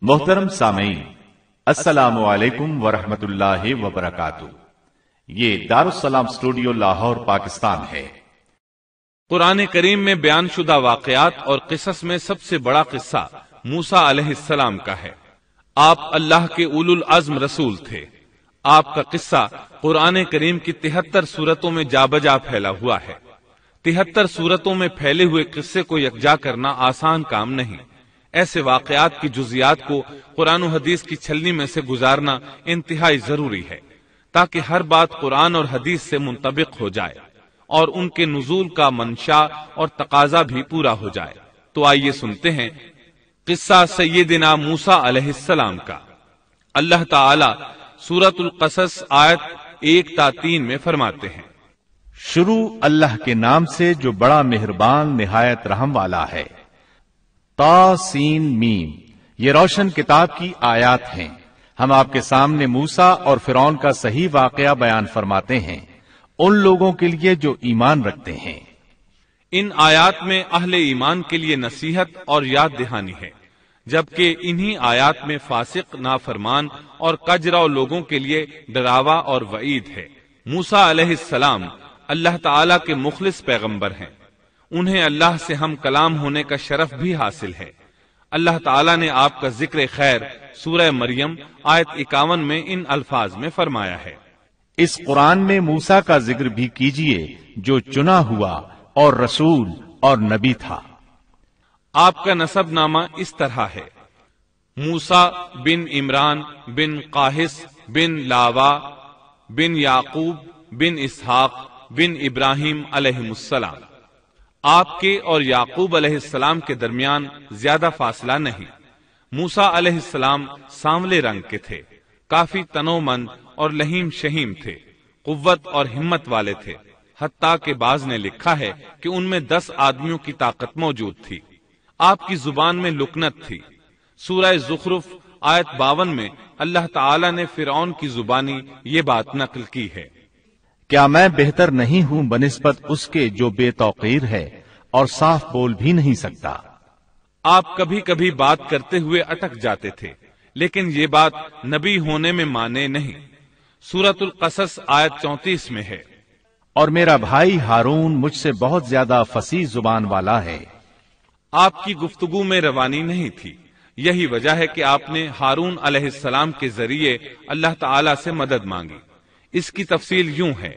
محترم سامعین، السلام علیکم ورحمۃ اللہ وبرکاتہ۔ یہ دارالسلام اسٹوڈیو لاہور، پاکستان ہے۔ قرآن کریم میں بیان شدہ واقعات اور قصص میں سب سے بڑا قصہ موسا علیہ السلام کا ہے۔ آپ اللہ کے اول العزم رسول تھے۔ آپ کا قصہ قرآن کریم کی تہتر صورتوں میں جا بجا پھیلا ہوا ہے۔ تہتر صورتوں میں پھیلے ہوئے قصے کو یکجا کرنا آسان کام نہیں۔ ایسے واقعات کی جزیات کو قرآن و حدیث کی چھلنی میں سے گزارنا انتہائی ضروری ہے، تاکہ ہر بات قرآن اور حدیث سے منطبق ہو جائے اور ان کے نزول کا منشا اور تقاضا بھی پورا ہو جائے۔ تو آئیے سنتے ہیں قصہ سیدنا موسا علیہ السلام کا۔ اللہ تعالی سورت القصص آیت ایک تا تین میں فرماتے ہیں۔ شروع اللہ کے نام سے جو بڑا مہربان، نہایت رحم والا ہے۔ تا سین میم۔ یہ روشن کتاب کی آیات ہیں۔ ہم آپ کے سامنے موسا اور فرون کا صحیح واقعہ بیان فرماتے ہیں۔ ان لوگوں کے لیے جو ایمان رکھتے ہیں۔ ان آیات میں اہل ایمان کے لیے نصیحت اور یاد دہانی ہے۔ جبکہ انہی آیات میں فاسق، نافرمان اور کجرا لوگوں کے لیے ڈراوا اور وعید ہے۔ موسا علیہ السلام اللہ تعالی کے مخلص پیغمبر ہیں۔ انہیں اللہ سے ہم کلام ہونے کا شرف بھی حاصل ہے۔ اللہ تعالیٰ نے آپ کا ذکر خیر سورہ مریم آیت اکاون میں ان الفاظ میں فرمایا ہے۔ اس قرآن میں موسا کا ذکر بھی کیجیے جو چنا ہوا اور رسول اور نبی تھا۔ آپ کا نصب نامہ اس طرح ہے۔ موسا بن عمران بن قاہس بن لاوا بن یعقوب بن اسحاق بن ابراہیم علیہ السلام۔ آپ کے اور یعقوب علیہ السلام کے درمیان زیادہ فاصلہ نہیں۔ موسا علیہ السلام سانولے رنگ کے تھے، کافی تنو مند اور لہیم شہیم تھے، قوت اور ہمت والے تھے۔ حتیٰ کے باز نے لکھا ہے کہ ان میں دس آدمیوں کی طاقت موجود تھی۔ آپ کی زبان میں لکنت تھی۔ سورہ زخرف آیت باون میں اللہ تعالی نے فرعون کی زبانی یہ بات نقل کی ہے۔ کیا میں بہتر نہیں ہوں بنسبت اس کے جو بے توقیر ہے اور صاف بول بھی نہیں سکتا۔ آپ کبھی کبھی بات کرتے ہوئے اٹک جاتے تھے لیکن یہ بات نبی ہونے میں مانے نہیں۔ سورت القصص آیت چونتیس میں ہے۔ اور میرا بھائی ہارون مجھ سے بہت زیادہ فصیح زبان والا ہے۔ آپ کی گفتگو میں روانی نہیں تھی۔ یہی وجہ ہے کہ آپ نے ہارون علیہ السلام کے ذریعے اللہ تعالی سے مدد مانگی۔ اس کی تفصیل یوں ہے۔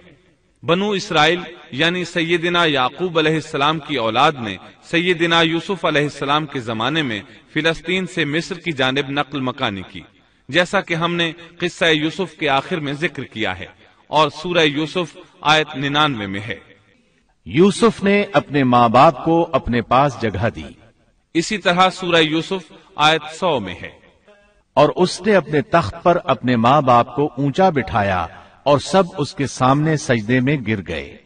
بنو اسرائیل یعنی سیدنا یعقوب علیہ السلام کی اولاد نے سیدنا یوسف علیہ السلام کے زمانے میں فلسطین سے مصر کی جانب نقل مکانی کی جیسا کہ ہم نے قصہ یوسف کے آخر میں ذکر کیا ہے اور سورہ یوسف آیت ننانوے میں ہے۔ یوسف نے اپنے ماں باپ کو اپنے پاس جگہ دی۔ اسی طرح سورہ یوسف آیت سو میں ہے۔ اور اس نے اپنے تخت پر اپنے ماں باپ کو اونچا بٹھایا۔ اور سب اس کے سامنے سجدے میں گر گئے۔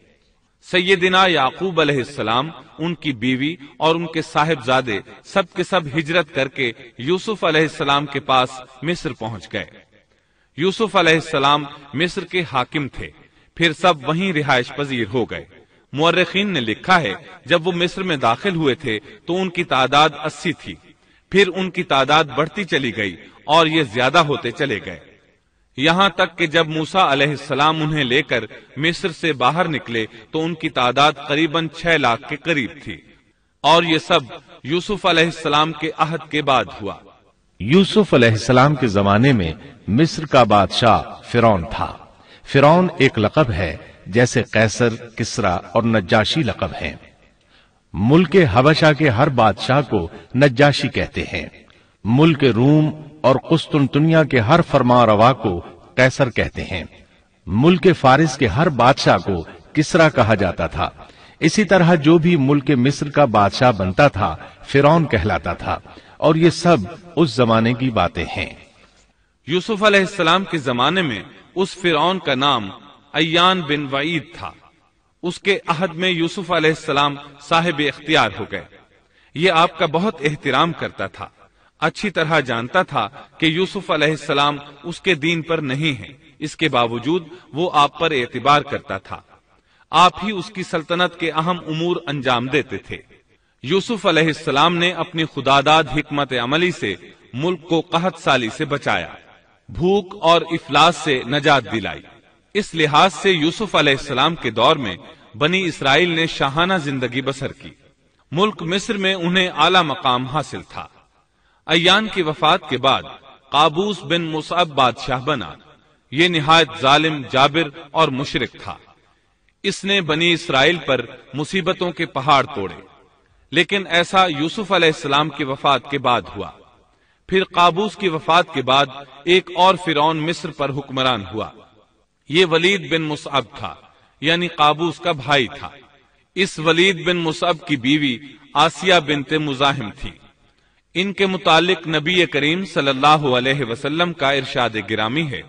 سیدنا یعقوب علیہ السلام، ان کی بیوی اور ان کے صاحب زادے سب کے سب ہجرت کر کے یوسف علیہ السلام کے پاس مصر پہنچ گئے۔ یوسف علیہ السلام مصر کے حاکم تھے، پھر سب وہیں رہائش پذیر ہو گئے۔ مورخین نے لکھا ہے، جب وہ مصر میں داخل ہوئے تھے تو ان کی تعداد اسی تھی، پھر ان کی تعداد بڑھتی چلی گئی اور یہ زیادہ ہوتے چلے گئے۔ یہاں تک کہ جب موسا علیہ السلام انہیں لے کر مصر سے باہر نکلے تو ان کی تعداد قریباً چھ لاکھ کے قریب تھی۔ اور یہ سب یوسف علیہ السلام کے عہد کے بعد ہوا۔ یوسف علیہ السلام کے زمانے میں مصر کا بادشاہ فرون تھا۔ فرون ایک لقب ہے، جیسے قیصر کسرا اور نجاشی لقب ہیں۔ ملک حبشہ کے ہر بادشاہ کو نجاشی کہتے ہیں۔ ملک روم اور قسطنطنیہ کے ہر فرما روا کو قیصر کہتے ہیں۔ ملک فارس کے ہر بادشاہ کو کسرا کہا جاتا تھا۔ اسی طرح جو بھی ملک مصر کا بادشاہ بنتا تھا فرون کہلاتا تھا۔ اور یہ سب اس زمانے کی باتیں ہیں۔ یوسف علیہ السلام کے زمانے میں اس فرعون کا نام ایان بن وعید تھا۔ اس کے عہد میں یوسف علیہ السلام صاحب اختیار ہو گئے۔ یہ آپ کا بہت احترام کرتا تھا۔ اچھی طرح جانتا تھا کہ یوسف علیہ السلام اس کے دین پر نہیں ہے اس کے باوجود وہ آپ پر اعتبار کرتا تھا۔ آپ ہی اس کی سلطنت کے اہم امور انجام دیتے تھے۔ یوسف علیہ السلام نے اپنی خداداد حکمت عملی سے ملک کو قحط سالی سے بچایا۔ بھوک اور افلاس سے نجات دلائی۔ اس لحاظ سے یوسف علیہ السلام کے دور میں بنی اسرائیل نے شاہانہ زندگی بسر کی۔ ملک مصر میں انہیں اعلی مقام حاصل تھا۔ ایان کی وفات کے بعد قابوس بن مصعب بادشاہ بنا۔ یہ نہایت ظالم، جابر اور مشرق تھا۔ اس نے بنی اسرائیل پر مصیبتوں کے پہاڑ توڑے۔ لیکن ایسا یوسف علیہ السلام کی وفات کے بعد ہوا۔ پھر قابوس کی وفات کے بعد ایک اور فرعون مصر پر حکمران ہوا۔ یہ ولید بن مصعب تھا یعنی قابوس کا بھائی تھا۔ اس ولید بن مصعب کی بیوی آسیہ بنت مزاحم تھی۔ ان کے متعلق نبی کریم صلی اللہ علیہ وسلم کا ارشاد گرامی ہے۔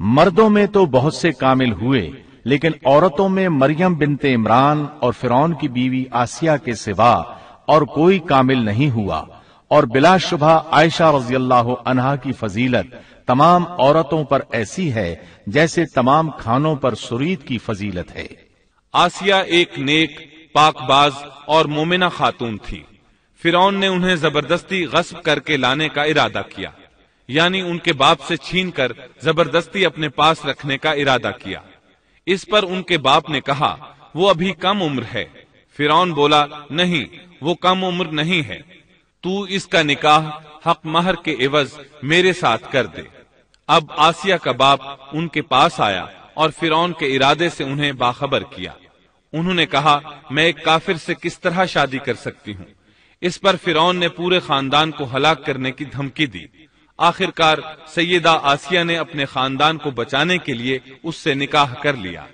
مردوں میں تو بہت سے کامل ہوئے لیکن عورتوں میں مریم بنت عمران اور فرعون کی بیوی آسیہ کے سوا اور کوئی کامل نہیں ہوا۔ اور بلا شبہ عائشہ رضی اللہ عنہا کی فضیلت تمام عورتوں پر ایسی ہے جیسے تمام کھانوں پر سرید کی فضیلت ہے۔ آسیہ ایک نیک پاک باز اور مومنہ خاتون تھی۔ فرعون نے انہیں زبردستی غصب کر کے لانے کا ارادہ کیا یعنی ان کے باپ سے چھین کر زبردستی اپنے پاس رکھنے کا ارادہ کیا۔ اس پر ان کے باپ نے کہا، وہ ابھی کم عمر ہے۔ فرعون بولا، نہیں، وہ کم عمر نہیں ہے۔ تو اس کا نکاح حق مہر کے عوض میرے ساتھ کر دے۔ اب آسیہ کا باپ ان کے پاس آیا اور فرعون کے ارادے سے انہیں باخبر کیا۔ انہوں نے کہا، میں ایک کافر سے کس طرح شادی کر سکتی ہوں؟ اس پر فرعون نے پورے خاندان کو ہلاک کرنے کی دھمکی دی۔ آخر کار سیدہ آسیہ نے اپنے خاندان کو بچانے کے لیے اس سے نکاح کر لیا،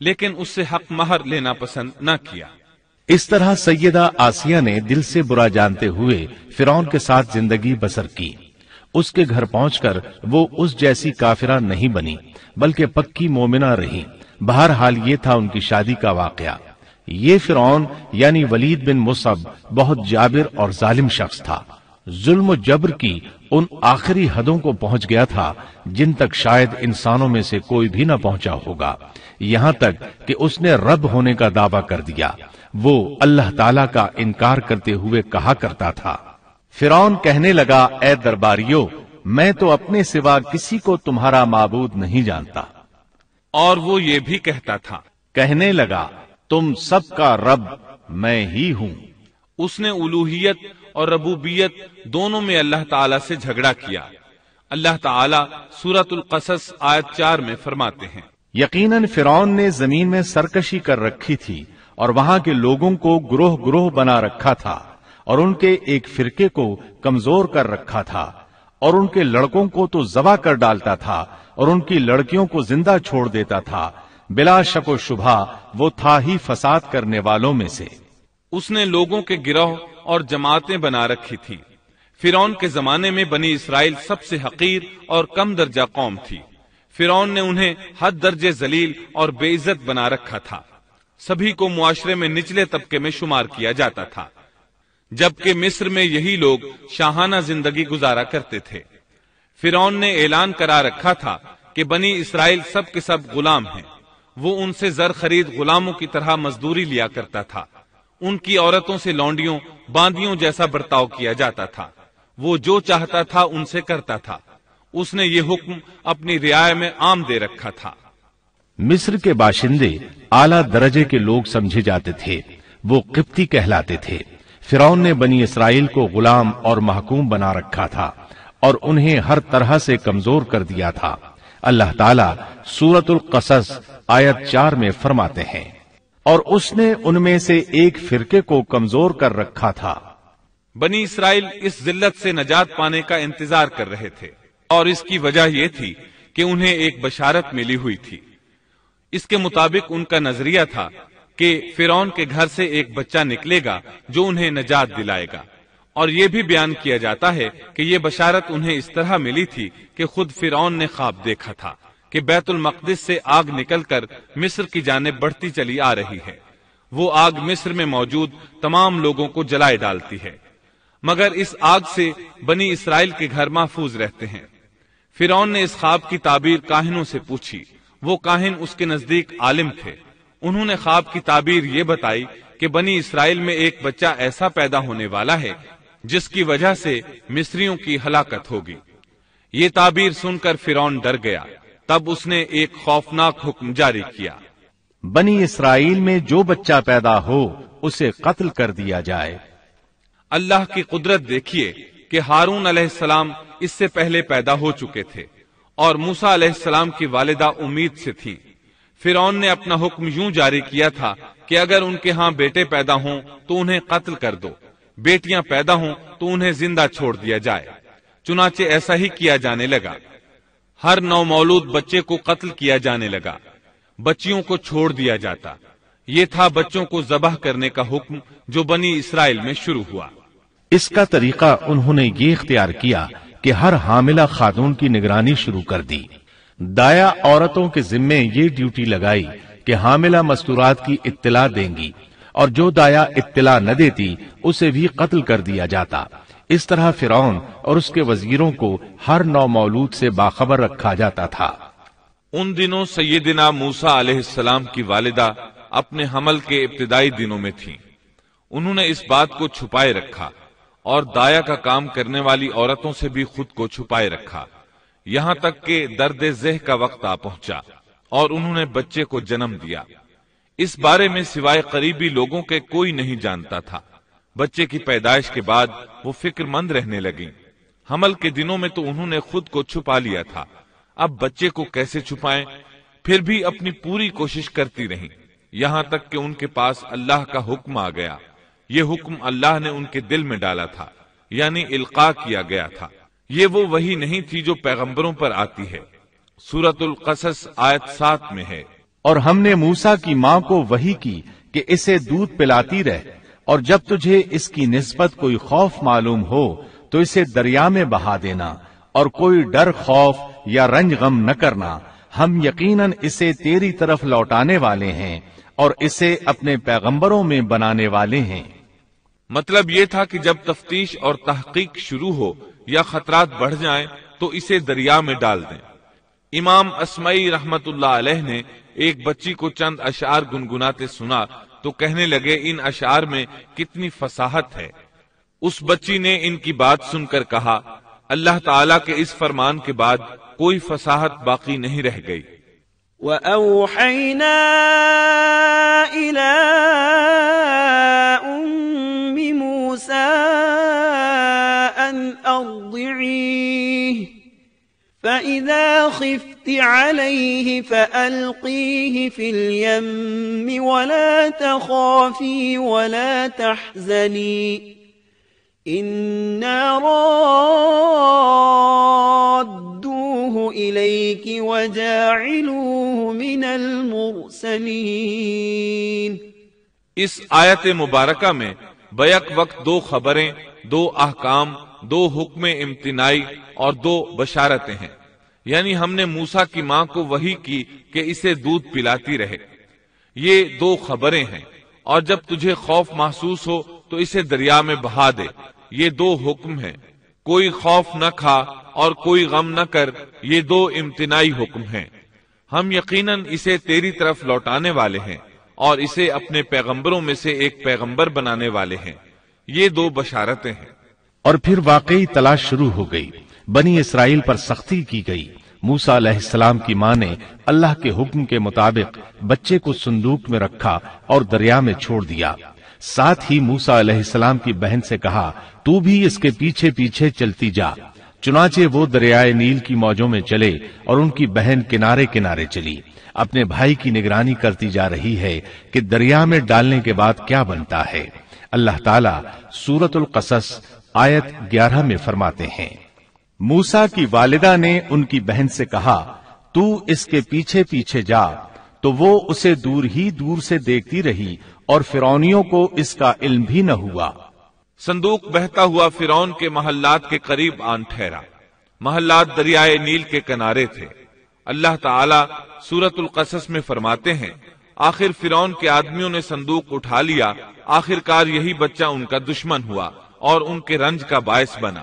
لیکن اس سے حق مہر لینا پسند نہ کیا۔ اس طرح سیدہ آسیہ نے دل سے برا جانتے ہوئے فرعون کے ساتھ زندگی بسر کی۔ اس کے گھر پہنچ کر وہ اس جیسی کافرہ نہیں بنی، بلکہ پکی مومنہ رہی۔ بہرحال یہ تھا ان کی شادی کا واقعہ۔ یہ فرعون یعنی ولید بن مصب بہت جابر اور ظالم شخص تھا۔ ظلم و جبر کی ان آخری حدوں کو پہنچ گیا تھا جن تک شاید انسانوں میں سے کوئی بھی نہ پہنچا ہوگا۔ یہاں تک کہ اس نے رب ہونے کا دعویٰ کر دیا۔ وہ اللہ تعالی کا انکار کرتے ہوئے کہا کرتا تھا۔ فرعون کہنے لگا اے درباریو میں تو اپنے سوا کسی کو تمہارا معبود نہیں جانتا۔ اور وہ یہ بھی کہتا تھا۔ کہنے لگا تم سب کا رب میں ہی ہوں۔ اس نے الوحیت اور ربوبیت دونوں میں اللہ تعالی سے جھگڑا کیا۔ اللہ تعالی سورت القصص آیت چار میں فرماتے ہیں۔ یقیناً فرعون نے زمین میں سرکشی کر رکھی تھی اور وہاں کے لوگوں کو گروہ گروہ بنا رکھا تھا اور ان کے ایک فرقے کو کمزور کر رکھا تھا اور ان کے لڑکوں کو تو زبا کر ڈالتا تھا اور ان کی لڑکیوں کو زندہ چھوڑ دیتا تھا۔ بلا شک و شبہ وہ تھا ہی فساد کرنے والوں میں سے۔ اس نے لوگوں کے گروہ اور جماعتیں بنا رکھی تھی۔ فرون کے زمانے میں بنی اسرائیل سب سے حقیر اور کم درجہ قوم تھی۔ فرون نے انہیں حد درجے ذلیل اور بے عزت بنا رکھا تھا۔ سبھی کو معاشرے میں نچلے طبقے میں شمار کیا جاتا تھا۔ جبکہ مصر میں یہی لوگ شاہانہ زندگی گزارا کرتے تھے۔ فرون نے اعلان کرا رکھا تھا کہ بنی اسرائیل سب کے سب غلام ہیں۔ وہ ان سے زر خرید غلاموں کی طرح مزدوری لیا کرتا تھا۔ ان کی عورتوں سے لونڈیوں، باندیوں جیسا برتاؤ کیا جاتا تھا۔ وہ جو چاہتا تھا ان سے کرتا تھا۔ اس نے یہ حکم اپنی رعایت میں عام دے رکھا تھا۔ مصر کے باشندے اعلی درجے کے لوگ سمجھے جاتے تھے۔ وہ قبطی کہلاتے تھے۔ فرعون نے بنی اسرائیل کو غلام اور محکوم بنا رکھا تھا اور انہیں ہر طرح سے کمزور کر دیا تھا۔ اللہ تعالیٰ سورت القصص آیت چار میں فرماتے ہیں۔ اور اس نے ان میں سے ایک فرقے کو کمزور کر رکھا تھا۔ بنی اسرائیل اس ذلت سے نجات پانے کا انتظار کر رہے تھے۔ اور اس کی وجہ یہ تھی کہ انہیں ایک بشارت ملی ہوئی تھی۔ اس کے مطابق ان کا نظریہ تھا کہ فرون کے گھر سے ایک بچہ نکلے گا جو انہیں نجات دلائے گا۔ اور یہ بھی بیان کیا جاتا ہے کہ یہ بشارت انہیں اس طرح ملی تھی کہ خود فرعون نے خواب دیکھا تھا کہ بیت المقدس سے آگ نکل کر مصر کی جانب بڑھتی چلی آ رہی ہے۔ وہ آگ مصر میں موجود تمام لوگوں کو جلائے ڈالتی ہے۔ مگر اس آگ سے بنی اسرائیل کے گھر محفوظ رہتے ہیں۔ فرعون نے اس خواب کی تعبیر کاہنوں سے پوچھی۔ وہ کاہن اس کے نزدیک عالم تھے۔ انہوں نے خواب کی تعبیر یہ بتائی کہ بنی اسرائیل میں ایک بچہ ایسا پیدا ہونے والا ہے جس کی وجہ سے مصریوں کی ہلاکت ہوگی۔ یہ تعبیر سن کر فرون ڈر گیا۔ تب اس نے ایک خوفناک حکم جاری کیا۔ بنی اسرائیل میں جو بچہ پیدا ہو اسے قتل کر دیا جائے۔ اللہ کی قدرت دیکھیے کہ ہارون علیہ السلام اس سے پہلے پیدا ہو چکے تھے اور موسا علیہ السلام کی والدہ امید سے تھی۔ فرعون نے اپنا حکم یوں جاری کیا تھا کہ اگر ان کے ہاں بیٹے پیدا ہوں تو انہیں قتل کر دو۔ بیٹیاں پیدا ہوں تو انہیں زندہ چھوڑ دیا جائے۔ چنانچہ ایسا ہی کیا جانے لگا۔ ہر نو مولود بچے کو قتل کیا جانے لگا۔ بچیوں کو چھوڑ دیا جاتا۔ یہ تھا بچوں کو ذبح کرنے کا حکم جو بنی اسرائیل میں شروع ہوا۔ اس کا طریقہ انہوں نے یہ اختیار کیا کہ ہر حاملہ خاتون کی نگرانی شروع کر دی۔ دایا عورتوں کے ذمے یہ ڈیوٹی لگائی کہ حاملہ مستورات کی اطلاع دیں گی۔ اور جو دایا اطلاع نہ دیتی، اسے بھی قتل کر دیا جاتا۔ اس طرح فرعون اور اس کے وزیروں کو ہر نو مولود سے باخبر رکھا جاتا تھا۔ ان دنوں سیدنا موسا علیہ السلام کی والدہ اپنے حمل کے ابتدائی دنوں میں تھی انہوں نے اس بات کو چھپائے رکھا اور دایا کا کام کرنے والی عورتوں سے بھی خود کو چھپائے رکھا۔ یہاں تک کہ درد ذہ کا وقت آ پہنچا اور انہوں نے بچے کو جنم دیا۔ اس بارے میں سوائے قریبی لوگوں کے کوئی نہیں جانتا تھا۔ بچے کی پیدائش کے بعد وہ فکر مند رہنے لگی حمل کے دنوں میں تو انہوں نے خود کو چھپا لیا تھا۔ اب بچے کو کیسے چھپائیں؟ پھر بھی اپنی پوری کوشش کرتی رہی یہاں تک کہ ان کے پاس اللہ کا حکم آ گیا۔ یہ حکم اللہ نے ان کے دل میں ڈالا تھا یعنی القاع کیا گیا تھا۔ یہ وہ وہی نہیں تھی جو پیغمبروں پر آتی ہے۔ سورت القصص آیت سات میں ہے۔ اور ہم نے موسا کی ماں کو وہی کی کہ اسے دودھ پلاتی رہ اور جب تجھے اس کی نسبت کوئی خوف معلوم ہو تو اسے دریا میں بہا دینا اور کوئی ڈر، خوف یا رنج غم نہ کرنا۔ ہم یقیناً اسے تیری طرف لوٹانے والے ہیں اور اسے اپنے پیغمبروں میں بنانے والے ہیں۔ مطلب یہ تھا کہ جب تفتیش اور تحقیق شروع ہو یا خطرات بڑھ جائیں تو اسے دریا میں ڈال دیں۔ امام اسمعی رحمت اللہ علیہ نے ایک بچی کو چند اشعار گنگناتے سنا تو کہنے لگے، ان اشعار میں کتنی فصاحت ہے۔ اس بچی نے ان کی بات سن کر کہا، اللہ تعالی کے اس فرمان کے بعد کوئی فصاحت باقی نہیں رہ گئی۔ وَأَوْحَيْنَا إِلَىٰ أُمِّ مُوسَىٰ أَنْ أَرْضِعِيهِ۔ فَإِذَا خِفْتِ عَلَيْهِ فَأَلْقِيهِ فِي الْيَمِّ وَلَا تَخَافِي وَلَا تَحْزَنِي إِنَّا رَادُّوهُ إِلَيْكِ وَجَاعِلُوهُ مِنَ الْمُرْسَلِينَ. اس آیت مبارکہ میں بیک وقت دو خبریں دو احکام دو حکم امتنائی اور دو بشارتیں ہیں۔ یعنی ہم نے موسا کی ماں کو وہی کی کہ اسے دودھ پلاتی رہے۔ یہ دو خبریں ہیں۔ اور جب تجھے خوف محسوس ہو تو اسے دریا میں بہا دے۔ یہ دو حکم ہیں۔ کوئی خوف نہ کھا اور کوئی غم نہ کر، یہ دو امتناعی حکم ہیں۔ ہم یقیناً اسے تیری طرف لوٹانے والے ہیں اور اسے اپنے پیغمبروں میں سے ایک پیغمبر بنانے والے ہیں۔ یہ دو بشارتیں ہیں۔ اور پھر واقعی تلاش شروع ہو گئی۔ بنی اسرائیل پر سختی کی گئی۔ موسا علیہ السلام کی ماں نے اللہ کے حکم کے مطابق بچے کو صندوق میں رکھا اور دریا میں چھوڑ دیا۔ ساتھ ہی موسا علیہ السلام کی بہن سے کہا، تو بھی اس کے پیچھے پیچھے چلتی جا۔ چنانچہ وہ دریائے نیل کی موجوں میں چلے اور ان کی بہن کنارے کنارے چلی۔ اپنے بھائی کی نگرانی کرتی جا رہی ہے کہ دریا میں ڈالنے کے بعد کیا بنتا ہے۔ اللہ تعالیٰ سورت القصص آیت گیارہ میں فرماتے ہیں۔ موسا کی والدہ نے ان کی بہن سے کہا، تو اس کے پیچھے پیچھے جا، تو وہ اسے دور ہی دور سے دیکھتی رہی اور فرونیوں کو اس کا علم بھی نہ ہوا۔ صندوق بہتا ہوا فرون کے محلات کے قریب آن ٹھہرا۔ محلات دریائے نیل کے کنارے تھے۔ اللہ تعالی سورت القصص میں فرماتے ہیں، آخر فرون کے آدمیوں نے صندوق اٹھا لیا آخر کار یہی بچہ ان کا دشمن ہوا اور ان کے رنج کا باعث بنا۔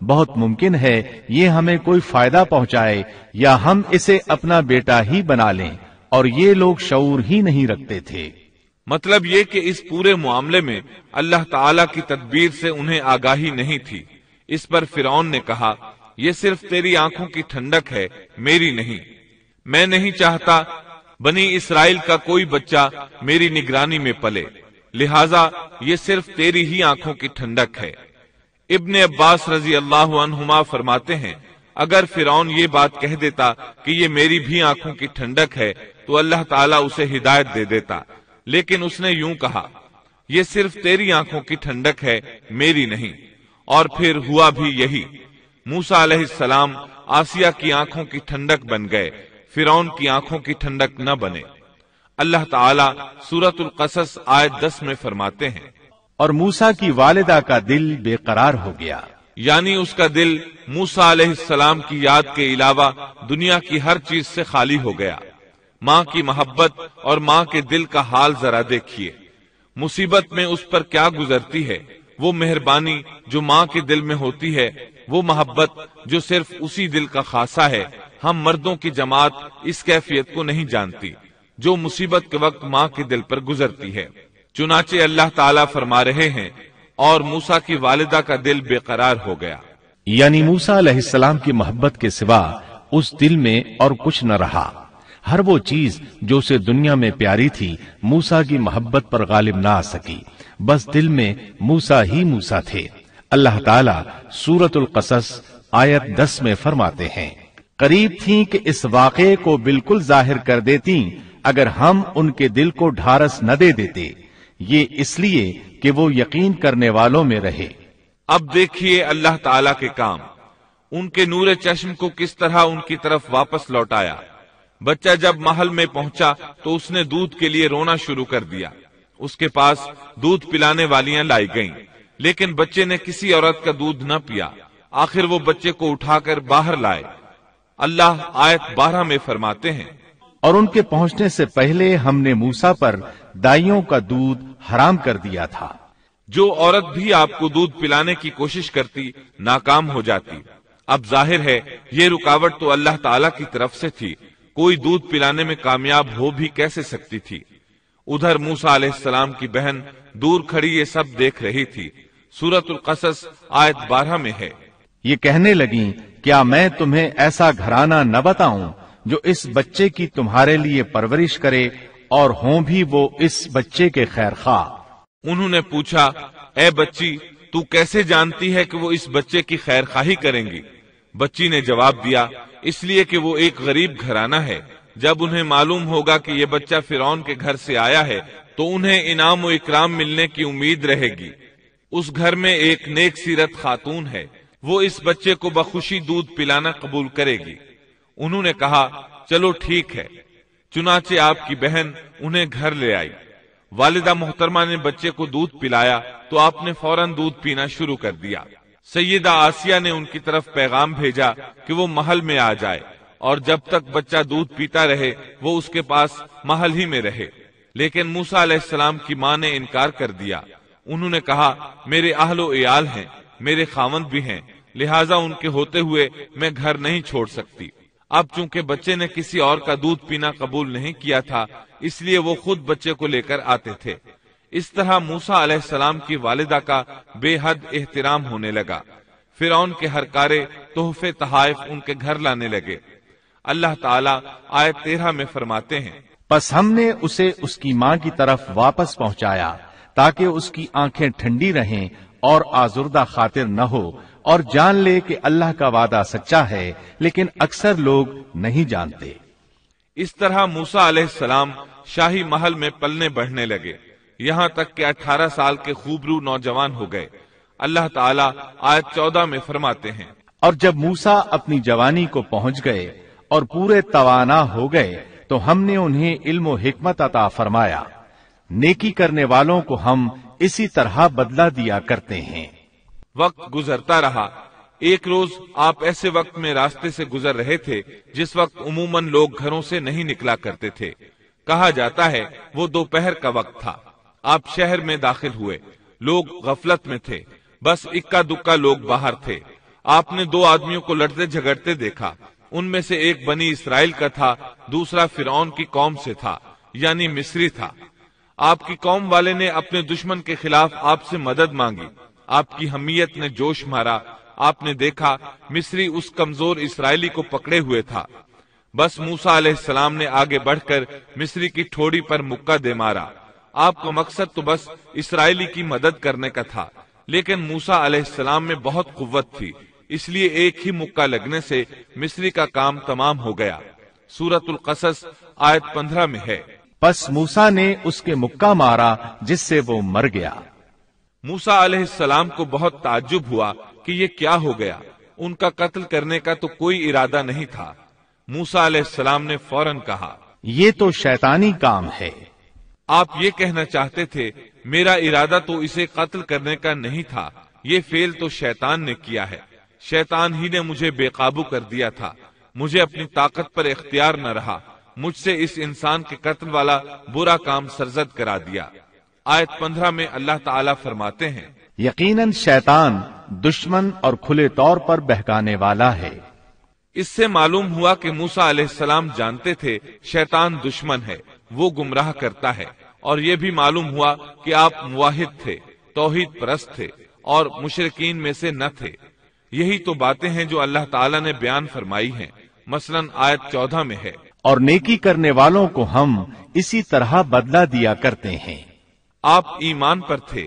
بہت ممکن ہے یہ ہمیں کوئی فائدہ پہنچائے یا ہم اسے اپنا بیٹا ہی بنا لیں، اور یہ لوگ شعور ہی نہیں رکھتے تھے۔ مطلب یہ کہ اس پورے معاملے میں اللہ تعالی کی تدبیر سے انہیں آگاہی نہیں تھی۔ اس پر فرعون نے کہا، یہ صرف تیری آنکھوں کی ٹھنڈک ہے، میری نہیں۔ میں نہیں چاہتا بنی اسرائیل کا کوئی بچہ میری نگرانی میں پلے، لہٰذا یہ صرف تیری ہی آنکھوں کی ٹھنڈک ہے۔ ابن عباس رضی اللہ عنہما فرماتے ہیں، اگر فرعون یہ بات کہہ دیتا کہ یہ میری بھی آنکھوں کی ٹھنڈک ہے، تو اللہ تعالیٰ اسے ہدایت دے دیتا۔ لیکن اس نے یوں کہا، یہ صرف تیری آنکھوں کی ٹھنڈک ہے، میری نہیں۔ اور پھر ہوا بھی یہی۔ موسا علیہ السلام آسیہ کی آنکھوں کی ٹھنڈک بن گئے، فرعون کی آنکھوں کی ٹھنڈک نہ بنے۔ اللہ تعالیٰ سورة القصص آئے دس میں فرماتے ہیں۔ اور موسا کی والدہ کا دل بے قرار ہو گیا۔ یعنی اس کا دل موسا علیہ السلام کی یاد کے علاوہ دنیا کی ہر چیز سے خالی ہو گیا۔ ماں کی محبت اور ماں کے دل کا حال ذرا دیکھیے۔ مصیبت میں اس پر کیا گزرتی ہے؟ وہ مہربانی جو ماں کے دل میں ہوتی ہے، وہ محبت جو صرف اسی دل کا خاصا ہے۔ ہم مردوں کی جماعت اس کیفیت کو نہیں جانتی، جو مصیبت کے وقت ماں کے دل پر گزرتی ہے۔ چنانچہ اللہ تعالیٰ فرما رہے ہیں اور موسا کی والدہ کا دل بے قرار ہو گیا۔ یعنی موسا علیہ السلام کی محبت کے سوا اس دل میں اور کچھ نہ رہا۔ ہر وہ چیز جو اسے دنیا میں پیاری تھی موسا کی محبت پر غالب نہ آ سکی۔ بس دل میں موسا ہی موسا تھے۔ اللہ تعالیٰ سورت القصص آیت دس میں فرماتے ہیں، قریب تھیں کہ اس واقعے کو بالکل ظاہر کر دیتی اگر ہم ان کے دل کو ڈھارس نہ دے دیتے۔ یہ اس لیے کہ وہ یقین کرنے والوں میں رہے۔ اب دیکھیے اللہ تعالی کے کام۔ ان کے نور چشم کو کس طرح ان کی طرف واپس لوٹایا۔ بچہ جب محل میں پہنچا تو اس نے دودھ کے لیے رونا شروع کر دیا۔ اس کے پاس دودھ پلانے والیاں لائی گئیں لیکن بچے نے کسی عورت کا دودھ نہ پیا۔ آخر وہ بچے کو اٹھا کر باہر لائے۔ اللہ آیت بارہ میں فرماتے ہیں۔ اور ان کے پہنچنے سے پہلے ہم نے موسا پر دائیوں کا دودھ حرام کر دیا تھا۔ جو عورت بھی آپ کو دودھ پلانے کی کوشش کرتی ناکام ہو جاتی۔ اب ظاہر ہے یہ رکاوٹ تو اللہ تعالی کی طرف سے تھی۔ کوئی دودھ پلانے میں کامیاب ہو بھی کیسے سکتی تھی؟ ادھر موسا علیہ السلام کی بہن دور کھڑی یہ سب دیکھ رہی تھی۔ سورت القصص آیت بارہ میں ہے۔ یہ کہنے لگی کیا میں تمہیں ایسا گھرانہ نہ بتاؤں جو اس بچے کی تمہارے لیے پرورش کرے اور ہوں بھی وہ اس بچے کے خیر خواہ انہوں نے پوچھا، اے بچی، تو کیسے جانتی ہے کہ وہ اس بچے کی خیر خواہی کریں گی؟ بچی نے جواب دیا، اس لیے کہ وہ ایک غریب گھرانہ ہے۔ جب انہیں معلوم ہوگا کہ یہ بچہ فرعون کے گھر سے آیا ہے، تو انہیں انعام و اکرام ملنے کی امید رہے گی۔ اس گھر میں ایک نیک سیرت خاتون ہے۔ وہ اس بچے کو بخوشی دودھ پلانا قبول کرے گی۔ انہوں نے کہا، چلو ٹھیک ہے۔ چنانچہ آپ کی بہن انہیں گھر لے آئی۔ والدہ محترمہ نے بچے کو دودھ پلایا تو آپ نے فوراً دودھ پینا شروع کر دیا۔ سیدہ آسیہ نے ان کی طرف پیغام بھیجا کہ وہ محل میں آ جائے اور جب تک بچہ دودھ پیتا رہے، وہ اس کے پاس محل ہی میں رہے۔ لیکن موسا علیہ السلام کی ماں نے انکار کر دیا۔ انہوں نے کہا، میرے اہل و ایال ہیں، میرے خاوند بھی ہیں، لہٰذا ان کے ہوتے ہوئے میں گھر نہیں چھوڑ سکتی۔ اب چونکہ بچے نے کسی اور کا دودھ پینا قبول نہیں کیا تھا، اس لیے وہ خود بچے کو لے کر آتے تھے۔ اس طرح موسا علیہ السلام کی والدہ کا بے حد احترام ہونے لگا۔ فرعون کے ہر کارے تحفے تحائف ان کے گھر لانے لگے۔ اللہ تعالیٰ آئے تیرہ میں فرماتے ہیں بس ہم نے اسے اس کی ماں کی طرف واپس پہنچایا تاکہ اس کی آنکھیں ٹھنڈی رہیں اور آزردہ خاطر نہ ہو۔ اور جان لے کہ اللہ کا وعدہ سچا ہے لیکن اکثر لوگ نہیں جانتے۔ اس طرح موسا علیہ السلام شاہی محل میں پلنے بڑھنے لگے۔ یہاں تک کہ اٹھارہ سال کے خوبرو نوجوان ہو گئے۔ اللہ تعالیٰ آج چودہ میں فرماتے ہیں۔ اور جب موسا اپنی جوانی کو پہنچ گئے اور پورے توانا ہو گئے تو ہم نے انہیں علم و حکمت عطا فرمایا۔ نیکی کرنے والوں کو ہم اسی طرح بدلہ دیا کرتے ہیں۔ وقت گزرتا رہا۔ ایک روز آپ ایسے وقت میں راستے سے گزر رہے تھے جس وقت عموماً لوگ گھروں سے نہیں نکلا کرتے تھے۔ کہا جاتا ہے وہ دوپہر کا وقت تھا۔ آپ شہر میں داخل ہوئے۔ لوگ غفلت میں تھے۔ بس اکا دکا لوگ باہر تھے۔ آپ نے دو آدمیوں کو لڑتے جھگڑتے دیکھا۔ ان میں سے ایک بنی اسرائیل کا تھا، دوسرا فرعون کی قوم سے تھا یعنی مصری تھا۔ آپ کی قوم والے نے اپنے دشمن کے خلاف آپ سے مدد مانگی۔ آپ کی حمیت نے جوش مارا۔ آپ نے دیکھا، مصری اس کمزور اسرائیلی کو پکڑے ہوئے تھا۔ بس موسا علیہ السلام نے آگے بڑھ کر مصری کی ٹھوڑی پر مکہ دے مارا۔ آپ کو مقصد تو بس اسرائیلی کی مدد کرنے کا تھا، لیکن موسا علیہ السلام میں بہت قوت تھی۔ اس لیے ایک ہی مکہ لگنے سے مصری کا کام تمام ہو گیا۔ سورت القصص آیت پندرہ میں ہے۔ پس موسا نے اس کے مکہ مارا، جس سے وہ مر گیا۔ موسا علیہ السلام کو بہت تعجب ہوا کہ یہ کیا ہو گیا۔ ان کا قتل کرنے کا تو کوئی ارادہ نہیں تھا۔ موسا علیہ السلام نے فوراً کہا یہ تو شیطانی کام ہے۔ آپ یہ کہنا چاہتے تھے میرا ارادہ تو اسے قتل کرنے کا نہیں تھا یہ فیل تو شیطان نے کیا ہے۔ شیطان ہی نے مجھے بے قابو کر دیا تھا۔ مجھے اپنی طاقت پر اختیار نہ رہا۔ مجھ سے اس انسان کے قتل والا برا کام سرزد کرا دیا۔ آیت پندرہ میں اللہ تعالیٰ فرماتے ہیں یقیناً شیطان دشمن اور کھلے طور پر بہکانے والا ہے۔ اس سے معلوم ہوا کہ موسا علیہ السلام جانتے تھے شیطان دشمن ہے وہ گمراہ کرتا ہے۔ اور یہ بھی معلوم ہوا کہ آپ مواحد تھے توحید پرست تھے اور مشرقین میں سے نہ تھے۔ یہی تو باتیں ہیں جو اللہ تعالیٰ نے بیان فرمائی ہیں۔ مثلا آیت چودہ میں ہے۔ اور نیکی کرنے والوں کو ہم اسی طرح بدلہ دیا کرتے ہیں۔ آپ ایمان پر تھے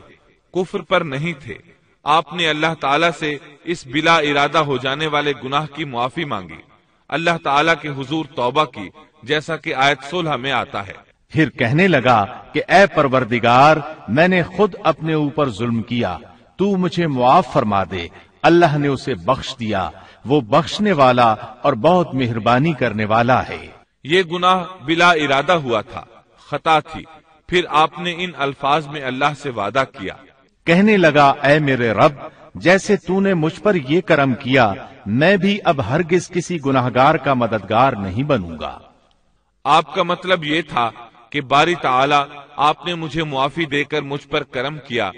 کفر پر نہیں تھے۔ آپ نے اللہ تعالیٰ سے اس بلا ارادہ ہو جانے والے گناہ کی معافی مانگی۔ اللہ تعالیٰ کے حضور توبہ کی جیسا کہ آیت سولہ میں آتا ہے۔ پھر کہنے لگا کہ اے پروردگار میں نے خود اپنے اوپر ظلم کیا۔ تو مجھے معاف فرما دے۔ اللہ نے اسے بخش دیا۔ وہ بخشنے والا اور بہت مہربانی کرنے والا ہے۔ یہ گناہ بلا ارادہ ہوا تھا خطا تھی۔ پھر آپ نے ان الفاظ میں اللہ سے وعدہ کیا۔ کہنے لگا اے میرے رب جیسے تو نے مجھ پر یہ کرم کیا میں بھی اب ہرگز کسی گناہگار کا مددگار نہیں بنوں گا۔ آپ کا مطلب یہ تھا کہ باری تعالی آپ نے مجھے معافی دے کر مجھ پر کرم کیا۔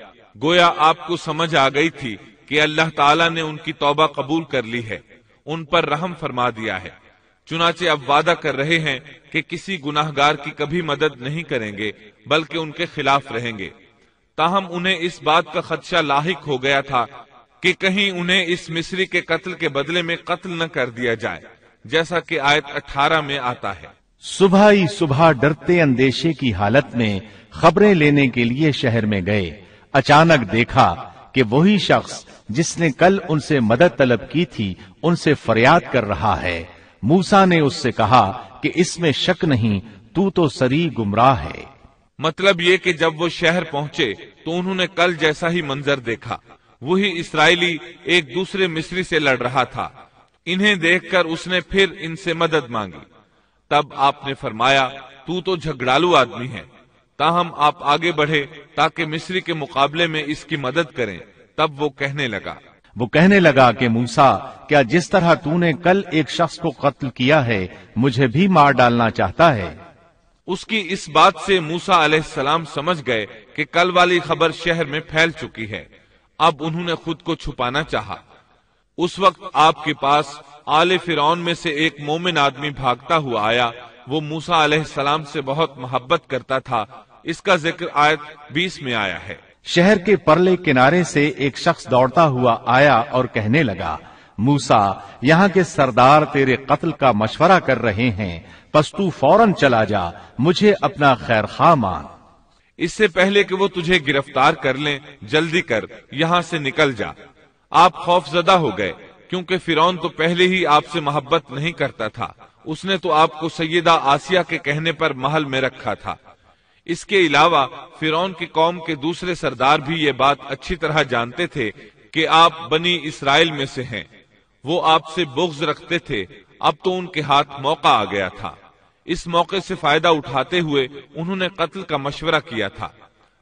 گویا آپ کو سمجھ آ گئی تھی کہ اللہ تعالی نے ان کی توبہ قبول کر لی ہے ان پر رحم فرما دیا ہے۔ چنانچہ اب وعدہ کر رہے ہیں کہ کسی گناہ گار کی کبھی مدد نہیں کریں گے، بلکہ ان کے خلاف رہیں گے۔ تاہم انہیں اس بات کا خدشہ لاحق ہو گیا تھا کہ کہیں انہیں اس مصری کے قتل کے بدلے میں قتل نہ کر دیا جائے، جیسا کہ آیت اٹھارہ میں آتا ہے۔ صبح ہی صبح ڈرتے اندیشے کی حالت میں خبریں لینے کے لیے شہر میں گئے۔ اچانک دیکھا کہ وہی شخص جس نے کل ان سے مدد طلب کی تھی، ان سے فریاد کر رہا ہے۔ موسا نے اس سے کہا کہ اس میں شک نہیں، تو تو سری گمراہ ہے۔ مطلب یہ کہ جب وہ شہر پہنچے تو انہوں نے کل جیسا ہی منظر دیکھا۔ وہی اسرائیلی ایک دوسرے مصری سے لڑ رہا تھا۔ انہیں دیکھ کر اس نے پھر ان سے مدد مانگی۔ تب آپ نے فرمایا، تو تو جھگڑالو آدمی ہے تاہم آپ آگے بڑھے تاکہ مصری کے مقابلے میں اس کی مدد کریں۔ تب وہ کہنے لگا۔ وہ کہنے لگا کہ موسا کیا جس طرح تو نے کل ایک شخص کو قتل کیا ہے، مجھے بھی مار ڈالنا چاہتا ہے؟ اس کی اس بات سے موسا علیہ السلام سمجھ گئے کہ کل والی خبر شہر میں پھیل چکی ہے۔ اب انہوں نے خود کو چھپانا چاہا۔ اس وقت آپ کے پاس آل فرون میں سے ایک مومن آدمی بھاگتا ہوا آیا۔ وہ موسا علیہ السلام سے بہت محبت کرتا تھا۔ اس کا ذکر آیت بیس میں آیا ہے۔ شہر کے پرلے کنارے سے ایک شخص دوڑتا ہوا آیا اور کہنے لگا موسا یہاں کے سردار تیرے قتل کا مشورہ کر رہے ہیں، پس تو فوراً چلا جا، مجھے اپنا خیر خواہ مان اس سے پہلے کہ وہ تجھے گرفتار کر لیں، جلدی کر، یہاں سے نکل جا۔ آپ خوف زدہ ہو گئے، کیونکہ فرون تو پہلے ہی آپ سے محبت نہیں کرتا تھا۔ اس نے تو آپ کو سیدہ آسیہ کے کہنے پر محل میں رکھا تھا۔ اس کے علاوہ فرعون کی قوم کے دوسرے سردار بھی یہ بات اچھی طرح جانتے تھے کہ آپ بنی اسرائیل میں سے ہیں۔ وہ آپ سے بغض رکھتے تھے۔ اب تو ان کے ہاتھ موقع آ گیا تھا۔ اس موقع سے فائدہ اٹھاتے ہوئے انہوں نے قتل کا مشورہ کیا تھا۔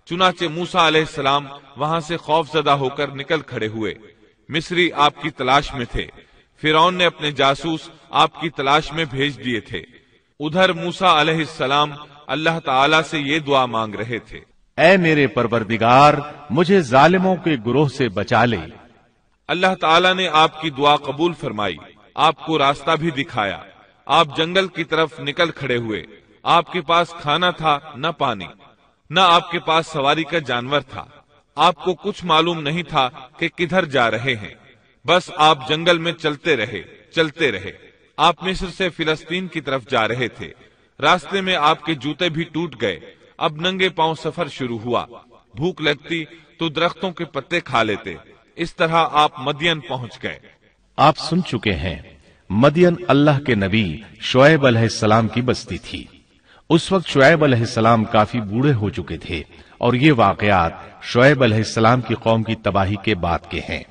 چنانچہ موسا علیہ السلام وہاں سے خوف زدہ ہو کر نکل کھڑے ہوئے۔ مصری آپ کی تلاش میں تھے۔ فرون نے اپنے جاسوس آپ کی تلاش میں بھیج دیے تھے۔ ادھر موسا علیہ السلام اللہ تعالی سے یہ دعا مانگ رہے تھے۔ اے میرے پروردگار مجھے ظالموں کے گروہ سے بچا لے۔ اللہ تعالیٰ نے آپ کی دعا قبول فرمائی آپ کو راستہ بھی دکھایا۔ آپ جنگل کی طرف نکل کھڑے ہوئے۔ آپ کے پاس کھانا تھا نہ پانی۔ نہ آپ کے پاس سواری کا جانور تھا۔ آپ کو کچھ معلوم نہیں تھا کہ کدھر جا رہے ہیں۔ بس آپ جنگل میں چلتے رہے چلتے رہے۔ آپ مصر سے فلسطین کی طرف جا رہے تھے۔ راستے میں آپ کے جوتے بھی ٹوٹ گئے۔ اب ننگے پاؤں سفر شروع ہوا۔ بھوک لگتی تو درختوں کے پتے کھا لیتے۔ اس طرح آپ مدین پہنچ گئے۔ آپ سن چکے ہیں۔ مدین اللہ کے نبی شعیب علیہ السلام کی بستی تھی۔ اس وقت شعیب علیہ السلام کافی بوڑھے ہو چکے تھے اور یہ واقعات شعیب علیہ السلام کی قوم کی تباہی کے بعد کے ہیں۔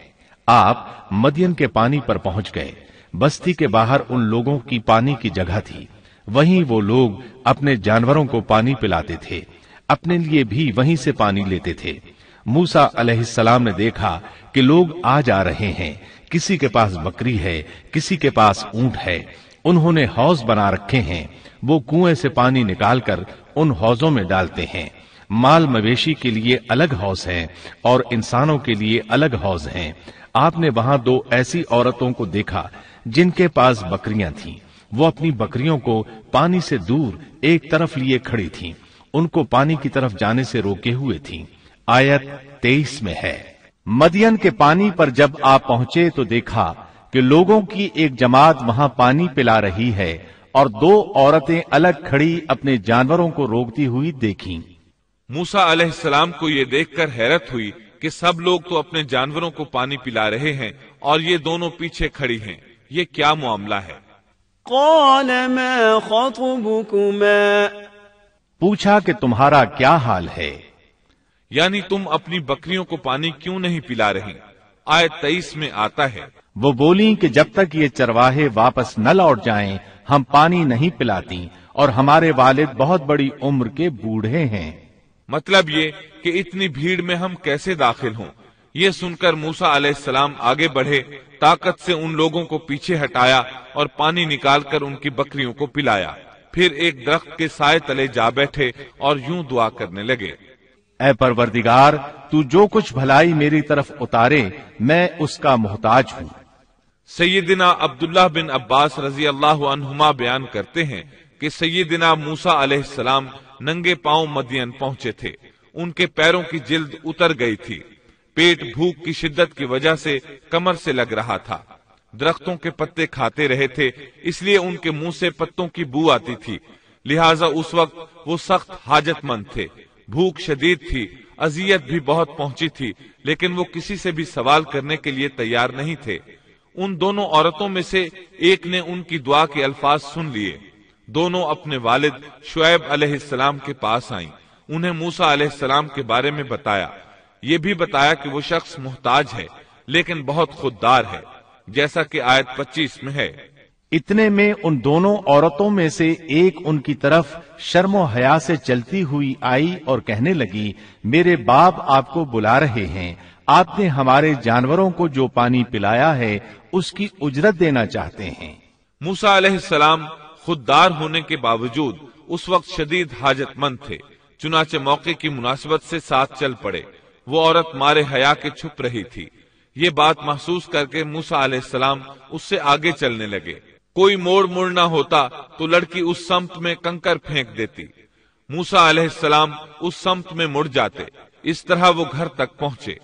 آپ مدین کے پانی پر پہنچ گئے۔ بستی کے باہر ان لوگوں کی پانی کی جگہ تھی۔ وہیں وہ لوگ اپنے جانوروں کو پانی پلاتے تھے۔ اپنے لیے بھی وہیں سے پانی لیتے تھے۔ موسا علیہ السلام نے دیکھا کہ لوگ آ جا رہے ہیں۔ کسی کے پاس بکری ہے، کسی کے پاس اونٹ ہے۔ انہوں نے حوض بنا رکھے ہیں۔ وہ کنویں سے پانی نکال کر ان حوضوں میں ڈالتے ہیں۔ مال مویشی کے لیے الگ حوض ہیں اور انسانوں کے لیے الگ حوض ہیں۔ آپ نے وہاں دو ایسی عورتوں کو دیکھا جن کے پاس بکریاں تھیں۔ وہ اپنی بکریوں کو پانی سے دور ایک طرف لیے کھڑی تھیں۔ ان کو پانی کی طرف جانے سے روکے ہوئے تھیں۔ آیت تیئیس میں ہے۔ مدین کے پانی پر جب آپ پہنچے تو دیکھا کہ لوگوں کی ایک جماعت وہاں پانی پلا رہی ہے اور دو عورتیں الگ کھڑی اپنے جانوروں کو روکتی ہوئی دیکھی موسا علیہ السلام کو یہ دیکھ کر حیرت ہوئی کہ سب لوگ تو اپنے جانوروں کو پانی پلا رہے ہیں اور یہ دونوں پیچھے کھڑی ہیں۔ یہ کیا معاملہ ہے؟ قال ما خطبكما؟ پوچھا کہ تمہارا کیا حال ہے؟ یعنی تم اپنی بکریوں کو پانی کیوں نہیں پلا رہی؟ آیت تیئیس میں آتا ہے۔ وہ بولی کہ جب تک یہ چرواہے واپس نہ لوٹ جائیں ہم پانی نہیں پلاتی اور ہمارے والد بہت بڑی عمر کے بوڑھے ہیں۔ مطلب یہ کہ اتنی بھیڑ میں ہم کیسے داخل ہوں؟ یہ سن کر موسا علیہ السلام آگے بڑھے طاقت سے ان لوگوں کو پیچھے ہٹایا اور پانی نکال کر ان کی بکریوں کو پلایا۔ پھر ایک درخت کے سائے تلے جا بیٹھے اور یوں دعا کرنے لگے۔ اے پروردگار تو جو کچھ بھلائی میری طرف اتارے میں اس کا محتاج ہوں۔ سیدنا عبداللہ بن عباس رضی اللہ عنہما بیان کرتے ہیں کہ سیدنا موسا علیہ السلام ننگے پاؤں مدین پہنچے تھے۔ ان کے پیروں کی جلد اتر گئی تھی۔ پیٹ بھوک کی شدت کی وجہ سے کمر سے لگ رہا تھا۔ درختوں کے پتے کھاتے رہے تھے، اس لیے ان کے منہ سے پتوں کی بو آتی تھی۔ لہٰذا اس وقت وہ سخت حاجت مند تھے۔ بھوک شدید تھی، اذیت بھی بہت پہنچی تھی، لیکن وہ کسی سے بھی سوال کرنے کے لیے تیار نہیں تھے۔ ان دونوں عورتوں میں سے ایک نے ان کی دعا کے الفاظ سن لیے۔ دونوں اپنے والد شعیب علیہ السلام کے پاس آئیں۔ انہیں موسا علیہ السلام کے بارے میں بتایا۔ یہ بھی بتایا کہ وہ شخص محتاج ہے لیکن بہت خوددار ہے جیسا کہ آیت پچیس میں ہے۔ اتنے میں ان دونوں عورتوں میں سے ایک ان کی طرف شرم و حیا سے چلتی ہوئی آئی اور کہنے لگی میرے باپ آپ کو بلا رہے ہیں آپ نے ہمارے جانوروں کو جو پانی پلایا ہے اس کی اجرت دینا چاہتے ہیں۔ موسا علیہ السلام خوددار ہونے کے باوجود اس وقت شدید حاجت مند تھے چنانچہ موقع کی مناسبت سے ساتھ چل پڑے۔ وہ عورت مارے حیا کے چھپ رہی تھی۔ یہ بات محسوس کر کے موسا علیہ السلام اس سے آگے چلنے لگے۔ کوئی موڑ مڑنا ہوتا تو لڑکی اس سمت میں کنکر پھینک دیتی۔ موسا علیہ السلام اس سمت میں مڑ جاتے۔ اس طرح وہ گھر تک پہنچے۔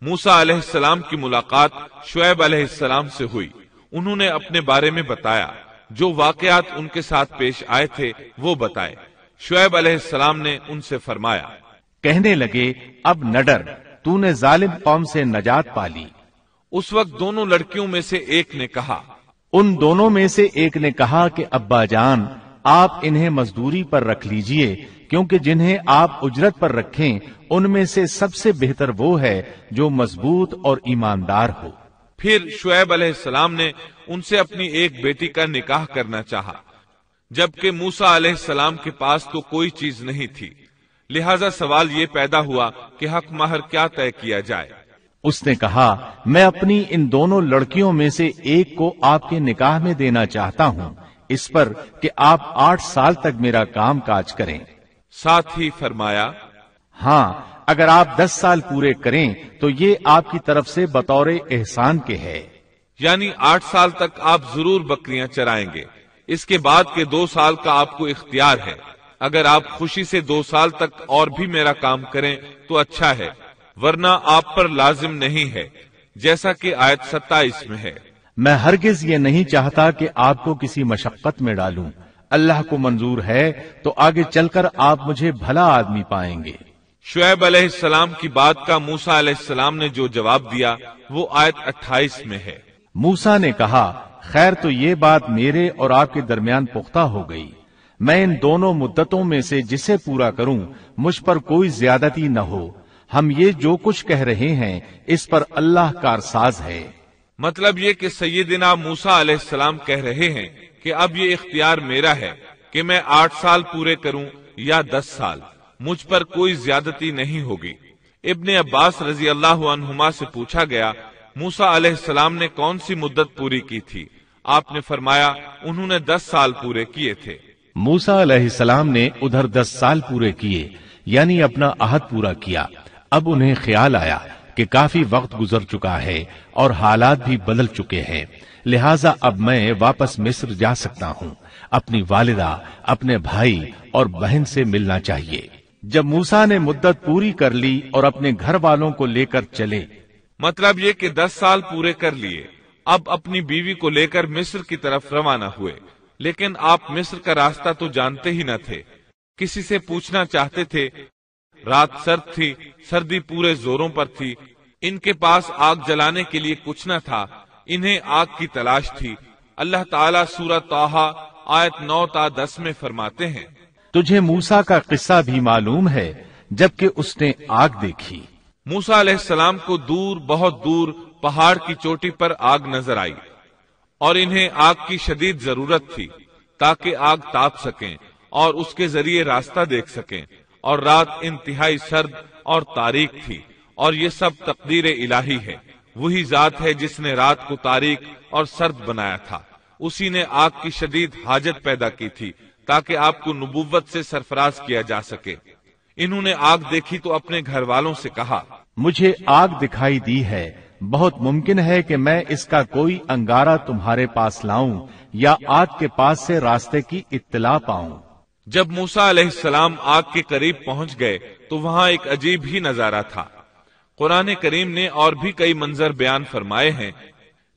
موسا علیہ السلام کی ملاقات شعیب علیہ السلام سے ہوئی۔ انہوں نے اپنے بارے میں بتایا۔ جو واقعات ان کے ساتھ پیش آئے تھے وہ بتائے شعیب علیہ السلام نے ان سے فرمایا۔ کہنے لگے اب نڈر تو نے ظالم قوم سے نجات پالی۔ اس وقت دونوں لڑکیوں میں سے ایک نے کہا ان دونوں میں سے ایک نے کہا کہ ابا جان آپ انہیں مزدوری پر رکھ لیجیے کیونکہ جنہیں آپ اجرت پر رکھیں ان میں سے سب سے بہتر وہ ہے جو مضبوط اور ایماندار ہو۔ پھر شعیب علیہ السلام نے ان سے اپنی ایک بیٹی کا نکاح کرنا چاہا جبکہ موسا علیہ السلام کے پاس تو کوئی چیز نہیں تھی۔ لہذا سوال یہ پیدا ہوا کہ حق مہر کیا طے کیا جائے۔ اس نے کہا میں اپنی ان دونوں لڑکیوں میں سے ایک کو آپ کے نکاح میں دینا چاہتا ہوں۔ اس پر کہ آپ آٹھ سال تک میرا کام کاج کریں۔ ساتھ ہی فرمایا ہاں اگر آپ دس سال پورے کریں تو یہ آپ کی طرف سے بطور احسان کے ہے۔ یعنی آٹھ سال تک آپ ضرور بکریاں چرائیں گے۔ اس کے بعد کے دو سال کا آپ کو اختیار ہے۔ اگر آپ خوشی سے دو سال تک اور بھی میرا کام کریں تو اچھا ہے ورنہ آپ پر لازم نہیں ہے جیسا کہ آیت ستائیس میں ہے۔ میں ہرگز یہ نہیں چاہتا کہ آپ کو کسی مشقت میں ڈالوں۔ اللہ کو منظور ہے تو آگے چل کر آپ مجھے بھلا آدمی پائیں گے۔ شعیب علیہ السلام کی بات کا موسا علیہ السلام نے جو جواب دیا وہ آیت اٹھائیس میں ہے۔ موسا نے کہا خیر تو یہ بات میرے اور آپ کے درمیان پختہ ہو گئی۔ میں ان دونوں مدتوں میں سے جسے پورا کروں، مجھ پر کوئی زیادتی نہ ہو۔ ہم یہ جو کچھ کہہ رہے ہیں، اس پر اللہ کارساز ہے۔ مطلب یہ کہ سیدنا موسا علیہ السلام کہہ رہے ہیں کہ اب یہ اختیار میرا ہے کہ میں آٹھ سال پورے کروں یا دس سال، مجھ پر کوئی زیادتی نہیں ہوگی۔ ابن عباس رضی اللہ عنہما سے پوچھا گیا موسا علیہ السلام نے کون سی مدت پوری کی تھی؟ آپ نے فرمایا، انہوں نے دس سال پورے کیے تھے۔ موسا علیہ السلام نے ادھر دس سال پورے کیے یعنی اپنا عہد پورا کیا۔ اب انہیں خیال آیا کہ کافی وقت گزر چکا ہے اور حالات بھی بدل چکے ہیں۔ لہٰذا اب میں واپس مصر جا سکتا ہوں۔ اپنی والدہ، اپنے بھائی اور بہن سے ملنا چاہیے۔ جب موسا نے مدت پوری کر لی اور اپنے گھر والوں کو لے کر چلے۔ مطلب یہ کہ دس سال پورے کر لیے۔ اب اپنی بیوی کو لے کر مصر کی طرف روانہ ہوئے۔ لیکن آپ مصر کا راستہ تو جانتے ہی نہ تھے۔ کسی سے پوچھنا چاہتے تھے۔ رات سرد تھی سردی پورے زوروں پر تھی۔ ان کے پاس آگ جلانے کے لیے کچھ نہ تھا۔ انہیں آگ کی تلاش تھی۔ اللہ تعالیٰ سورت توحا آیت نو تا دس میں فرماتے ہیں۔ تجھے موسا کا قصہ بھی معلوم ہے جبکہ اس نے آگ دیکھی۔ موسا علیہ السلام کو دور بہت دور پہاڑ کی چوٹی پر آگ نظر آئی۔ اور انہیں آگ کی شدید ضرورت تھی تاکہ آگ تاپ سکیں اور اس کے ذریعے راستہ دیکھ سکیں اور رات انتہائی سرد اور تاریخ تھی اور یہ سب تقدیر الہی ہے۔ وہی ذات ہے جس نے رات کو تاریخ اور سرد بنایا تھا۔ اسی نے آگ کی شدید حاجت پیدا کی تھی تاکہ آپ کو نبوت سے سرفراز کیا جا سکے۔ انہوں نے آگ دیکھی تو اپنے گھر والوں سے کہا، مجھے آگ دکھائی دی ہے۔ بہت ممکن ہے کہ میں اس کا کوئی انگارہ تمہارے پاس لاؤں یا آگ کے پاس سے راستے کی اطلاع پاؤں۔ جب موسا علیہ السلام آگ کے قریب پہنچ گئے تو وہاں ایک عجیب ہی نظارہ تھا۔ قرآن کریم نے اور بھی کئی منظر بیان فرمائے ہیں،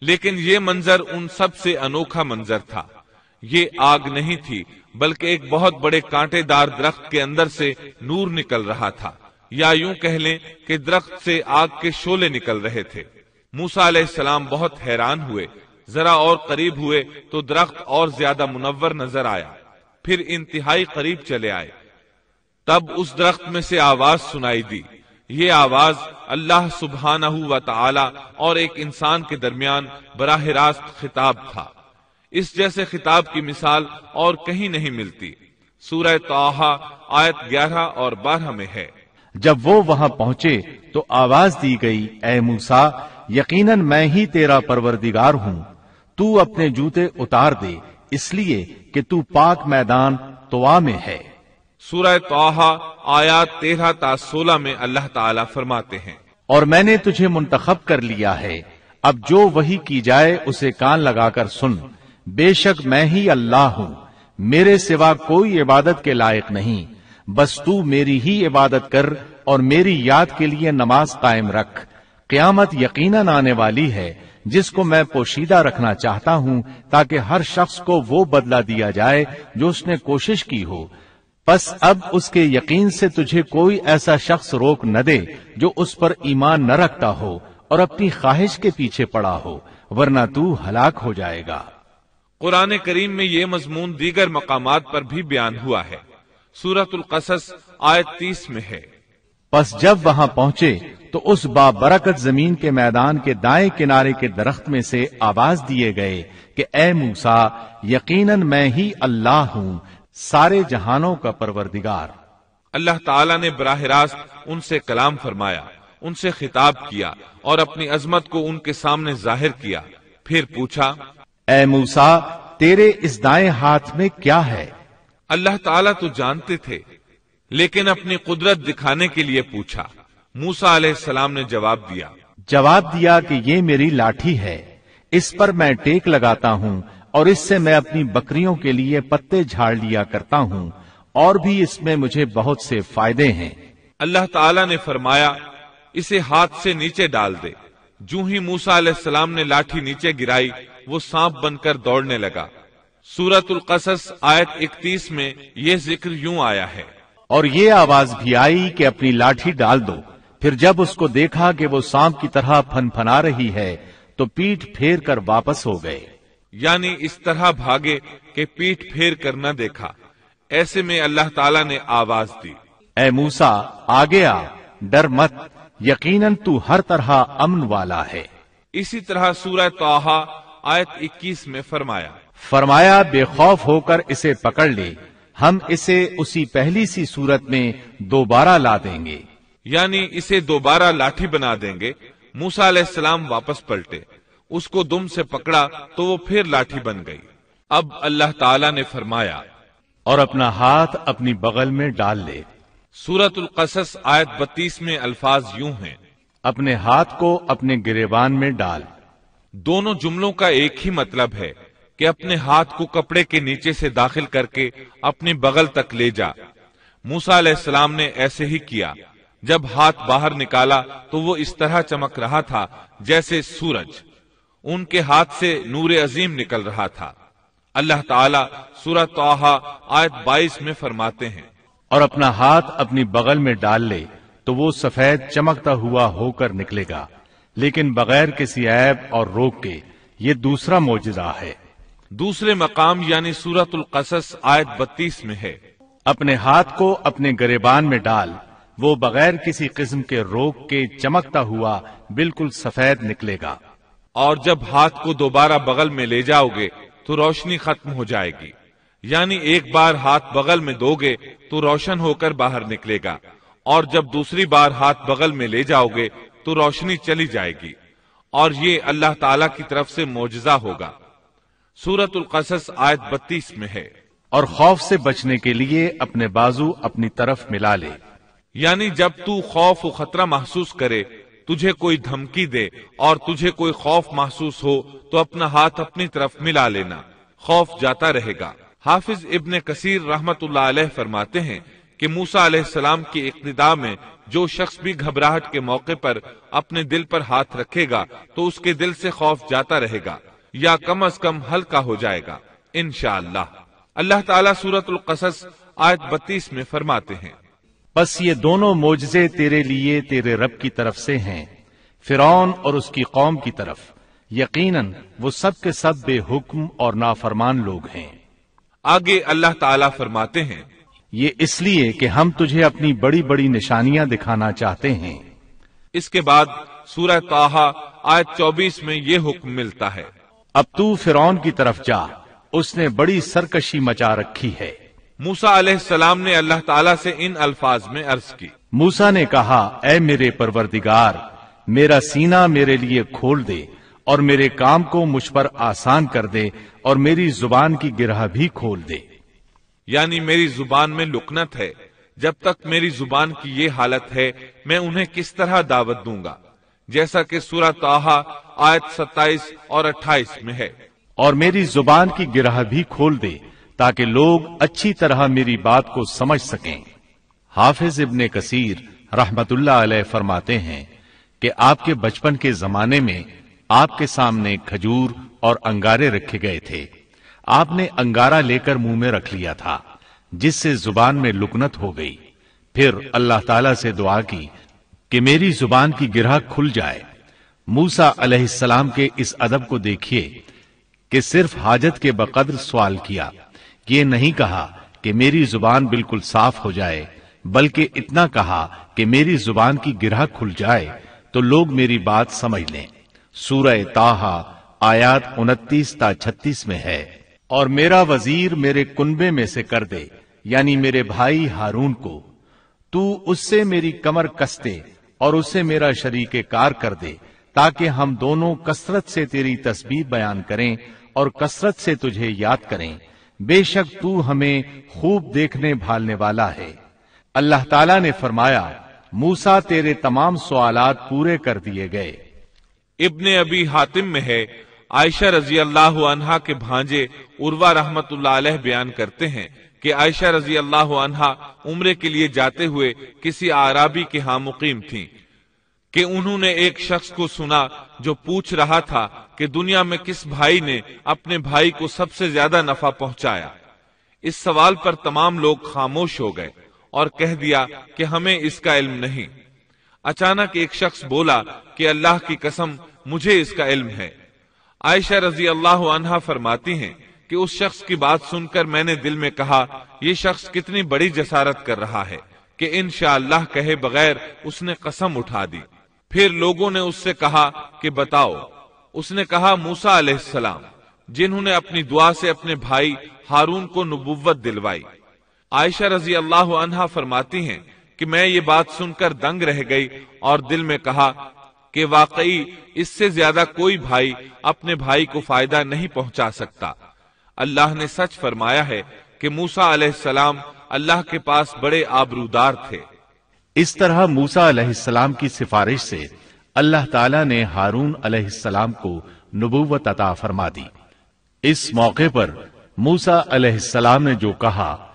لیکن یہ منظر ان سب سے انوکھا منظر تھا۔ یہ آگ نہیں تھی، بلکہ ایک بہت بڑے کانٹے دار درخت کے اندر سے نور نکل رہا تھا۔ یا یوں کہہ لیں کہ درخت سے آگ کے شولے نکل رہے تھے۔ موسا علیہ السلام بہت حیران ہوئے۔ ذرا اور قریب ہوئے تو درخت اور زیادہ منور نظر آیا۔ پھر انتہائی قریب چلے آئے۔ تب اس درخت میں سے آواز سنائی دی۔ یہ آواز اللہ سبحانہ و تعالی اور ایک انسان کے درمیان براہ راست خطاب تھا۔ اس جیسے خطاب کی مثال اور کہیں نہیں ملتی۔ سورہ توحا آیت گیارہ اور بارہ میں ہے۔ جب وہ وہاں پہنچے تو آواز دی گئی اے موسا یقیناً میں ہی تیرا پروردگار ہوں۔ تو اپنے جوتے اتار دے اس لیے کہ تو پاک میدان توا میں ہے۔ سورہ توحا آیات تیرہ تا سولہ میں اللہ تعالیٰ فرماتے ہیں۔ اور میں نے تجھے منتخب کر لیا ہے۔ اب جو وہی کی جائے اسے کان لگا کر سن۔ بے شک میں ہی اللہ ہوں۔ میرے سوا کوئی عبادت کے لائق نہیں۔ بس تو میری ہی عبادت کر اور میری یاد کے لیے نماز قائم رکھ۔ قیامت یقیناً آنے والی ہے، جس کو میں پوشیدہ رکھنا چاہتا ہوں تاکہ ہر شخص کو وہ بدلہ دیا جائے جو اس نے کوشش کی ہو۔ بس اب اس کے یقین سے تجھے کوئی ایسا شخص روک نہ دے جو اس پر ایمان نہ رکھتا ہو اور اپنی خواہش کے پیچھے پڑا ہو، ورنہ تو ہلاک ہو جائے گا۔ قرآن کریم میں یہ مضمون دیگر مقامات پر بھی بیان ہوا ہے۔ سورت القصص آیت تیس میں ہے۔ پس جب وہاں پہنچے تو اس بابرکت زمین کے میدان کے دائیں کنارے کے درخت میں سے آواز دیے گئے کہ اے موسا یقیناً میں ہی اللہ ہوں سارے جہانوں کا پروردگار۔ اللہ تعالیٰ نے براہ راست ان سے کلام فرمایا ان سے خطاب کیا اور اپنی عظمت کو ان کے سامنے ظاہر کیا۔ پھر پوچھا اے موسا تیرے اس دائیں ہاتھ میں کیا ہے؟ اللہ تعالیٰ تو جانتے تھے لیکن اپنی قدرت دکھانے کے لیے پوچھا۔ موسا علیہ السلام نے جواب دیا۔ جواب دیا کہ یہ میری لاٹھی ہے اس پر میں ٹیک لگاتا ہوں اور اس سے میں اپنی بکریوں کے لیے پتے جھاڑ لیا کرتا ہوں اور بھی اس میں مجھے بہت سے فائدے ہیں۔ اللہ تعالیٰ نے فرمایا اسے ہاتھ سے نیچے ڈال دے۔ جو ہی موسا علیہ السلام نے لاٹھی نیچے گرائی وہ سانپ بن کر دوڑنے لگا۔ سورت القصص آیت اکتیس میں یہ ذکر یوں آیا ہے۔ اور یہ آواز بھی آئی کہ اپنی لاٹھی ڈال دو۔ پھر جب اس کو دیکھا کہ وہ سانپ کی طرح پھن پھنا رہی ہے تو پیٹ پھیر کر واپس ہو گئے۔ یعنی اس طرح بھاگے کہ پیٹ پھیر کر نہ دیکھا۔ ایسے میں اللہ تعالیٰ نے آواز دی۔ اے موسا آگے آ ڈر مت۔ یقیناً تو ہر طرح امن والا ہے۔ اسی طرح سورہ توحا آیت اکیس میں فرمایا۔ فرمایا بے خوف ہو کر اسے پکڑ لے۔ ہم اسے اسی پہلی سی صورت میں دوبارہ لا دیں گے۔ یعنی اسے دوبارہ لاٹھی بنا دیں گے۔ موسا علیہ السلام واپس پلٹے۔ اس کو دم سے پکڑا تو وہ پھر لاٹھی بن گئی۔ اب اللہ تعالیٰ نے فرمایا اور اپنا ہاتھ اپنی بغل میں ڈال لے۔ سورت القصص آیت بتیس میں الفاظ یوں ہیں۔ اپنے ہاتھ کو اپنے گریبان میں ڈال۔ دونوں جملوں کا ایک ہی مطلب ہے۔ کہ اپنے ہاتھ کو کپڑے کے نیچے سے داخل کر کے اپنی بغل تک لے جا۔ موسا علیہ السلام نے ایسے ہی کیا۔ جب ہاتھ باہر نکالا تو وہ اس طرح چمک رہا تھا جیسے سورج۔ ان کے ہاتھ سے نور عظیم نکل رہا تھا۔ اللہ تعالیٰ سورت توحا آیت بائیس میں فرماتے ہیں، اور اپنا ہاتھ اپنی بغل میں ڈال لے تو وہ سفید چمکتا ہوا ہو کر نکلے گا۔ لیکن بغیر کسی عیب اور روک کے یہ دوسرا موجزہ ہے۔ دوسرے مقام یعنی سورت القصص آیت بتیس میں ہے۔ اپنے ہاتھ کو اپنے گریبان میں ڈال وہ بغیر کسی قسم کے روک کے چمکتا ہوا بالکل سفید نکلے گا۔ اور جب ہاتھ کو دوبارہ بغل میں لے جاؤ گے تو روشنی ختم ہو جائے گی۔ یعنی ایک بار ہاتھ بغل میں دو گے تو روشن ہو کر باہر نکلے گا۔ اور جب دوسری بار ہاتھ بغل میں لے جاؤ گے تو روشنی چلی جائے گی۔ اور یہ اللہ تعالی کی طرف سے موجزہ ہوگا۔ سورت القصص آیت بتیس میں ہے۔ اور خوف سے بچنے کے لیے اپنے بازو اپنی طرف ملا لے۔ یعنی جب تو خوف و خطرہ محسوس کرے تجھے کوئی دھمکی دے اور تجھے کوئی خوف محسوس ہو تو اپنا ہاتھ اپنی طرف ملا لینا۔ خوف جاتا رہے گا۔ حافظ ابن کثیر رحمت اللہ علیہ فرماتے ہیں کہ موسا علیہ السلام کی اقتدا میں جو شخص بھی گھبراہٹ کے موقع پر اپنے دل پر ہاتھ رکھے گا تو اس کے دل سے خوف جاتا رہے گا۔ یا کم از کم ہلکا ہو جائے گا انشاءاللہ۔ اللہ تعالیٰ سورت القصص آیت بتیس میں فرماتے ہیں۔ بس یہ دونوں موجزے تیرے لیے تیرے رب کی طرف سے ہیں فرعون اور اس کی قوم کی طرف۔ یقیناً وہ سب کے سب بے حکم اور نافرمان لوگ ہیں۔ آگے اللہ تعالیٰ فرماتے ہیں۔ یہ اس لیے کہ ہم تجھے اپنی بڑی بڑی نشانیاں دکھانا چاہتے ہیں۔ اس کے بعد سورہ تاہا آیت چوبیس میں یہ حکم ملتا ہے۔ اب تو فرعون کی طرف جا۔ اس نے بڑی سرکشی مچا رکھی ہے۔ موسا علیہ السلام نے اللہ تعالیٰ سے ان الفاظ میں عرض کی۔ موسا نے کہا اے میرے پروردگار میرا سینہ میرے لیے کھول دے اور میرے کام کو مجھ پر آسان کر دے اور میری زبان کی گرہ بھی کھول دے۔ یعنی میری زبان میں لکنت ہے۔ جب تک میری زبان کی یہ حالت ہے میں انہیں کس طرح دعوت دوں گا؟ جیسا کہ سورہ تاہا آیت ستائیس اور اٹھائیس میں ہے۔ اور میری زبان کی گرہ بھی کھول دے تاکہ لوگ اچھی طرح میری بات کو سمجھ سکیں۔ حافظ ابن کثیر رحمت اللہ علیہ فرماتے ہیں کہ آپ کے بچپن کے زمانے میں آپ کے سامنے کھجور اور انگارے رکھے گئے تھے۔ آپ نے انگارا لے کر منہ میں رکھ لیا تھا، جس سے زبان میں لکنت ہو گئی۔ پھر اللہ تعالی سے دعا کی کہ میری زبان کی گرہ کھل جائے۔ موسا علیہ السلام کے اس ادب کو دیکھیے کہ صرف حاجت کے بقدر سوال کیا۔ یہ نہیں کہا کہ میری زبان بالکل صاف ہو جائے، بلکہ اتنا کہا کہ میری زبان کی گرہ کھل جائے تو لوگ میری بات سمجھ لیں۔ سورہ تاہا آیات انتیس تا چھتیس میں ہے۔ اور میرا وزیر میرے کنبے میں سے کر دے یعنی میرے بھائی ہارون کو۔ تو اس سے میری کمر کستے اور اسے میرا شریک کار کر دے، تاکہ ہم دونوں کثرت سے تیری تسبیح بیان کریں اور کثرت سے تجھے یاد کریں۔ بے شک تو ہمیں خوب دیکھنے بھالنے والا ہے۔ اللہ تعالیٰ نے فرمایا موسا تیرے تمام سوالات پورے کر دیے گئے۔ ابن ابی حاتم میں ہے، عائشہ رضی اللہ عنہا کے بھانجے عروا رحمت اللہ علیہ بیان کرتے ہیں۔ کہ عائشہ رضی اللہ عنہا عمرے کے لیے جاتے ہوئے کسی آرابی کے ہاں مقیم تھیں، کہ انہوں نے ایک شخص کو سنا جو پوچھ رہا تھا کہ دنیا میں کس بھائی نے اپنے بھائی کو سب سے زیادہ نفع پہنچایا۔ اس سوال پر تمام لوگ خاموش ہو گئے اور کہہ دیا کہ ہمیں اس کا علم نہیں۔ اچانک ایک شخص بولا کہ اللہ کی قسم، مجھے اس کا علم ہے۔ عائشہ رضی اللہ عنہا فرماتی ہیں کہ اس شخص کی بات سن کر میں نے دل میں کہا، یہ شخص کتنی بڑی جسارت کر رہا ہے کہ انشاءاللہ اللہ کہے بغیر اس نے قسم اٹھا دی۔ پھر لوگوں نے اس سے کہا کہ بتاؤ۔ اس نے کہا موسا علیہ السلام، جنہوں نے اپنی دعا سے اپنے بھائی ہارون کو نبوت دلوائی۔ عائشہ رضی اللہ عنہا فرماتی ہیں کہ میں یہ بات سن کر دنگ رہ گئی اور دل میں کہا کہ واقعی اس سے زیادہ کوئی بھائی اپنے بھائی کو فائدہ نہیں پہنچا سکتا۔ اللہ نے سچ فرمایا ہے کہ موسا علیہ السلام اللہ کے پاس بڑے آبرودار تھے۔ اس طرح موسا علیہ السلام کی سفارش سے اللہ تعالی نے ہارون علیہ السلام کو نبوت عطا فرما دی۔ اس موقع پر موسا علیہ السلام نے جو کہا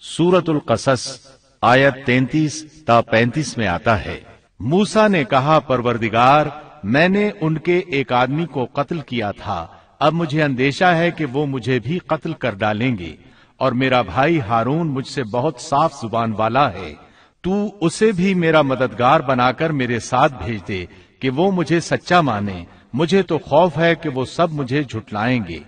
سورت القصص آیت تینتیس تا پینتیس میں آتا ہے۔ موسا نے کہا، پروردگار، میں نے ان کے ایک آدمی کو قتل کیا تھا۔ اب مجھے اندیشہ ہے کہ وہ مجھے بھی قتل کر ڈالیں گے اور میرا بھائی ہارون مجھ سے بہت صاف زبان والا ہے۔ تو اسے بھی میرا مددگار بنا کر میرے ساتھ بھیج دے کہ وہ مجھے سچا مانے۔ مجھے تو خوف ہے کہ وہ سب مجھے جھٹلائیں گے۔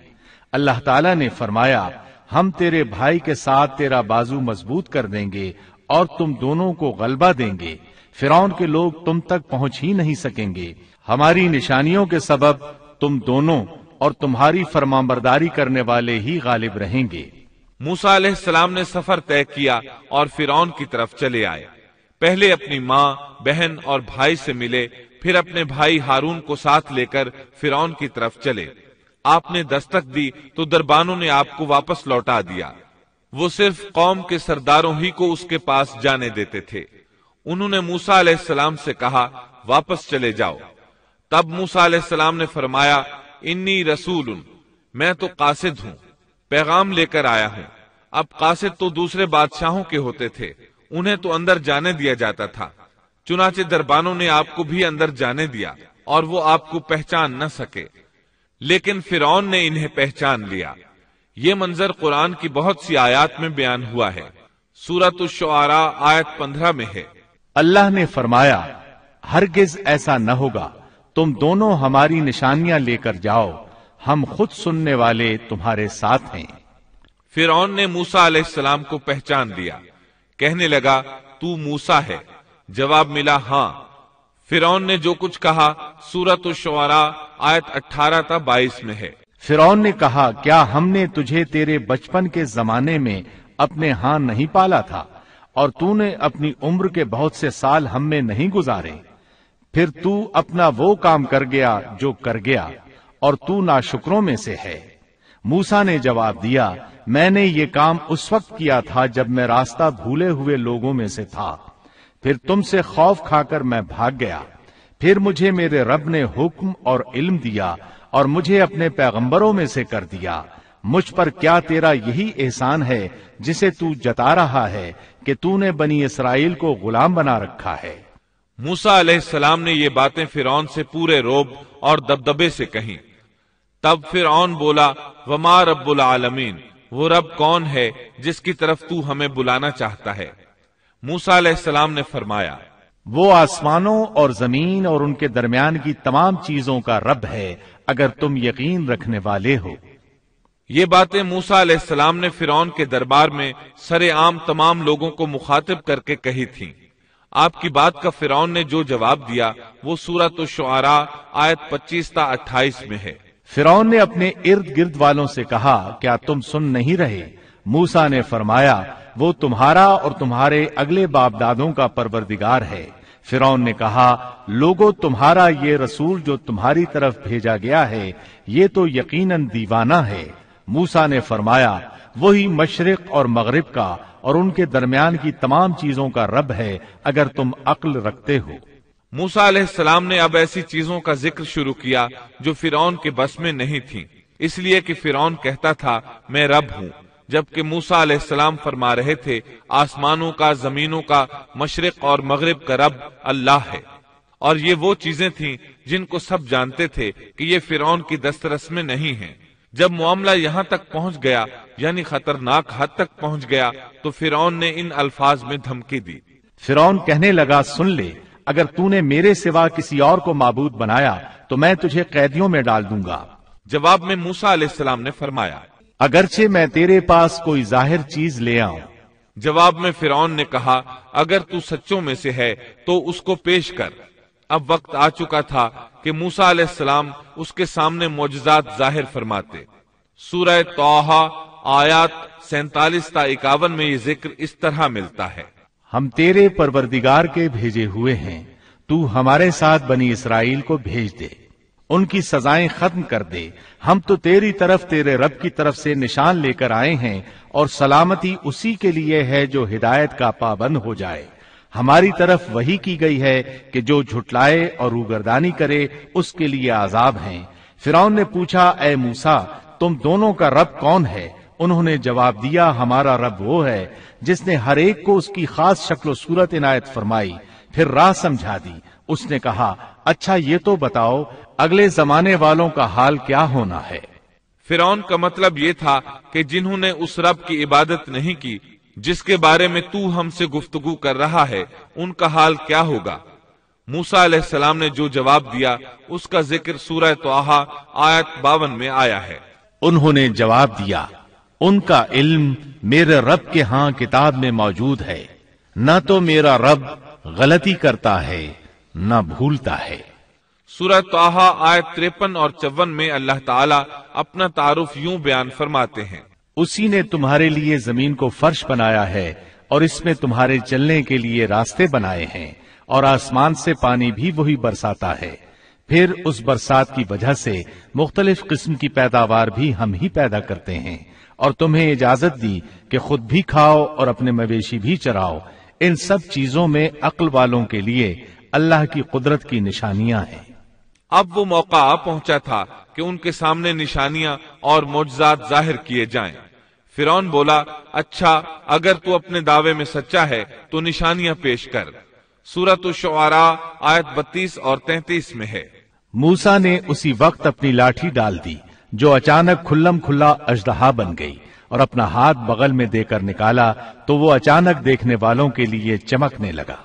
اللہ تعالیٰ نے فرمایا، ہم تیرے بھائی کے ساتھ تیرا بازو مضبوط کر دیں گے اور تم دونوں کو غلبہ دیں گے۔ فرون کے لوگ تم تک پہنچ ہی نہیں سکیں گے۔ ہماری نشانیوں کے سبب تم دونوں اور تمہاری فرمانبرداری کرنے والے ہی غالب رہیں گے۔ موسا علیہ السلام نے سفر طے کیا اور فرون کی طرف چلے آئے۔ پہلے اپنی ماں، بہن اور بھائی سے ملے، پھر اپنے بھائی ہارون کو ساتھ لے کر فرون کی طرف چلے۔ آپ نے دستک دی تو دربانوں نے آپ کو واپس لوٹا دیا۔ وہ صرف قوم کے سرداروں ہی کو اس کے پاس جانے دیتے تھے۔ انہوں نے موسا علیہ السلام سے کہا، واپس چلے جاؤ۔ تب موسا علیہ السلام نے فرمایا انی رسول میں تو قاصد ہوں، پیغام لے کر آیا ہوں۔ اب قاصد تو دوسرے بادشاہوں کے ہوتے تھے، انہیں تو اندر جانے دیا جاتا تھا۔ چنانچہ دربانوں نے آپ کو بھی اندر جانے دیا اور وہ آپ کو پہچان نہ سکے۔ لیکن فرعون نے انہیں پہچان لیا۔ یہ منظر قرآن کی بہت سی آیات میں بیان ہوا ہے۔ سورت الشعراء آیت پندرہ میں ہے۔ اللہ نے فرمایا، ہرگز ایسا نہ ہوگا۔ تم دونوں ہماری نشانیاں لے کر جاؤ ہم خود سننے والے تمہارے ساتھ ہیں۔ فرعون نے موسا علیہ السلام کو پہچان دیا۔ کہنے لگا تو موسا ہے۔ جواب ملا ہاں۔ فرعون نے جو کچھ کہا سورت الشعراء آیت اٹھارہ تا بائیس میں ہے۔ فرعون نے کہا کیا ہم نے تجھے تیرے بچپن کے زمانے میں اپنے ہاں نہیں پالا تھا؟ اور تو نے اپنی عمر کے بہت سے سال ہم میں نہیں گزارے۔ پھر تو اپنا وہ کام کر گیا جو کر گیا، اور تو نا شکروں میں سے ہے۔ موسا نے جواب دیا، میں نے یہ کام اس وقت کیا تھا جب میں راستہ بھولے ہوئے لوگوں میں سے تھا۔ پھر تم سے خوف کھا کر میں بھاگ گیا۔ پھر مجھے میرے رب نے حکم اور علم دیا، اور مجھے اپنے پیغمبروں میں سے کر دیا۔ مجھ پر کیا تیرا یہی احسان ہے جسے تو جتا رہا ہے کہ تو نے بنی اسرائیل کو غلام بنا رکھا ہے؟ موسا علیہ السلام نے یہ باتیں فرعون سے پورے روب اور دبدبے سے کہیں۔ تب فرعون بولا وما رب العالمین وہ رب کون ہے جس کی طرف تو ہمیں بلانا چاہتا ہے؟ موسا علیہ السلام نے فرمایا وہ آسمانوں اور زمین اور ان کے درمیان کی تمام چیزوں کا رب ہے اگر تم یقین رکھنے والے ہو۔ یہ باتیں موسا علیہ السلام نے فرعون کے دربار میں سر عام تمام لوگوں کو مخاطب کر کے کہی تھیں۔ آپ کی بات کا فرعون نے جو جواب دیا، وہ سورت الشعراء آیت پچیس تا اٹھائیس میں ہے۔ فرعون نے اپنے ارد گرد والوں سے کہا، کیا تم سن نہیں رہے؟ موسا نے فرمایا، وہ تمہارا اور تمہارے اگلے باپ دادوں کا پروردگار ہے۔ فرعون نے کہا لوگوں تمہارا یہ رسول جو تمہاری طرف بھیجا گیا ہے، یہ تو یقیناً دیوانہ ہے۔ موسا نے فرمایا، وہی مشرق اور مغرب کا اور ان کے درمیان کی تمام چیزوں کا رب ہے اگر تم عقل رکھتے ہو۔ موسا علیہ السلام نے اب ایسی چیزوں کا ذکر شروع کیا جو فرعون کے بس میں نہیں تھی اس لیے کہ فرعون کہتا تھا، میں رب ہوں۔ جبکہ موسا علیہ السلام فرما رہے تھے، آسمانوں کا، زمینوں کا، مشرق اور مغرب کا رب اللہ ہے۔ اور یہ وہ چیزیں تھیں جن کو سب جانتے تھے کہ یہ فرعون کی دسترس میں نہیں ہیں۔ جب معاملہ یہاں تک پہنچ گیا یعنی خطرناک حد تک پہنچ گیا تو فرعون نے ان الفاظ میں دھمکی دی۔ فرعون کہنے لگا سن لے اگر تو نے میرے سوا کسی اور کو معبود بنایا تو میں تجھے قیدیوں میں ڈال دوں گا۔ جواب میں موسا علیہ السلام نے فرمایا اگرچہ میں تیرے پاس کوئی ظاہر چیز لے آؤں۔ جواب میں فرعون نے کہا اگر تو سچوں میں سے ہے تو اس کو پیش کر۔ اب وقت آ چکا تھا کہ موسا علیہ السلام اس کے سامنے معجزات ظاہر فرماتے۔ سورہ توحا آیات سینتالیس تا اکاون میں یہ ذکر اس طرح ملتا ہے۔ ہم تیرے پروردگار کے بھیجے ہوئے ہیں، تو ہمارے ساتھ بنی اسرائیل کو بھیج دے۔ ان کی سزائیں ختم کر دے۔ ہم تو تیری طرف تیرے رب کی طرف سے نشان لے کر آئے ہیں اور سلامتی اسی کے لیے ہے جو ہدایت کا پابند ہو جائے۔ ہماری طرف وہی کی گئی ہے کہ جو جھٹلائے اور روگردانی کرے، اس کے لیے عذاب ہیں۔ فرعون نے پوچھا، اے موسا تم دونوں کا رب کون ہے؟ انہوں نے جواب دیا، ہمارا رب وہ ہے جس نے ہر ایک کو اس کی خاص شکل و صورت عنایت فرمائی۔ پھر راہ سمجھا دی۔ اس نے کہا اچھا یہ تو بتاؤ، اگلے زمانے والوں کا حال کیا ہونا ہے؟ فرعون کا مطلب یہ تھا کہ جنہوں نے اس رب کی عبادت نہیں کی جس کے بارے میں تو ہم سے گفتگو کر رہا ہے ان کا حال کیا ہوگا؟ موسا علیہ السلام نے جو جواب دیا اس کا ذکر سورہ توحا آیت باون میں آیا ہے۔ انہوں نے جواب دیا ان کا علم میرے رب کے ہاں کتاب میں موجود ہے۔ نہ تو میرا رب غلطی کرتا ہے نہ بھولتا ہے۔ سورہ توحا آیت تریپن اور چون میں اللہ تعالیٰ اپنا تعارف یوں بیان فرماتے ہیں۔ اسی نے تمہارے لیے زمین کو فرش بنایا ہے اور اس میں تمہارے چلنے کے لیے راستے بنائے ہیں اور آسمان سے پانی بھی وہی برساتا ہے۔ پھر اس برسات کی وجہ سے مختلف قسم کی پیداوار بھی ہم ہی پیدا کرتے ہیں اور تمہیں اجازت دی کہ خود بھی کھاؤ اور اپنے مویشی بھی چراؤ۔ ان سب چیزوں میں عقل والوں کے لیے اللہ کی قدرت کی نشانیاں ہیں۔ اب وہ موقع آ پہنچا تھا کہ ان کے سامنے نشانیاں اور معجزات ظاہر کیے جائیں۔ فرون بولا اچھا اگر تو اپنے دعوے میں سچا ہے تو نشانیاں پیش کر۔ سورت الشعراء آیت بتیس اور تینتیس میں ہے۔ موسا نے اسی وقت اپنی لاٹھی ڈال دی جو اچانک کھلم کھلا اجدہا بن گئی اور اپنا ہاتھ بغل میں دے کر نکالا تو وہ اچانک دیکھنے والوں کے لیے چمکنے لگا۔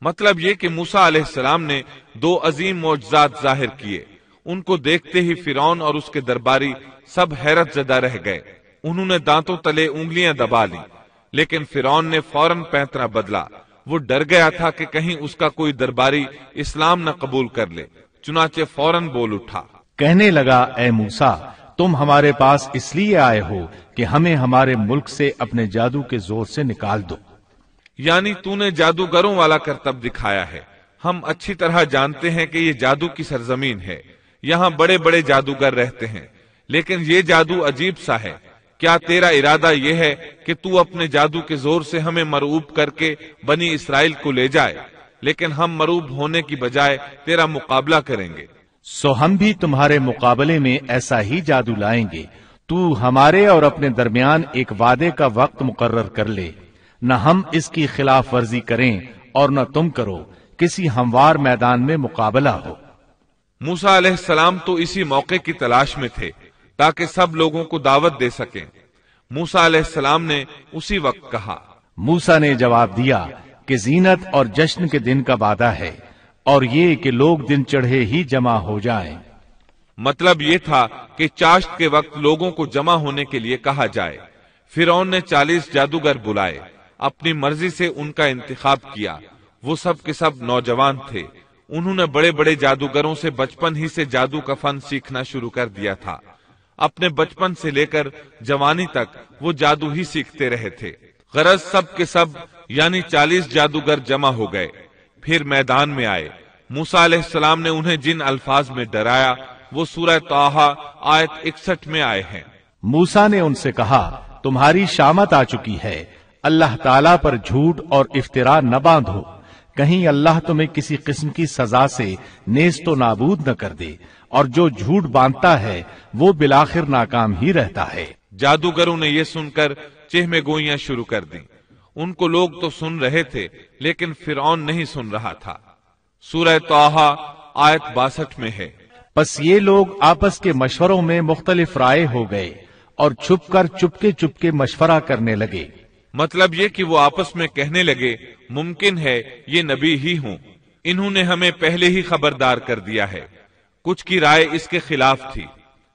مطلب یہ کہ موسا علیہ السلام نے دو عظیم معجزات ظاہر کیے۔ ان کو دیکھتے ہی فرون اور اس کے درباری سب حیرت زدہ رہ گئے۔ انہوں نے دانتوں تلے انگلیاں دبا لی۔ لیکن فرون نے فوراً پینترا بدلا۔ وہ ڈر گیا تھا کہ کہیں اس کا کوئی درباری اسلام نہ قبول کر لے۔ چنانچہ فوراً بول اٹھا۔ کہنے لگا اے موسا تم ہمارے پاس اس لیے آئے ہو کہ ہمیں ہمارے ملک سے اپنے جادو کے زور سے نکال دو۔ یعنی تو نے جادوگروں والا کرتب دکھایا ہے۔ ہم اچھی طرح جانتے ہیں کہ یہ جادو کی سرزمین ہے۔ یہاں بڑے بڑے جادوگر رہتے ہیں۔ لیکن یہ جادو عجیب سا ہے۔ کیا تیرا ارادہ یہ ہے کہ تو اپنے جادو کے زور سے ہمیں مروب کر کے بنی اسرائیل کو لے جائے لیکن ہم مروب ہونے کی بجائے تیرا مقابلہ کریں گے۔ سو ہم بھی تمہارے مقابلے میں ایسا ہی جادو لائیں گے۔ تو ہمارے اور اپنے درمیان ایک وعدے کا وقت مقرر کر لے۔ نہ ہم اس کی خلاف ورزی کریں اور نہ تم کرو۔ کسی ہموار میدان میں مقابلہ ہو۔ موسا علیہ السلام تو اسی موقع کی تلاش میں تھے۔ تاکہ سب لوگوں کو دعوت دے سکیں۔ موسا علیہ السلام نے اسی وقت کہا۔ موسا نے جواب دیا کہ زینت اور جشن کے دن کا وعدہ ہے اور یہ کہ لوگ دن چڑھے ہی جمع ہو جائیں۔ مطلب یہ تھا کہ چاشت کے وقت لوگوں کو جمع ہونے کے لیے کہا جائے۔ فرعون نے چالیس جادوگر بلائے۔ اپنی مرضی سے ان کا انتخاب کیا۔ وہ سب کے سب نوجوان تھے۔ انہوں نے بڑے بڑے جادوگروں سے بچپن ہی سے جادو کا فن سیکھنا شروع کر دیا تھا۔ اپنے بچپن سے لے کر جوانی تک وہ جادو ہی سیکھتے رہے تھے۔ غرض سب کے سب یعنی چالیس جادوگر جمع ہو گئے۔ پھر میدان میں آئے۔ موسا علیہ السلام نے انہیں جن الفاظ میں ڈرایا، وہ سورہ توحا آیت اکسٹھ میں آئے ہیں۔ موسا نے ان سے کہا، تمہاری شامت آ چکی ہے۔ اللہ تعالیٰ پر جھوٹ اور افطرا نہ باندھو۔ کہیں اللہ تمہیں کسی قسم کی سزا سے نیز تو نابود نہ کر دے۔ اور جو جھوٹ باندھتا ہے وہ بلاخر ناکام ہی رہتا ہے۔ جادوگروں نے یہ سن کر چہمے گوئیاں شروع کر دیں۔ ان کو لوگ تو سن رہے تھے لیکن فرعون نہیں سن رہا تھا۔ سورہ توحا آیت باسٹھ میں ہے۔ بس یہ لوگ آپس کے مشوروں میں مختلف رائے ہو گئے اور چھپ کر چپکے چپکے مشورہ کرنے لگے۔ مطلب یہ کہ وہ آپس میں کہنے لگے ممکن ہے یہ نبی ہی ہوں۔ انہوں نے ہمیں پہلے ہی خبردار کر دیا ہے۔ کچھ کی رائے اس کے خلاف تھی۔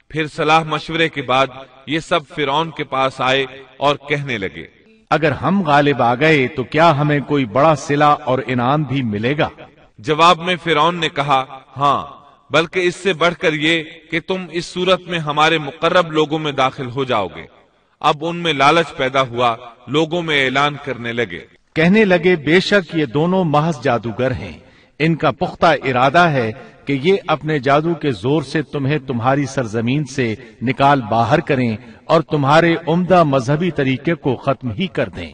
پھر صلاح مشورے کے بعد یہ سب فرعون کے پاس آئے اور کہنے لگے۔ اگر ہم غالب آ گئے تو کیا ہمیں کوئی بڑا سلا اور انعام بھی ملے گا؟ جواب میں فرعون نے کہا ہاں بلکہ اس سے بڑھ کر یہ کہ تم اس صورت میں ہمارے مقرب لوگوں میں داخل ہو جاؤ گے۔ اب ان میں لالچ پیدا ہوا لوگوں میں اعلان کرنے لگے۔ کہنے لگے بے شک یہ دونوں محض جادوگر ہیں۔ ان کا پختہ ارادہ ہے کہ یہ اپنے جادو کے زور سے تمہیں تمہاری سرزمین سے نکال باہر کریں اور تمہارے عمدہ مذہبی طریقے کو ختم ہی کر دیں۔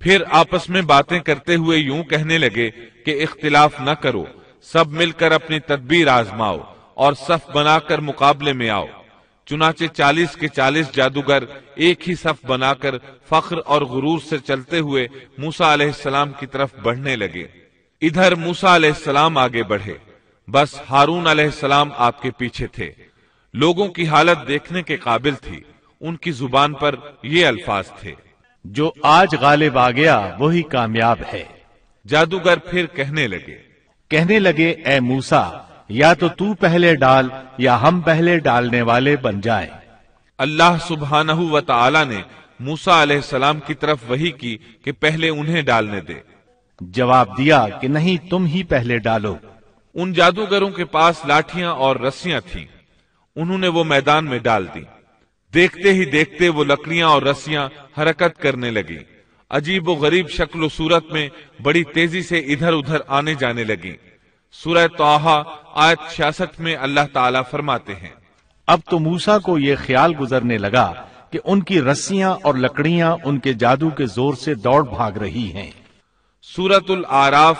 پھر آپس میں باتیں کرتے ہوئے یوں کہنے لگے کہ اختلاف نہ کرو، سب مل کر اپنی تدبیر آزماؤ اور صف بنا کر مقابلے میں آؤ۔ چنانچہ چالیس کے چالیس جادوگر ایک ہی صف بنا کر فخر اور غرور سے چلتے ہوئے موسا علیہ السلام کی طرف بڑھنے لگے۔ ادھر موسا علیہ السلام آگے بڑھے۔ بس ہارون علیہ السلام آپ کے پیچھے تھے۔ لوگوں کی حالت دیکھنے کے قابل تھی۔ ان کی زبان پر یہ الفاظ تھے۔ جو آج غالب آ گیا وہی کامیاب ہے۔ جادوگر پھر کہنے لگے۔ کہنے لگے اے موسا یا تو تو پہلے ڈال یا ہم پہلے ڈالنے والے بن جائیں۔ اللہ سبحانہ و تعالی نے موسا علیہ السلام کی طرف وہی کی کہ پہلے انہیں ڈالنے دے۔ جواب دیا کہ نہیں تم ہی پہلے ڈالو۔ ان جادوگروں کے پاس لاٹیاں اور رسیاں تھیں۔ انہوں نے وہ میدان میں ڈال دی۔ دیکھتے ہی دیکھتے وہ لکڑیاں اور رسیاں حرکت کرنے لگی عجیب و غریب شکل و صورت میں بڑی تیزی سے ادھر ادھر آنے جانے لگی سورہ توحا آیت چھیاسٹھ میں اللہ تعالیٰ فرماتے ہیں۔ اب تو موسا کو یہ خیال گزرنے لگا کہ ان کی رسیاں اور لکڑیاں ان کے جادو کے زور سے دوڑ بھاگ رہی ہیں۔ سورت العراف،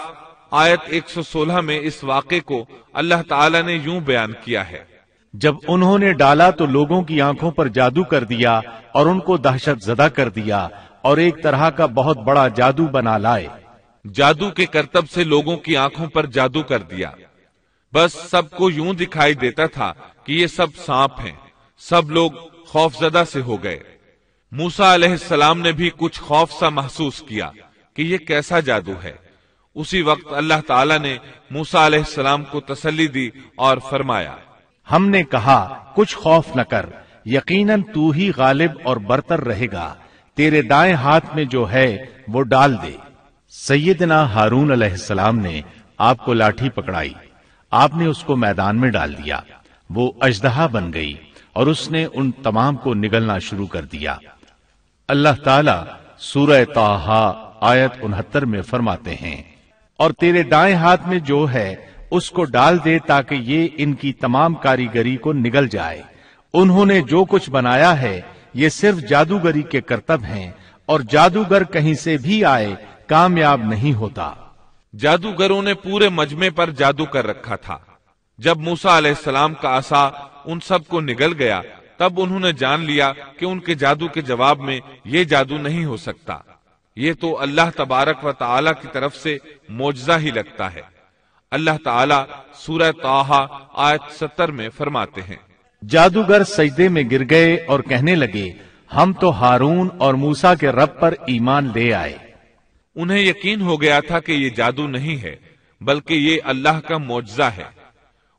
آیت 116 میں اس واقعے کو اللہ تعالیٰ نے یوں بیان کیا ہے۔ جب انہوں نے ڈالا تو لوگوں کی آنکھوں پر جادو کر دیا اور ان کو دہشت زدہ کر دیا اور ایک طرح کا بہت بڑا جادو بنا لائے۔ جادو کے کرتب سے لوگوں کی آنکھوں پر جادو کر دیا۔ بس سب کو یوں دکھائی دیتا تھا کہ یہ سب سانپ ہیں۔ سب لوگ خوف زدہ سے ہو گئے۔ موسا علیہ السلام نے بھی کچھ خوف سا محسوس کیا۔ کہ یہ کیسا جادو ہے۔ اسی وقت اللہ تعالیٰ نے موسا علیہ السلام کو تسلی دی اور فرمایا، ہم نے کہا، کچھ خوف نہ کر، یقیناً تو ہی غالب اور برتر رہے گا۔ تیرے دائیں ہاتھ میں جو ہے، وہ ڈال دے۔ سیدنا ہارون علیہ السلام نے آپ کو لاٹھی پکڑائی۔ آپ نے اس کو میدان میں ڈال دیا۔ وہ اجدہا بن گئی اور اس نے ان تمام کو نگلنا شروع کر دیا۔ اللہ تعالی سورہ تاہا آیت انہتر میں فرماتے ہیں، اور تیرے دائیں ہاتھ میں جو ہے، اس کو ڈال دے تاکہ یہ ان کی تمام کاریگری کو نگل جائے۔ انہوں نے جو کچھ بنایا ہے، یہ صرف جادوگری کے کرتب ہیں، اور جادوگر کہیں سے بھی آئے، کامیاب نہیں ہوتا۔ جادوگروں نے پورے مجمے پر جادو کر رکھا تھا۔ جب موسا علیہ السلام کا آسا ان سب کو نگل گیا، تب انہوں نے جان لیا کہ ان کے جادو کے جواب میں یہ جادو نہیں ہو سکتا۔ یہ تو اللہ تبارک و تعالی کی طرف سے موجزہ ہی لگتا ہے۔ اللہ تعالی سورہ تاہا آیت ستر میں فرماتے ہیں۔ جادوگر سجدے میں گر گئے اور کہنے لگے ہم تو ہارون اور موسا کے رب پر ایمان لے آئے۔ انہیں یقین ہو گیا تھا کہ یہ جادو نہیں ہے بلکہ یہ اللہ کا معجزہ ہے۔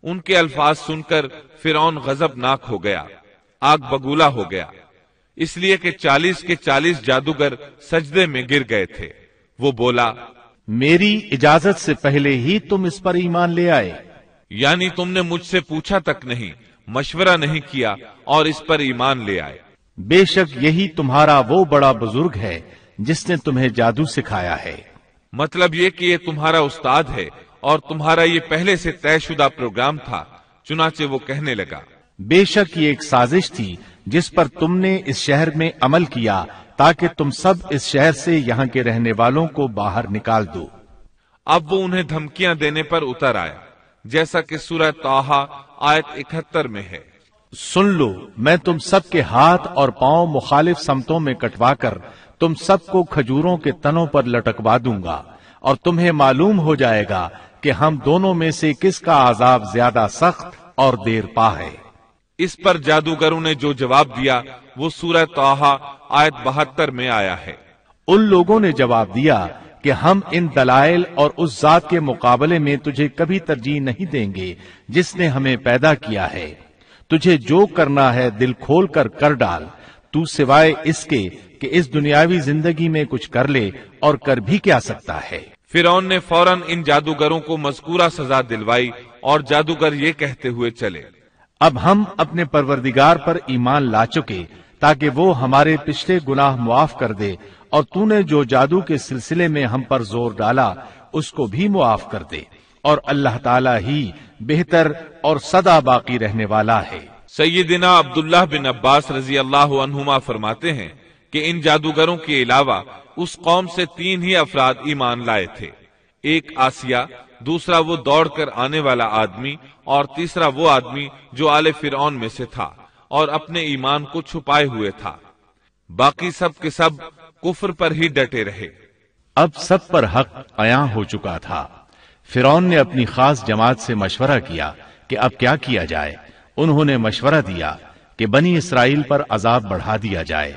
ان کے الفاظ سن کر فرعون غزب ناک ہو گیا آگ بگولا ہو گیا۔ اس لیے کہ چالیس کے چالیس جادوگر سجدے میں گر گئے تھے۔ وہ بولا میری اجازت سے پہلے ہی تم اس پر ایمان لے آئے۔ یعنی تم نے مجھ سے پوچھا تک نہیں مشورہ نہیں کیا اور اس پر ایمان لے آئے۔ بے شک یہی تمہارا وہ بڑا بزرگ ہے جس نے تمہیں جادو سکھایا ہے۔ مطلب یہ کہ یہ تمہارا استاد ہے اور تمہارا یہ پہلے سے طے شدہ پروگرام تھا چنانچہ وہ کہنے لگا بے شک یہ ایک سازش تھی جس پر تم نے اس شہر میں عمل کیا تاکہ تم سب اس شہر سے یہاں کے رہنے والوں کو باہر نکال دو۔ اب وہ انہیں دھمکیاں دینے پر اتر آیا جیسا کہ سورہ توحا آیت اکہتر میں ہے۔ سن لو میں تم سب کے ہاتھ اور پاؤں مخالف سمتوں میں کٹوا کر تم سب کو کھجوروں کے تنوں پر لٹکوا دوں گا اور تمہیں معلوم ہو جائے گا کہ ہم دونوں میں سے کس کا عذاب زیادہ سخت اور دیر پا ہے۔ اس پر جادوگروں نے جو جواب دیا وہ سورہ توحا آیت بہتر میں آیا ہے۔ ان لوگوں نے جواب دیا کہ ہم ان دلائل اور اس ذات کے مقابلے میں تجھے کبھی ترجیح نہیں دیں گے جس نے ہمیں پیدا کیا ہے۔ تجھے جو کرنا ہے دل کھول کر کر ڈال۔ تو سوائے اس کے کہ اس دنیاوی زندگی میں کچھ کر لے اور کر بھی کیا سکتا ہے۔ فرعون نے فوراً ان جادوگروں کو مذکورہ سزا دلوائی اور جادوگر یہ کہتے ہوئے چلے۔ اب ہم اپنے پروردگار پر ایمان لا چکے تاکہ وہ ہمارے پچھلے گناہ معاف کر دے اور تو نے جو جادو کے سلسلے میں ہم پر زور ڈالا، اس کو بھی معاف کر دے۔ اور اللہ تعالی ہی بہتر اور سدا باقی رہنے والا ہے۔ سیدنا عبداللہ بن عباس رضی اللہ عنہما فرماتے ہیں کہ ان جادوگروں کے علاوہ اس قوم سے تین ہی افراد ایمان لائے تھے۔ ایک آسیا دوسرا وہ دوڑ کر آنے والا آدمی اور تیسرا وہ آدمی جو آل فرعون میں سے تھا اور اپنے ایمان کو چھپائے ہوئے تھا۔ باقی سب کے سب کفر پر ہی ڈٹے رہے۔ اب سب پر حق عیاں ہو چکا تھا۔ فرعون نے اپنی خاص جماعت سے مشورہ کیا کہ اب کیا کیا جائے۔ انہوں نے مشورہ دیا کہ بنی اسرائیل پر عذاب بڑھا دیا جائے۔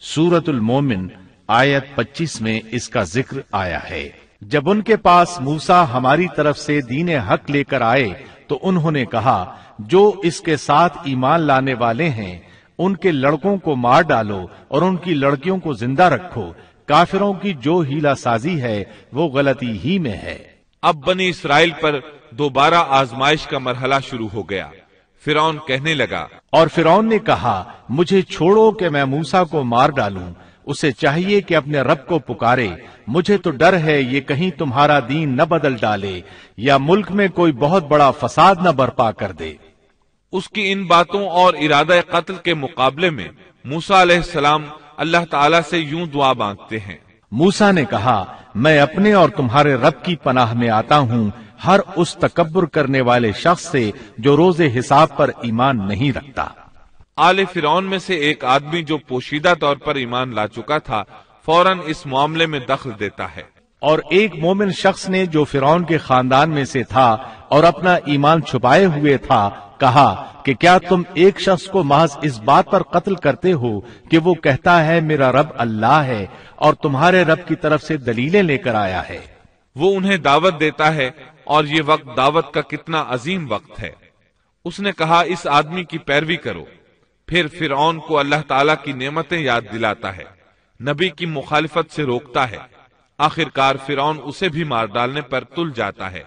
سورت المومن آیت پچیس میں اس کا ذکر آیا ہے۔ جب ان کے پاس موسا ہماری طرف سے دین حق لے کر آئے تو انہوں نے کہا جو اس کے ساتھ ایمان لانے والے ہیں ان کے لڑکوں کو مار ڈالو اور ان کی لڑکیوں کو زندہ رکھو۔ کافروں کی جو ہیلا سازی ہے وہ غلطی ہی میں ہے۔ اب بنی اسرائیل پر دوبارہ آزمائش کا مرحلہ شروع ہو گیا۔ فرعون کہنے لگا اور فرعون نے کہا مجھے چھوڑو کہ میں موسا کو مار ڈالوں۔ اسے چاہیے کہ اپنے رب کو پکارے۔ مجھے تو ڈر ہے یہ کہیں تمہارا دین نہ بدل ڈالے یا ملک میں کوئی بہت بڑا فساد نہ برپا کر دے۔ اس کی ان باتوں اور ارادہ قتل کے مقابلے میں موسا علیہ السلام اللہ تعالیٰ سے یوں دعا مانگتے ہیں۔ موسا نے کہا میں اپنے اور تمہارے رب کی پناہ میں آتا ہوں ہر اس تکبر کرنے والے شخص سے جو روز حساب پر ایمان نہیں رکھتا۔ آل فرعون میں سے ایک آدمی جو پوشیدہ طور پر ایمان لا چکا تھا فوراً اس معاملے میں دخل دیتا ہے۔ اور ایک مومن شخص نے جو فرعون کے خاندان میں سے تھا اور اپنا ایمان چھپائے ہوئے تھا کہا کہ کیا تم ایک شخص کو محض اس بات پر قتل کرتے ہو کہ وہ کہتا ہے میرا رب اللہ ہے اور تمہارے رب کی طرف سے دلیلیں لے کر آیا ہے۔ وہ انہیں دعوت دیتا ہے اور یہ وقت دعوت کا کتنا عظیم وقت ہے۔ اس نے کہا اس آدمی کی پیروی کرو۔ پھر فرعون کو اللہ تعالیٰ کی نعمتیں یاد دلاتا ہے۔ نبی کی مخالفت سے روکتا ہے۔ آخر کار فرعون اسے بھی مار ڈالنے پر تل جاتا ہے۔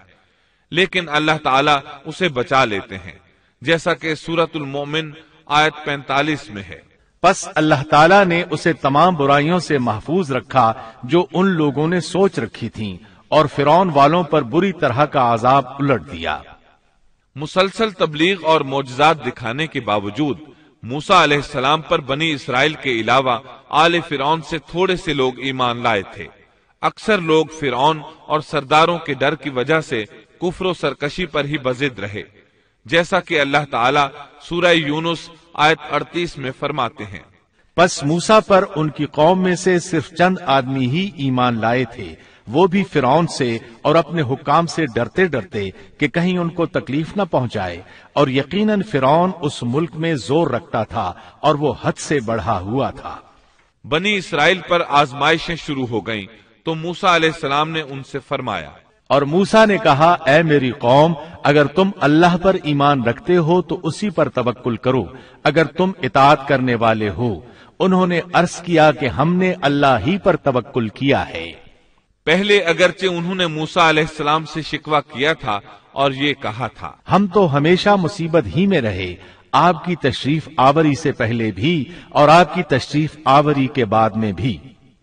لیکن اللہ تعالیٰ اسے بچا لیتے ہیں۔ جیسا کہ سورت المومن آیت پینتالیس میں ہے۔ پس اللہ تعالیٰ نے اسے تمام برائیوں سے محفوظ رکھا جو ان لوگوں نے سوچ رکھی تھیں اور فرعون والوں پر بری طرح کا عذاب الٹ دیا۔ مسلسل تبلیغ اور معجزات دکھانے کے باوجود موسا علیہ السلام پر بنی اسرائیل کے علاوہ آل فرعون سے تھوڑے سے لوگ ایمان لائے تھے۔ اکثر لوگ فرعون اور سرداروں کے ڈر کی وجہ سے کفر و سرکشی پر ہی بزد رہے۔ جیسا کہ اللہ تعالیٰ سورہ یونس آیت اڑتیس میں فرماتے ہیں۔ پس موسا پر ان کی قوم میں سے صرف چند آدمی ہی ایمان لائے تھے۔ وہ بھی فرعون سے اور اپنے حکام سے ڈرتے ڈرتے کہ کہیں ان کو تکلیف نہ پہنچائے۔ اور یقیناً فرعون اس ملک میں زور رکھتا تھا اور وہ حد سے بڑھا ہوا تھا۔ بنی اسرائیل پر آزمائشیں شروع ہو گئیں تو موسا علیہ السلام نے ان سے فرمایا اور موسا نے کہا اے میری قوم اگر تم اللہ پر ایمان رکھتے ہو تو اسی پر توکل کرو۔ اگر تم اطاعت کرنے والے ہو انہوں نے عرض کیا کہ ہم نے اللہ ہی پر توکل کیا ہے۔ پہلے اگرچہ انہوں نے موسا علیہ السلام سے شکوا کیا تھا اور یہ کہا تھا۔ ہم تو ہمیشہ مصیبت ہی میں رہے آپ کی تشریف آوری سے پہلے بھی اور آپ کی تشریف آوری کے بعد میں بھی۔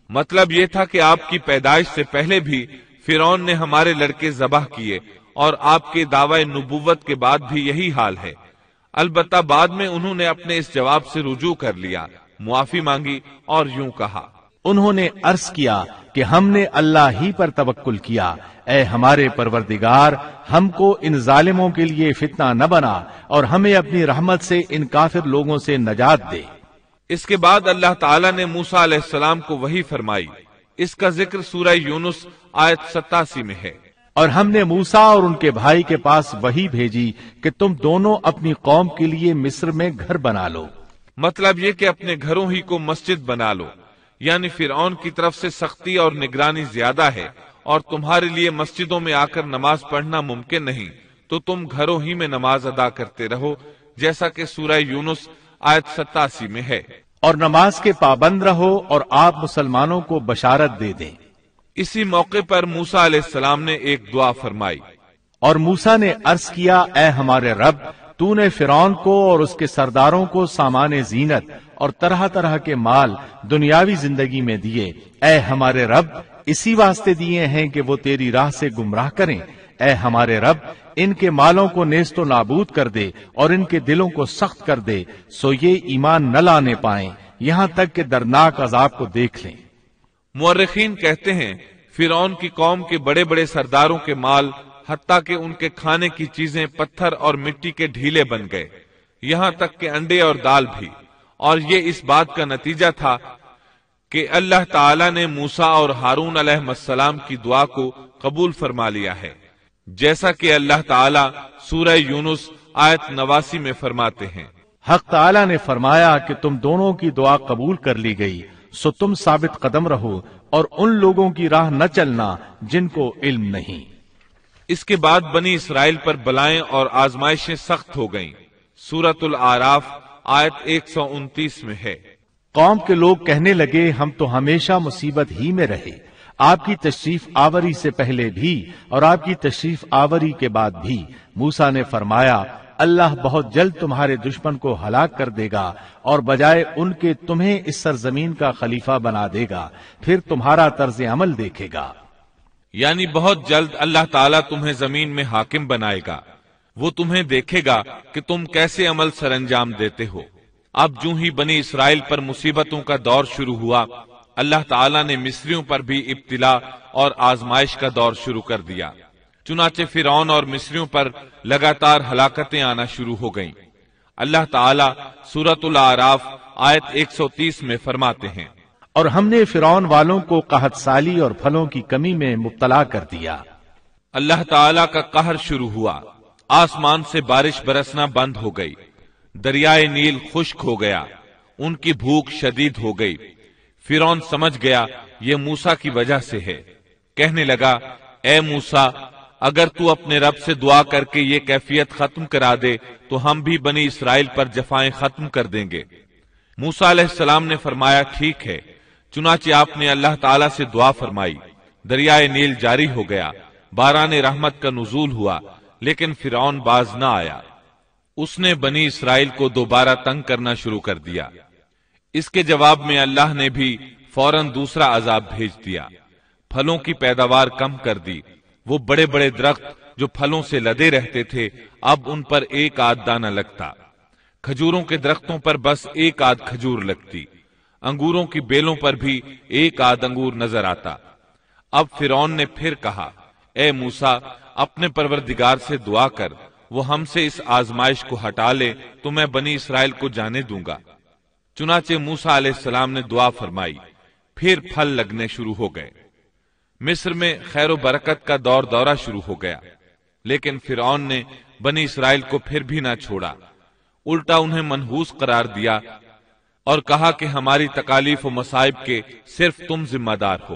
مطلب یہ تھا کہ آپ کی پیدائش سے پہلے بھی فرون نے ہمارے لڑکے ذبح کیے اور آپ کے دعوی نبوت کے بعد بھی یہی حال ہے۔ البتہ بعد میں انہوں نے اپنے اس جواب سے رجوع کر لیا معافی مانگی اور یوں کہا۔ انہوں نے عرض کیا کہ ہم نے اللہ ہی پر توکل کیا۔ اے ہمارے پروردگار ہم کو ان ظالموں کے لیے فتنہ نہ بنا اور ہمیں اپنی رحمت سے ان کافر لوگوں سے نجات دے۔ اس کے بعد اللہ تعالیٰ نے موسا علیہ السلام کو وہی فرمائی۔ اس کا ذکر سورہ یونس آیت ستاسی میں ہے۔ اور ہم نے موسا اور ان کے بھائی کے پاس وہی بھیجی کہ تم دونوں اپنی قوم کے لیے مصر میں گھر بنا لو۔ مطلب یہ کہ اپنے گھروں ہی کو مسجد بنا لو۔ یعنی فرعون کی طرف سے سختی اور نگرانی زیادہ ہے اور تمہارے لیے مسجدوں میں آ کر نماز پڑھنا ممکن نہیں تو تم گھروں ہی میں نماز ادا کرتے رہو جیسا کہ سورہ یونس آیت ستاسی میں ہے۔ اور نماز کے پابند رہو اور آپ مسلمانوں کو بشارت دے دیں۔ اسی موقع پر موسا علیہ السلام نے ایک دعا فرمائی۔ اور موسا نے عرض کیا اے ہمارے رب تو نے فرعون کو اور اس کے سرداروں کو سامان زینت اور طرح طرح کے مال دنیاوی زندگی میں دیے۔ اے ہمارے رب، اسی واسطے دیے ہیں کہ وہ تیری راہ سے گمراہ کریں۔ اے ہمارے رب، ان کے مالوں کو نیست و نابود کر دے اور ان کے دلوں کو سخت کر دے سو یہ ایمان نہ لانے پائیں۔ یہاں تک کہ درناک عذاب کو دیکھ لیں۔ مورخین کہتے ہیں، فرعون کی قوم کے بڑے بڑے سرداروں کے مال حتیٰ کہ ان کے کھانے کی چیزیں پتھر اور مٹی کے ڈھیلے بن گئے۔ یہاں تک کہ انڈے اور دال بھی۔ اور یہ اس بات کا نتیجہ تھا کہ اللہ تعالی نے موسا اور ہارون علیہ السلام کی دعا کو قبول فرما لیا ہے۔ جیسا کہ اللہ تعالی سورہ یونس آیت نواسی میں فرماتے ہیں۔ حق تعالی نے فرمایا کہ تم دونوں کی دعا قبول کر لی گئی، سو تم ثابت قدم رہو اور ان لوگوں کی راہ نہ چلنا جن کو علم نہیں۔ اس کے بعد بنی اسرائیل پر بلائیں اور آزمائشیں سخت ہو گئیں۔ سورت العراف آیت ایک سو انتیس میں ہے۔ قوم کے لوگ کہنے لگے، ہم تو ہمیشہ مصیبت ہی میں رہے۔ آپ کی تشریف آوری سے پہلے بھی اور آپ کی تشریف آوری کے بعد بھی۔ موسا نے فرمایا، اللہ بہت جلد تمہارے دشمن کو ہلاک کر دے گا اور بجائے ان کے تمہیں اس سرزمین کا خلیفہ بنا دے گا، پھر تمہارا طرز عمل دیکھے گا۔ یعنی بہت جلد اللہ تعالیٰ تمہیں زمین میں حاکم بنائے گا۔ وہ تمہیں دیکھے گا کہ تم کیسے عمل سر انجام دیتے ہو۔ اب جو ہی بنی اسرائیل پر مصیبتوں کا دور شروع ہوا، اللہ تعالیٰ نے مصریوں پر بھی ابتلا اور آزمائش کا دور شروع کر دیا۔ چنانچہ فرعون اور مصریوں پر لگاتار ہلاکتیں آنا شروع ہو گئیں۔ اللہ تعالیٰ سورت العراف آیت 130 میں فرماتے ہیں۔ اور ہم نے فرعون والوں کو قحط سالی اور پھلوں کی کمی میں مبتلا کر دیا۔ اللہ تعالیٰ کا قہر شروع ہوا۔ آسمان سے بارش برسنا بند ہو گئی۔ دریائے نیل خشک ہو گیا۔ ان کی بھوک شدید ہو گئی۔ فرون سمجھ گیا، یہ موسا کی وجہ سے ہے۔ کہنے لگا، اے موسا اگر تو اپنے رب سے دعا کر کے یہ کیفیت ختم کرا دے، تو ہم بھی بنی اسرائیل پر جفائیں ختم کر دیں گے۔ موسا علیہ السلام نے فرمایا، ٹھیک ہے۔ چنانچہ آپ نے اللہ تعالی سے دعا فرمائی۔ دریائے نیل جاری ہو گیا۔ باران رحمت کا نزول ہوا، لیکن فرعون باز نہ آیا۔ اس نے بنی اسرائیل کو دوبارہ تنگ کرنا شروع کر دیا۔ اس کے جواب میں اللہ نے بھی فوراً دوسرا عذاب بھیج دیا۔ پھلوں کی پیداوار کم کر دی۔ وہ بڑے بڑے درخت جو پھلوں سے لدے رہتے تھے، اب ان پر ایک آدھ دانا لگتا۔ کھجوروں کے درختوں پر بس ایک آدھ کھجور لگتی۔ انگوروں کی بیلوں پر بھی ایک آدھ انگور نظر آتا۔ اب فرون نے پھر کہا، اے موسا اپنے پروردگار سے دعا کر، وہ ہم سے اس آزمائش کو ہٹا لے، تو میں بنی اسرائیل کو جانے دوں گا۔ چنانچہ موسا علیہ السلام نے دعا فرمائی، پھر پھل لگنے شروع ہو گئے۔ مصر میں خیر و برکت کا دور دورہ شروع ہو گیا، لیکن فرعون نے بنی اسرائیل کو پھر بھی نہ چھوڑا۔ الٹا انہیں منحوس قرار دیا اور کہا کہ ہماری تکالیف و مصائب کے صرف تم ذمہ دار ہو۔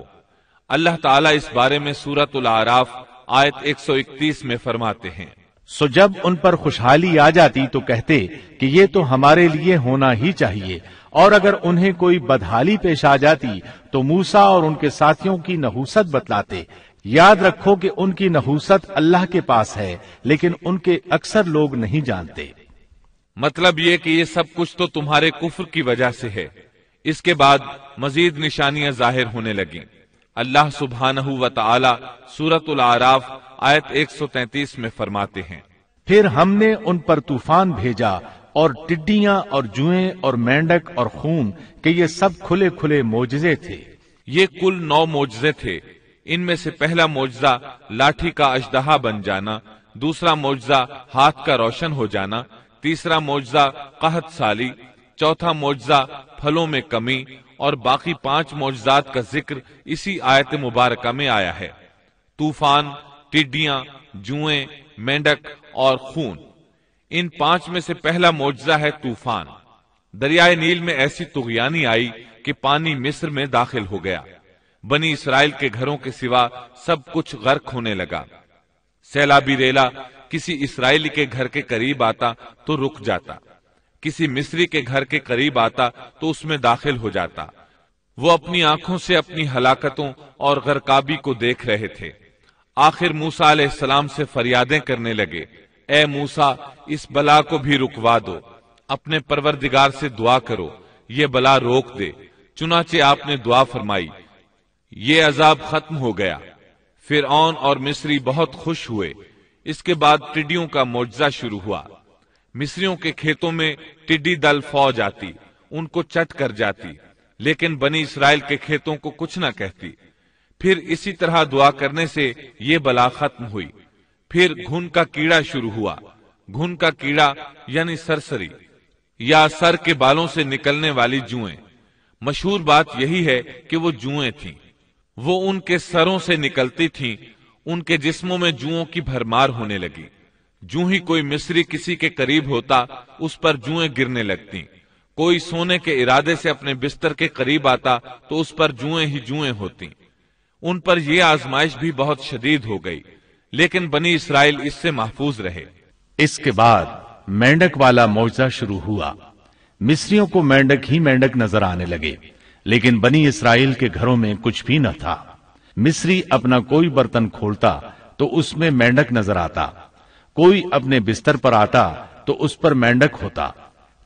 اللہ تعالیٰ اس بارے میں سورت العراف آیت 131 میں فرماتے ہیں۔ سو جب ان پر خوشحالی آ جاتی تو کہتے کہ یہ تو ہمارے لیے ہونا ہی چاہیے۔ اور اگر انہیں کوئی بدحالی پیش آ جاتی تو موسا اور ان کے ساتھیوں کی نحوست بتلاتے۔ یاد رکھو کہ ان کی نحوست اللہ کے پاس ہے، لیکن ان کے اکثر لوگ نہیں جانتے۔ مطلب یہ کہ یہ سب کچھ تو تمہارے کفر کی وجہ سے ہے۔ اس کے بعد مزید نشانیاں ظاہر ہونے لگیں۔ اللہ سبحانہ و تعالی سورت العراف آیت 133 میں فرماتے ہیں۔ پھر ہم نے ان پر طوفان بھیجا اور ٹڈیاں اور جوئیں اور مینڈک اور خون کہ یہ سب کھلے کھلے موجزے تھے۔ یہ کل نو موجزے تھے۔ ان میں سے پہلا موجزہ لاٹھی کا اشدہا بن جانا دوسرا موجزہ ہاتھ کا روشن ہو جانا تیسرا معجزہ قحط سالی، چوتھا معجزہ پھلوں میں کمی، اور باقی پانچ معجزات کا ذکر اسی آیت مبارکہ میں آیا ہے۔ طوفان، ٹڈیاں، جوئیں، مینڈک اور خون۔ ان پانچ میں سے پہلا معجزہ ہے طوفان۔ دریائے نیل میں ایسی تغیانی آئی کہ پانی مصر میں داخل ہو گیا۔ بنی اسرائیل کے گھروں کے سوا سب کچھ غرق ہونے لگا۔ سیلابی ریلا کسی اسرائیلی کے گھر کے قریب آتا تو رک جاتا۔ کسی مصری کے گھر کے قریب آتا تو اس میں داخل ہو جاتا۔ وہ اپنی آنکھوں سے اپنی ہلاکتوں اور غرقابی کو دیکھ رہے تھے۔ آخر موسا علیہ السلام سے فریادیں کرنے لگے۔ اے موسا اس بلا کو بھی رکوا دو۔ اپنے پروردگار سے دعا کرو۔ یہ بلا روک دے۔ چنانچہ آپ نے دعا فرمائی۔ یہ عذاب ختم ہو گیا۔ فرعون اور مصری بہت خوش ہوئے۔ اس کے بعد ٹڈیوں کا معجزہ شروع ہوا۔ مصریوں کے کھیتوں میں ٹڈی دل فوج آتی، ان کو چٹ کر جاتی، لیکن بنی اسرائیل کے کھیتوں کو کچھ نہ کہتی۔ پھر اسی طرح دعا کرنے سے یہ بلا ختم ہوئی۔ پھر گھن کا کیڑا شروع ہوا۔ گھن کا کیڑا یعنی سرسری، یا سر کے بالوں سے نکلنے والی جوئیں۔ مشہور بات یہی ہے کہ وہ جوئیں تھیں۔ وہ ان کے سروں سے نکلتی تھیں ان کے جسموں میں جوؤں کی بھرمار ہونے لگی۔ جو ہی کوئی مصری کسی کے قریب ہوتا، اس پر جوئیں گرنے لگتی کوئی سونے کے ارادے سے اپنے بستر کے قریب آتا، تو اس پر جوئیں ہی جوئیں ہوتی ان پر یہ آزمائش بھی بہت شدید ہو گئی۔ لیکن بنی اسرائیل اس سے محفوظ رہے۔ اس کے بعد مینڈک والا معجزہ شروع ہوا۔ مصریوں کو مینڈک ہی مینڈک نظر آنے لگے۔ لیکن بنی اسرائیل کے گھروں میں کچھ بھی نہ تھا۔ مصری اپنا کوئی برتن کھولتا تو اس میں مینڈک نظر آتا۔ کوئی اپنے بستر پر آتا تو اس پر مینڈک ہوتا۔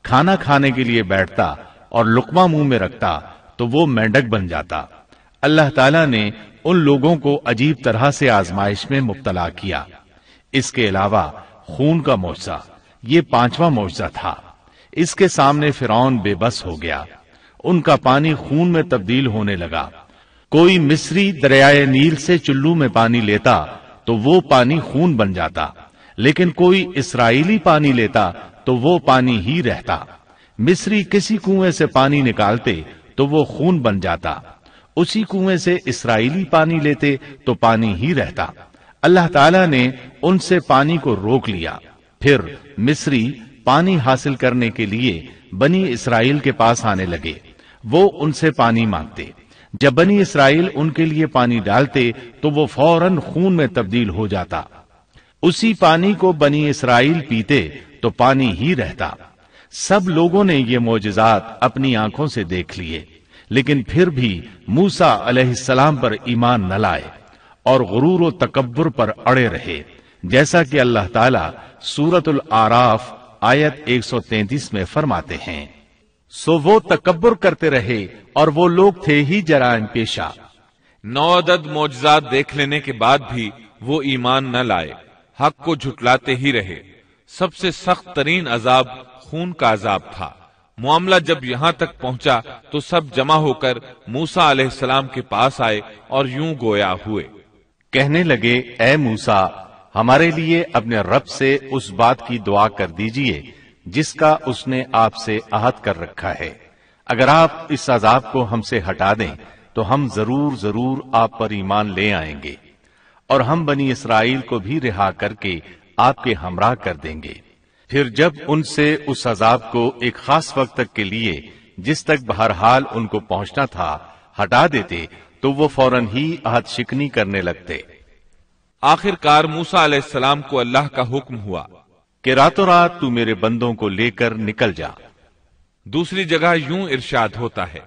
کھانا کھانے کے لیے بیٹھتا اور لکما منہ میں رکھتا تو وہ مینڈک بن جاتا۔ اللہ تعالیٰ نے ان لوگوں کو عجیب طرح سے آزمائش میں مبتلا کیا۔ اس کے علاوہ خون کا معاوضہ یہ پانچواں معاوضہ تھا۔ اس کے سامنے فرعون بے بس ہو گیا۔ ان کا پانی خون میں تبدیل ہونے لگا۔ کوئی مصری دریائے نیل سے چلو میں پانی لیتا تو وہ پانی خون بن جاتا، لیکن کوئی اسرائیلی پانی لیتا تو وہ پانی ہی رہتا۔ مصری کسی کنویں سے پانی نکالتے تو وہ خون بن جاتا، اسی کنویں سے اسرائیلی پانی لیتے تو پانی ہی رہتا۔ اللہ تعالی نے ان سے پانی کو روک لیا۔ پھر مصری پانی حاصل کرنے کے لیے بنی اسرائیل کے پاس آنے لگے۔ وہ ان سے پانی مانگتے۔ جب بنی اسرائیل ان کے لیے پانی ڈالتے تو وہ فوراً خون میں تبدیل ہو جاتا۔ اسی پانی کو بنی اسرائیل پیتے تو پانی ہی رہتا۔ سب لوگوں نے یہ معجزات اپنی آنکھوں سے دیکھ لیے، لیکن پھر بھی موسا علیہ السلام پر ایمان نہ لائے اور غرور و تکبر پر اڑے رہے۔ جیسا کہ اللہ تعالی سورت العراف آیت 133 میں فرماتے ہیں۔ سو وہ تکبر کرتے رہے اور وہ لوگ تھے ہی جرائم پیشہ۔ نو عدد معجزات دیکھ لینے کے بعد بھی وہ ایمان نہ لائے حق کو جھٹلاتے ہی رہے۔ سب سے سخت ترین عذاب خون کا عذاب تھا۔ معاملہ جب یہاں تک پہنچا تو سب جمع ہو کر موسا علیہ السلام کے پاس آئے اور یوں گویا ہوئے۔ کہنے لگے اے موسا ہمارے لیے اپنے رب سے اس بات کی دعا کر دیجیے۔ جس کا اس نے آپ سے عہد کر رکھا ہے۔ اگر آپ اس عذاب کو ہم سے ہٹا دیں، تو ہم ضرور ضرور آپ پر ایمان لے آئیں گے۔ اور ہم بنی اسرائیل کو بھی رہا کر کے آپ کے ہمراہ کر دیں گے۔ پھر جب ان سے اس عذاب کو ایک خاص وقت تک کے لیے، جس تک بہرحال ان کو پہنچنا تھا، ہٹا دیتے، تو وہ فوراً ہی عہد شکنی کرنے لگتے۔ آخر کار موسا علیہ السلام کو اللہ کا حکم ہوا۔ کہ راتوں رات تو میرے بندوں کو لے کر نکل جا۔ دوسری جگہ یوں ارشاد ہوتا ہے۔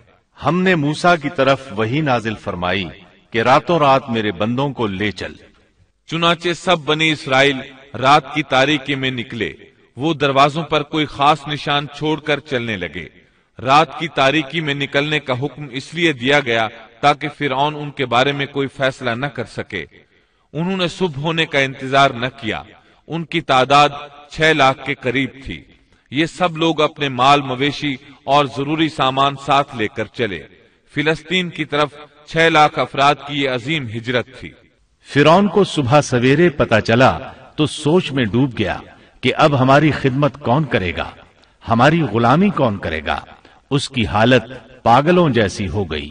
ہم نے موسا کی طرف وہی نازل فرمائی کہ راتوں رات میرے بندوں کو لے چل۔ چنانچہ سب بنی اسرائیل رات کی تاریکی میں نکلے۔ وہ دروازوں پر کوئی خاص نشان چھوڑ کر چلنے لگے۔ رات کی تاریکی میں نکلنے کا حکم اس لیے دیا گیا تاکہ فرعون ان کے بارے میں کوئی فیصلہ نہ کر سکے۔ انہوں نے صبح ہونے کا انتظار نہ کیا۔ ان کی تعداد چھ لاکھ کے قریب تھی۔ یہ سب لوگ اپنے مال مویشی اور ضروری سامان ساتھ لے کر چلے۔ فلسطین کی طرف چھ لاکھ افراد کی یہ عظیم ہجرت تھی۔ فرون کو صبح سویرے پتا چلا تو سوچ میں ڈوب گیا کہ اب ہماری خدمت کون کرے گا؟ ہماری غلامی کون کرے گا؟ اس کی حالت پاگلوں جیسی ہو گئی۔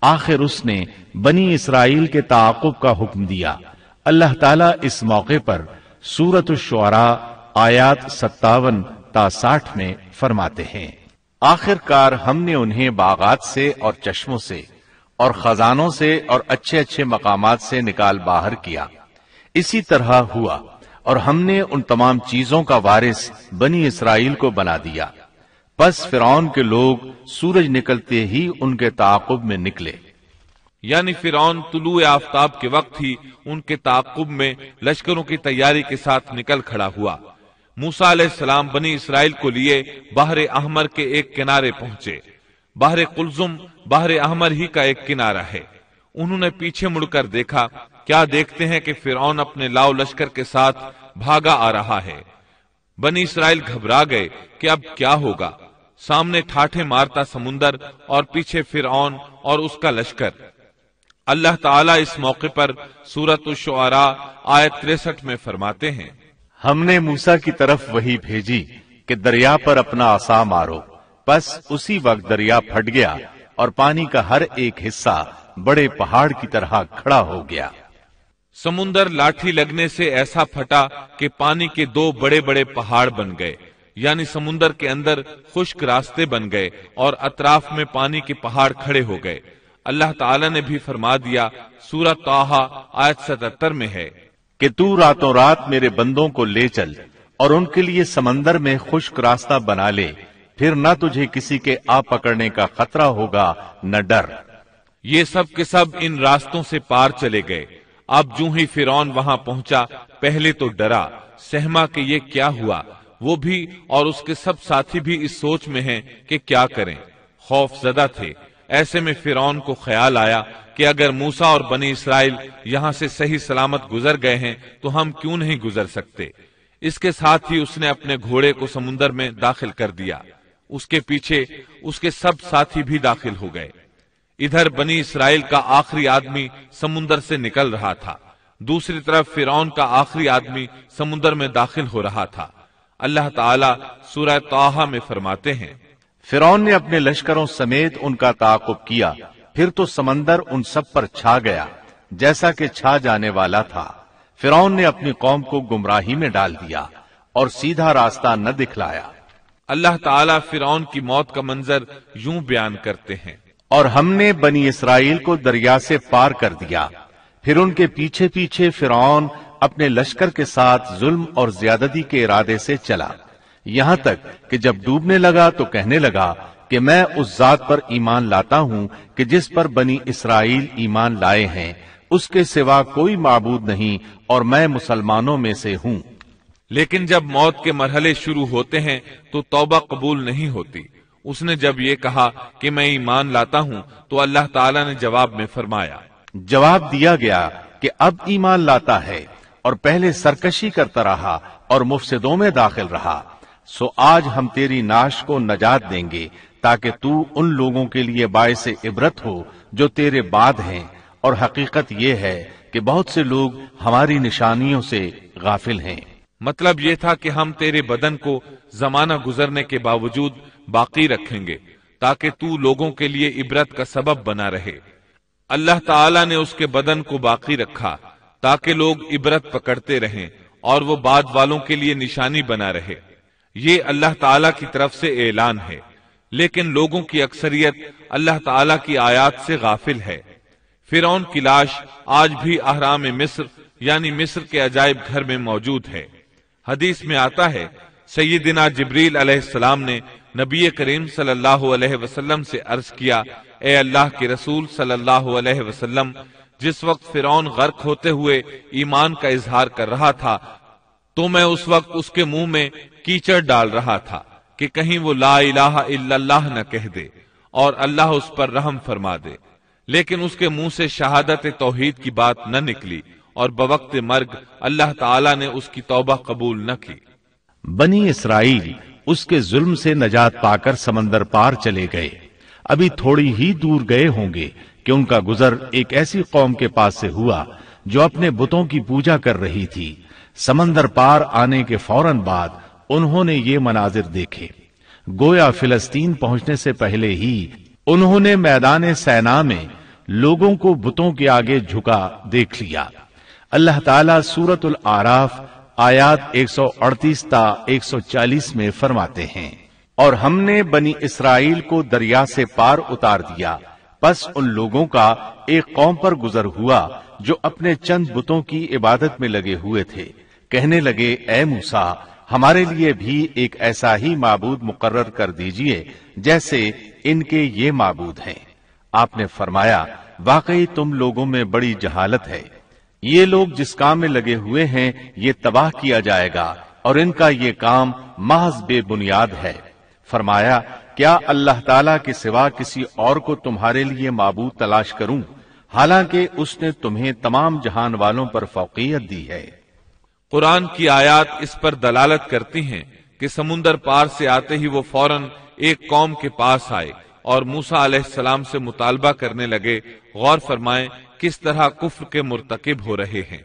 آخر اس نے بنی اسرائیل کے تعاقب کا حکم دیا۔ اللہ تعالیٰ اس موقع پر سورت الشعراء آیات ستاون تا ساٹھ میں فرماتے ہیں۔ آخر کار ہم نے انہیں باغات سے اور چشموں سے اور خزانوں سے اور اچھے اچھے مقامات سے نکال باہر کیا۔ اسی طرح ہوا اور ہم نے ان تمام چیزوں کا وارث بنی اسرائیل کو بنا دیا۔ پس فرعون کے لوگ سورج نکلتے ہی ان کے تعاقب میں نکلے۔ یعنی فرعون طلوع آفتاب کے وقت ہی ان کے تعاقب میں لشکروں کی تیاری کے ساتھ نکل کھڑا ہوا۔ موسا علیہ السلام بنی اسرائیل کو لیے باہر احمر کے ایک کنارے پہنچے۔ باہر قلزم باہر احمر ہی کا ایک کنارہ ہے۔ انہوں نے پیچھے مڑ کر دیکھا، کیا دیکھتے ہیں کہ فرعون اپنے لاؤ لشکر کے ساتھ بھاگا آ رہا ہے۔ بنی اسرائیل گھبرا گئے کہ اب کیا ہوگا۔ سامنے ٹھاٹھے مارتا سمندر اور پیچھے فرعون اور اس کا لشکر۔ اللہ تعالیٰ اس موقع پر سورت الشعراء آیت تریسٹھ میں فرماتے ہیں۔ ہم نے موسا کی طرف وہی بھیجی کہ دریا پر اپنا آسا مارو۔ بس اسی وقت دریا پھٹ گیا اور پانی کا ہر ایک حصہ بڑے پہاڑ کی طرح کھڑا ہو گیا۔ سمندر لاٹھی لگنے سے ایسا پھٹا کہ پانی کے دو بڑے بڑے پہاڑ بن گئے۔ یعنی سمندر کے اندر خشک راستے بن گئے اور اطراف میں پانی کے پہاڑ کھڑے ہو گئے۔ اللہ تعالی نے بھی فرما دیا سورت توحا آیت ستتر میں ہے کہ تو راتوں رات میرے بندوں کو لے چل اور ان کے لیے سمندر میں خشک راستہ بنا لے، پھر نہ تجھے کسی کے آ پکڑنے کا خطرہ ہوگا، نہ ڈر۔ یہ سب کے سب ان راستوں سے پار چلے گئے۔ اب جو ہی فرون وہاں پہنچا، پہلے تو ڈرا، سہما کہ یہ کیا ہوا؟ وہ بھی اور اس کے سب ساتھی بھی اس سوچ میں ہیں کہ کیا کریں۔ خوف زدہ تھے۔ ایسے میں فرون کو خیال آیا کہ اگر موسا اور بنی اسرائیل یہاں سے صحیح سلامت گزر گئے ہیں، تو ہم کیوں نہیں گزر سکتے؟ اس کے ساتھ ہی اس نے اپنے گھوڑے کو سمندر میں داخل کر دیا۔ اس کے پیچھے اس کے سب ساتھی بھی داخل ہو گئے۔ ادھر بنی اسرائیل کا آخری آدمی سمندر سے نکل رہا تھا۔ دوسری طرف فرعون کا آخری آدمی سمندر میں داخل ہو رہا تھا۔ اللہ تعالیٰ سورہ توحا میں فرماتے ہیں فرعون نے اپنے لشکروں سمیت ان کا تعاقب کیا پھر تو سمندر ان سب پر چھا گیا جیسا کہ چھا جانے والا تھا۔ فرعون نے اپنی قوم کو گمراہی میں ڈال دیا اور سیدھا راستہ نہ دکھلایا۔ اللہ تعالیٰ فرعون کی موت کا منظر یوں بیان کرتے ہیں۔ اور ہم نے بنی اسرائیل کو دریا سے پار کر دیا۔ پھر ان کے پیچھے پیچھے فرعون اپنے لشکر کے ساتھ ظلم اور زیادتی کے ارادے سے چلا۔ یہاں تک کہ جب ڈوبنے لگا تو کہنے لگا کہ میں اس ذات پر ایمان لاتا ہوں کہ جس پر بنی اسرائیل ایمان لائے ہیں۔ اس کے سوا کوئی معبود نہیں اور میں مسلمانوں میں سے ہوں۔ لیکن جب موت کے مرحلے شروع ہوتے ہیں تو توبہ قبول نہیں ہوتی۔ اس نے جب یہ کہا کہ میں ایمان لاتا ہوں تو اللہ تعالیٰ نے جواب میں فرمایا۔ جواب دیا گیا کہ اب ایمان لاتا ہے اور پہلے سرکشی کرتا رہا اور مفسدوں میں داخل رہا۔ سو آج ہم تیری ناش کو نجات دیں گے تاکہ تو ان لوگوں کے لیے باعث عبرت ہو جو تیرے بعد ہیں۔ اور حقیقت یہ ہے کہ بہت سے لوگ ہماری نشانیوں سے غافل ہیں۔ مطلب یہ تھا کہ ہم تیرے بدن کو زمانہ گزرنے کے باوجود باقی رکھیں گے تاکہ تو لوگوں کے لیے عبرت کا سبب بنا رہے۔ اللہ تعالی نے اس کے بدن کو باقی رکھا تاکہ لوگ عبرت پکڑتے رہیں اور وہ بعد والوں کے لیے نشانی بنا رہے۔ یہ اللہ تعالی کی طرف سے اعلان ہے، لیکن لوگوں کی اکثریت اللہ تعالی کی آیات سے غافل ہے۔ فرعون کی لاش آج بھی احرام مصر یعنی مصر کے عجائب گھر میں موجود ہے۔ حدیث میں آتا ہے، سیدنا جبریل علیہ السلام نے نبی کریم صلی اللہ علیہ وسلم سے عرض کیا، اے اللہ کے رسول صلی اللہ علیہ وسلم، جس وقت فرعون غرق ہوتے ہوئے ایمان کا اظہار کر رہا تھا تو میں اس وقت اس کے منہ میں کیچڑ ڈال رہا تھا کہ کہیں وہ لا الہ الا اللہ نہ کہہ دے اور اللہ اس پر رحم فرما دے۔ لیکن اس کے منہ سے شہادت توحید کی بات نہ نکلی اور بوقت مرگ اللہ تعالی نے اس کی توبہ قبول نہ کی۔ بنی اسرائیل اس کے ظلم سے نجات پا کر سمندر پار چلے گئے۔ ابھی تھوڑی ہی دور گئے ہوں گے کہ ان کا گزر ایک ایسی قوم کے پاس سے ہوا جو اپنے بتوں کی پوجا کر رہی تھی۔ سمندر پار آنے کے فوراً بعد انہوں نے یہ مناظر دیکھے۔ گویا فلسطین پہنچنے سے پہلے ہی انہوں نے میدان سینا میں لوگوں کو بتوں کے آگے جھکا، دیکھ لیا۔ اللہ تعالیٰ سورت العراف آیات 138 تا 140 میں فرماتے ہیں، اور ہم نے بنی اسرائیل کو دریا سے پار اتار دیا۔ بس ان لوگوں کا ایک قوم پر گزر ہوا جو اپنے چند بتوں کی عبادت میں لگے ہوئے تھے۔ کہنے لگے، اے موسا ہمارے لیے بھی ایک ایسا ہی معبود مقرر کر دیجیے جیسے ان کے یہ معبود ہیں۔ آپ نے فرمایا، واقعی تم لوگوں میں بڑی جہالت ہے۔ یہ لوگ جس کام میں لگے ہوئے ہیں، یہ تباہ کیا جائے گا اور ان کا یہ کام محض بے بنیاد ہے۔ فرمایا، کیا اللہ تعالیٰ کے سوا کسی اور کو تمہارے لیے معبود تلاش کروں؟ حالانکہ اس نے تمہیں تمام جہان والوں پر فوقیت دی ہے۔ قرآن کی آیات اس پر دلالت کرتی ہیں کہ سمندر پار سے آتے ہی وہ فوراً ایک قوم کے پاس آئے اور موسا علیہ السلام سے مطالبہ کرنے لگے، غور فرمائیں کس طرح کفر کے مرتکب ہو رہے ہیں۔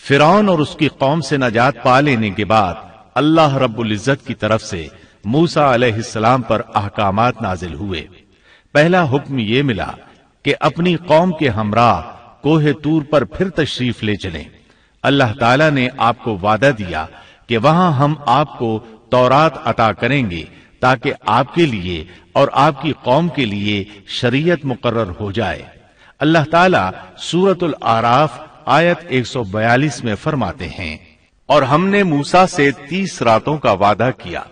فرعون اور اس کی قوم سے نجات پا لینے کے بعد اللہ رب العزت کی طرف سے موسا علیہ السلام پر احکامات نازل ہوئے۔ پہلا حکم یہ ملا کہ اپنی قوم کے ہمراہ کوہ تور پر پھر تشریف لے چلیں۔ اللہ تعالی نے آپ کو وعدہ دیا کہ وہاں ہم آپ کو تورات عطا کریں گے تاکہ آپ کے لیے اور آپ کی قوم کے لیے شریعت مقرر ہو جائے۔ اللہ تعالیٰ سورت العراف آیت 142 میں فرماتے ہیں، اور ہم نے موسا سے تیس راتوں کا وعدہ کیا۔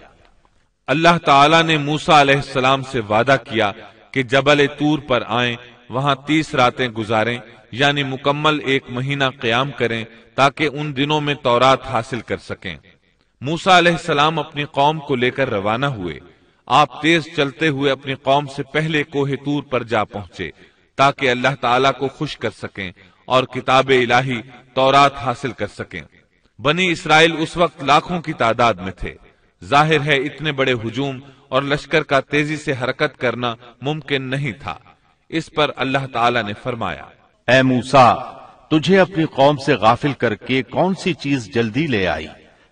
اللہ تعالیٰ نے موسا علیہ السلام سے وعدہ کیا کہ جبل تور پر آئیں، وہاں تیس راتیں گزاریں یعنی مکمل ایک مہینہ قیام کریں تاکہ ان دنوں میں تورات حاصل کر سکیں۔ موسا علیہ السلام اپنی قوم کو لے کر روانہ ہوئے۔ آپ تیز چلتے ہوئے اپنی قوم سے پہلے کوہ تور پر جا پہنچے تاکہ اللہ تعالیٰ کو خوش کر سکیں اور کتاب الہی تورات حاصل کر سکیں۔ بنی اسرائیل اس وقت لاکھوں کی تعداد میں تھے۔ ظاہر ہے اتنے بڑے ہجوم اور لشکر کا تیزی سے حرکت کرنا ممکن نہیں تھا۔ اس پر اللہ تعالی نے فرمایا۔ اے موسا تجھے اپنی قوم سے غافل کر کے کون سی چیز جلدی لے آئی؟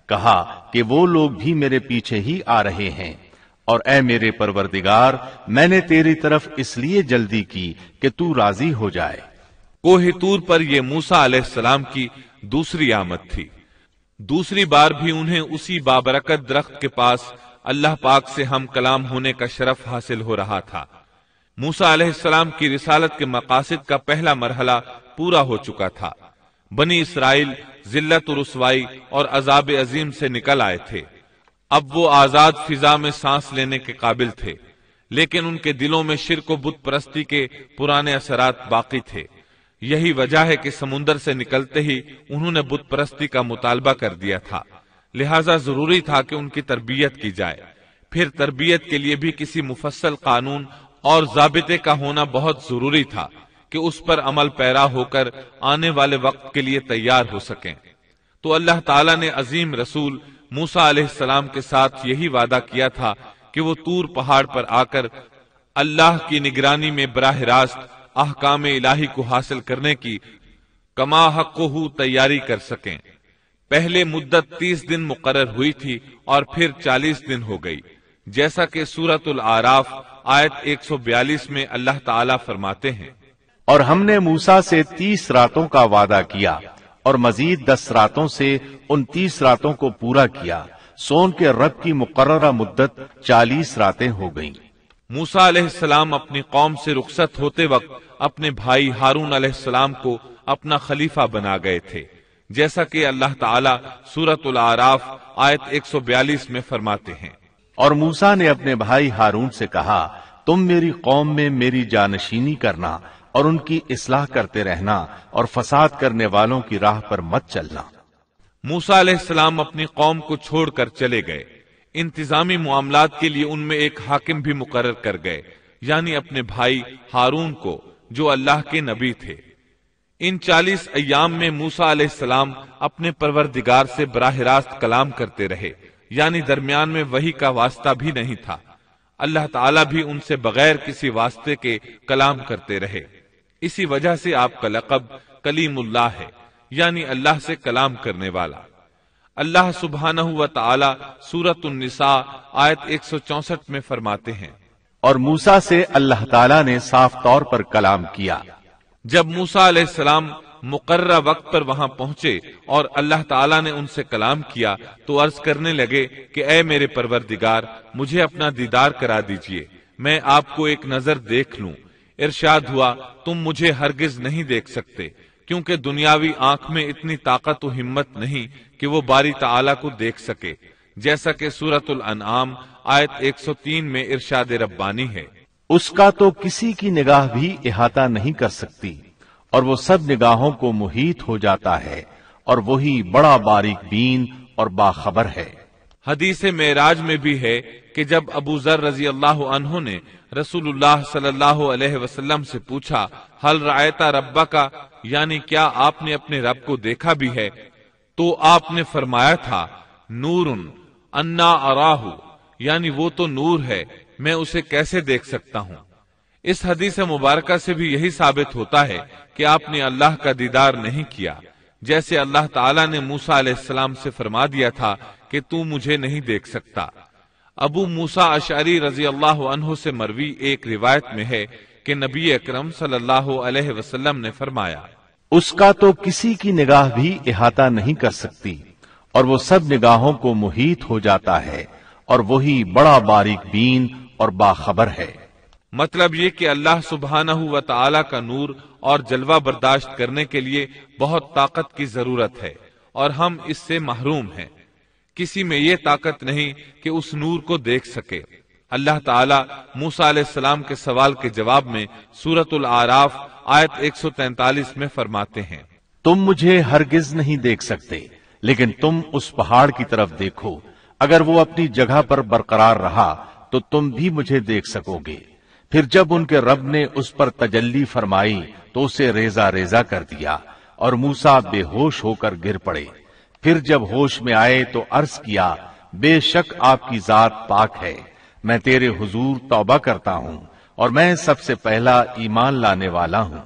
کہا کہ وہ لوگ بھی میرے پیچھے ہی آ رہے ہیں۔ اور اے میرے پروردگار، میں نے تیری طرف اس لیے جلدی کی کہ تو راضی ہو جائے۔ کوہ تور پر یہ موسا علیہ السلام کی دوسری آمد تھی۔ دوسری بار بھی انہیں اسی بابرکت درخت کے پاس اللہ پاک سے ہم کلام ہونے کا شرف حاصل ہو رہا تھا۔ موسا علیہ السلام کی رسالت کے مقاصد کا پہلا مرحلہ پورا ہو چکا تھا۔ بنی اسرائیل ذلت و رسوائی اور عذاب عظیم سے نکل آئے تھے۔ اب وہ آزاد فضا میں سانس لینے کے قابل تھے، لیکن ان کے دلوں میں شرک و بت پرستی کے پرانے اثرات باقی تھے۔ یہی وجہ ہے کہ سمندر سے نکلتے ہی انہوں نے بت پرستی کا مطالبہ کر دیا تھا۔ لہذا ضروری تھا کہ ان کی تربیت کی جائے۔ پھر تربیت کے لیے بھی کسی مفصل قانون اور ضابطے کا ہونا بہت ضروری تھا کہ اس پر عمل پیرا ہو کر آنے والے وقت کے لیے تیار ہو سکیں۔ تو اللہ تعالیٰ نے عظیم رسول موسا علیہ السلام کے ساتھ یہی وعدہ کیا تھا کہ وہ تور پہاڑ پر آ کر اللہ کی نگرانی میں براہ راست احکام الہی کو حاصل کرنے کی کما حق تیاری کر سکیں۔ پہلے مدت تیس دن مقرر ہوئی تھی اور پھر چالیس دن ہو گئی۔ جیسا کہ سورت العراف آیت 142 میں اللہ تعالی فرماتے ہیں۔ اور ہم نے موسا سے تیس راتوں کا وعدہ کیا اور مزید دس راتوں سے ان تیس راتوں کو پورا کیا۔ سون کے رب کی مقررہ مدت چالیس راتیں ہو گئیں۔ موسا علیہ السلام اپنی قوم سے رخصت ہوتے وقت اپنے بھائی ہارون علیہ السلام کو اپنا خلیفہ بنا گئے تھے۔ جیسا کہ اللہ تعالیٰ سورت العراف آیت 142 میں فرماتے ہیں۔ اور موسا نے اپنے بھائی ہارون سے کہا، تم میری قوم میں میری جانشینی کرنا اور ان کی اصلاح کرتے رہنا اور فساد کرنے والوں کی راہ پر مت چلنا۔ موسا علیہ السلام اپنی قوم کو چھوڑ کر چلے گئے۔ انتظامی معاملات کے لیے ان میں ایک حاکم بھی مقرر کر گئے یعنی اپنے بھائی ہارون کو، جو اللہ کے نبی تھے۔ ان چالیس ایام میں موسا علیہ السلام اپنے پروردگار سے براہ راست کلام کرتے رہے۔ یعنی درمیان میں وہی کا واسطہ بھی نہیں تھا۔ اللہ تعالیٰ بھی ان سے بغیر کسی واسطے کے کلام کرتے رہے۔ اسی وجہ سے آپ کا لقب کلیم اللہ ہے یعنی اللہ سے کلام کرنے والا۔ اللہ سبحانہ و تعالی سورت النساء آیت 164 میں فرماتے ہیں۔ اور موسا سے اللہ تعالیٰ نے صاف طور پر کلام کیا۔ جب موسا علیہ السلام مقررہ وقت پر وہاں پہنچے اور اللہ تعالیٰ نے ان سے کلام کیا تو عرض کرنے لگے کہ اے میرے پروردگار، مجھے اپنا دیدار کرا دیجیے، میں آپ کو ایک نظر دیکھ لوں۔ ارشاد ہوا، تم مجھے ہرگز نہیں دیکھ سکتے، کیونکہ دنیاوی آنکھ میں اتنی طاقت و ہمت نہیں کہ وہ باری تعالیٰ کو دیکھ سکے۔ جیسا کہ سورت الانعام آیت 103 میں ارشاد ربانی ہے۔ اس کا تو کسی کی نگاہ بھی احاطہ نہیں کر سکتی۔ اور وہ سب نگاہوں کو محیط ہو جاتا ہے اور وہی بڑا باریک بین اور باخبر ہے۔ حدیث معراج میں بھی ہے کہ جب ابو ذر رضی اللہ عنہ نے رسول اللہ صلی اللہ علیہ وسلم سے پوچھا حل رایتا ربا کا یعنی کیا آپ نے اپنے رب کو دیکھا بھی ہے؟ تو آپ نے فرمایا تھا نور انا اراہ یعنی وہ تو نور ہے، میں اسے کیسے دیکھ سکتا ہوں؟ اس حدیث مبارکہ سے بھی یہی ثابت ہوتا ہے کہ آپ نے اللہ کا دیدار نہیں کیا۔ جیسے اللہ تعالیٰ نے موسا علیہ السلام سے فرما دیا تھا کہ تو مجھے نہیں دیکھ سکتا۔ ابو موسا اشاری رضی اللہ عنہ سے مروی ایک روایت میں ہے کہ نبی اکرم صلی اللہ علیہ وسلم نے فرمایا، اس کا تو کسی کی نگاہ بھی احاطہ نہیں کر سکتی، اور وہ سب نگاہوں کو محیط ہو جاتا ہے، اور وہی بڑا باریک بین اور باخبر ہے۔ مطلب یہ کہ اللہ سبحانہ و تعالی کا نور اور جلوہ برداشت کرنے کے لیے بہت طاقت کی ضرورت ہے اور ہم اس سے محروم ہیں۔ کسی میں یہ طاقت نہیں کہ اس نور کو دیکھ سکے۔ اللہ تعالیٰ موسا علیہ السلام کے سوال کے جواب میں سورت العراف آیت 143 میں فرماتے ہیں۔ تم مجھے ہرگز نہیں دیکھ سکتے، لیکن تم اس پہاڑ کی طرف دیکھو۔ اگر وہ اپنی جگہ پر برقرار رہا تو تم بھی مجھے دیکھ سکو گے۔ پھر جب ان کے رب نے اس پر تجلی فرمائی تو اسے ریزا ریزا کر دیا اور موسا بے ہوش ہو کر گر پڑے۔ پھر جب ہوش میں آئے تو عرض کیا، بے شک آپ کی ذات پاک ہے، میں تیرے حضور توبہ کرتا ہوں اور میں سب سے پہلا ایمان لانے والا ہوں۔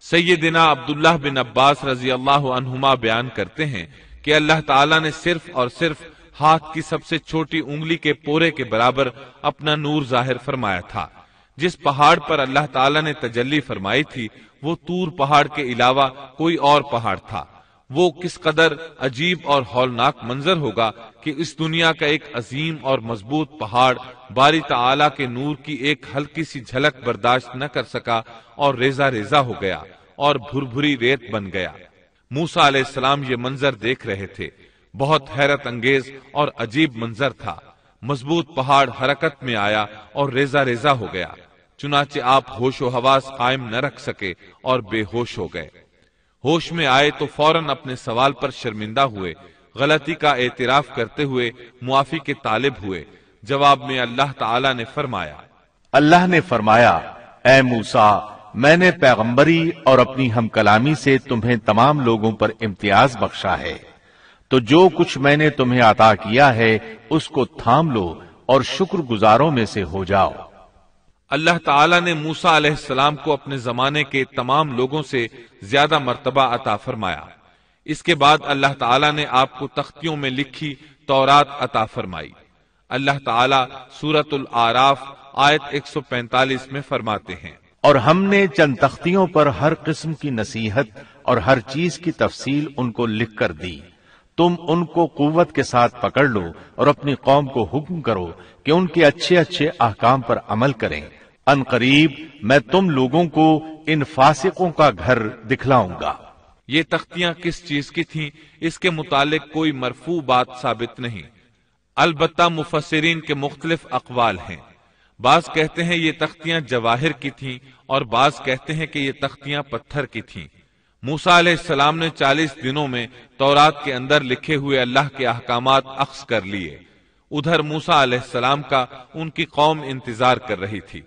سیدنا عبداللہ بن عباس رضی اللہ عنہما بیان کرتے ہیں کہ اللہ تعالیٰ نے صرف اور صرف ہاتھ کی سب سے چھوٹی انگلی کے پورے کے برابر اپنا نور ظاہر فرمایا تھا۔ جس پہاڑ پر اللہ تعالیٰ نے تجلی فرمائی تھی، وہ تور پہاڑ کے علاوہ کوئی اور پہاڑ تھا۔ وہ کس قدر عجیب اور ہولناک منظر ہوگا کہ اس دنیا کا ایک عظیم اور مضبوط پہاڑ باری تعالی کے نور کی ایک ہلکی سی جھلک برداشت نہ کر سکا اور ریزا ریزا ہو گیا اور بھر بھری ریت بن گیا۔ موسا علیہ السلام یہ منظر دیکھ رہے تھے۔ بہت حیرت انگیز اور عجیب منظر تھا۔ مضبوط پہاڑ حرکت میں آیا اور ریزا ریزا ہو گیا۔ چنانچہ آپ ہوش و حواس قائم نہ رکھ سکے اور بے ہوش ہو گئے۔ ہوش میں آئے تو فوراً اپنے سوال پر شرمندہ ہوئے۔ غلطی کا اعتراف کرتے ہوئے معافی کے طالب ہوئے۔ جواب میں اللہ تعالی نے فرمایا، اللہ نے فرمایا، اے موسا میں نے پیغمبری اور اپنی ہم کلامی سے تمہیں تمام لوگوں پر امتیاز بخشا ہے۔ تو جو کچھ میں نے تمہیں عطا کیا ہے، اس کو تھام لو اور شکر گزاروں میں سے ہو جاؤ۔ اللہ تعالیٰ نے موسا علیہ السلام کو اپنے زمانے کے تمام لوگوں سے زیادہ مرتبہ عطا فرمایا۔ اس کے بعد اللہ تعالیٰ نے آپ کو تختیوں میں لکھی تورات عطا فرمائی۔ اللہ تعالیٰ سورت العراف آیت 145 میں فرماتے ہیں۔ اور ہم نے چند تختیوں پر ہر قسم کی نصیحت اور ہر چیز کی تفصیل ان کو لکھ کر دی۔ تم ان کو قوت کے ساتھ پکڑ لو اور اپنی قوم کو حکم کرو کہ ان کے اچھے اچھے احکام پر عمل کریں۔ ان قریب میں تم لوگوں کو ان فاسقوں کا گھر دکھلاؤں گا۔ یہ تختیاں کس چیز کی تھیں؟ اس کے متعلق کوئی مرفوع بات ثابت نہیں۔ البتہ مفسرین کے مختلف اقوال ہیں۔ بعض کہتے ہیں یہ تختیاں جواہر کی تھیں اور بعض کہتے ہیں کہ یہ تختیاں پتھر کی تھیں۔ موسا علیہ السلام نے چالیس دنوں میں تورات کے اندر لکھے ہوئے اللہ کے احکامات اخذ کر لیے۔ ادھر موسا علیہ السلام کا ان کی قوم انتظار کر رہی تھی۔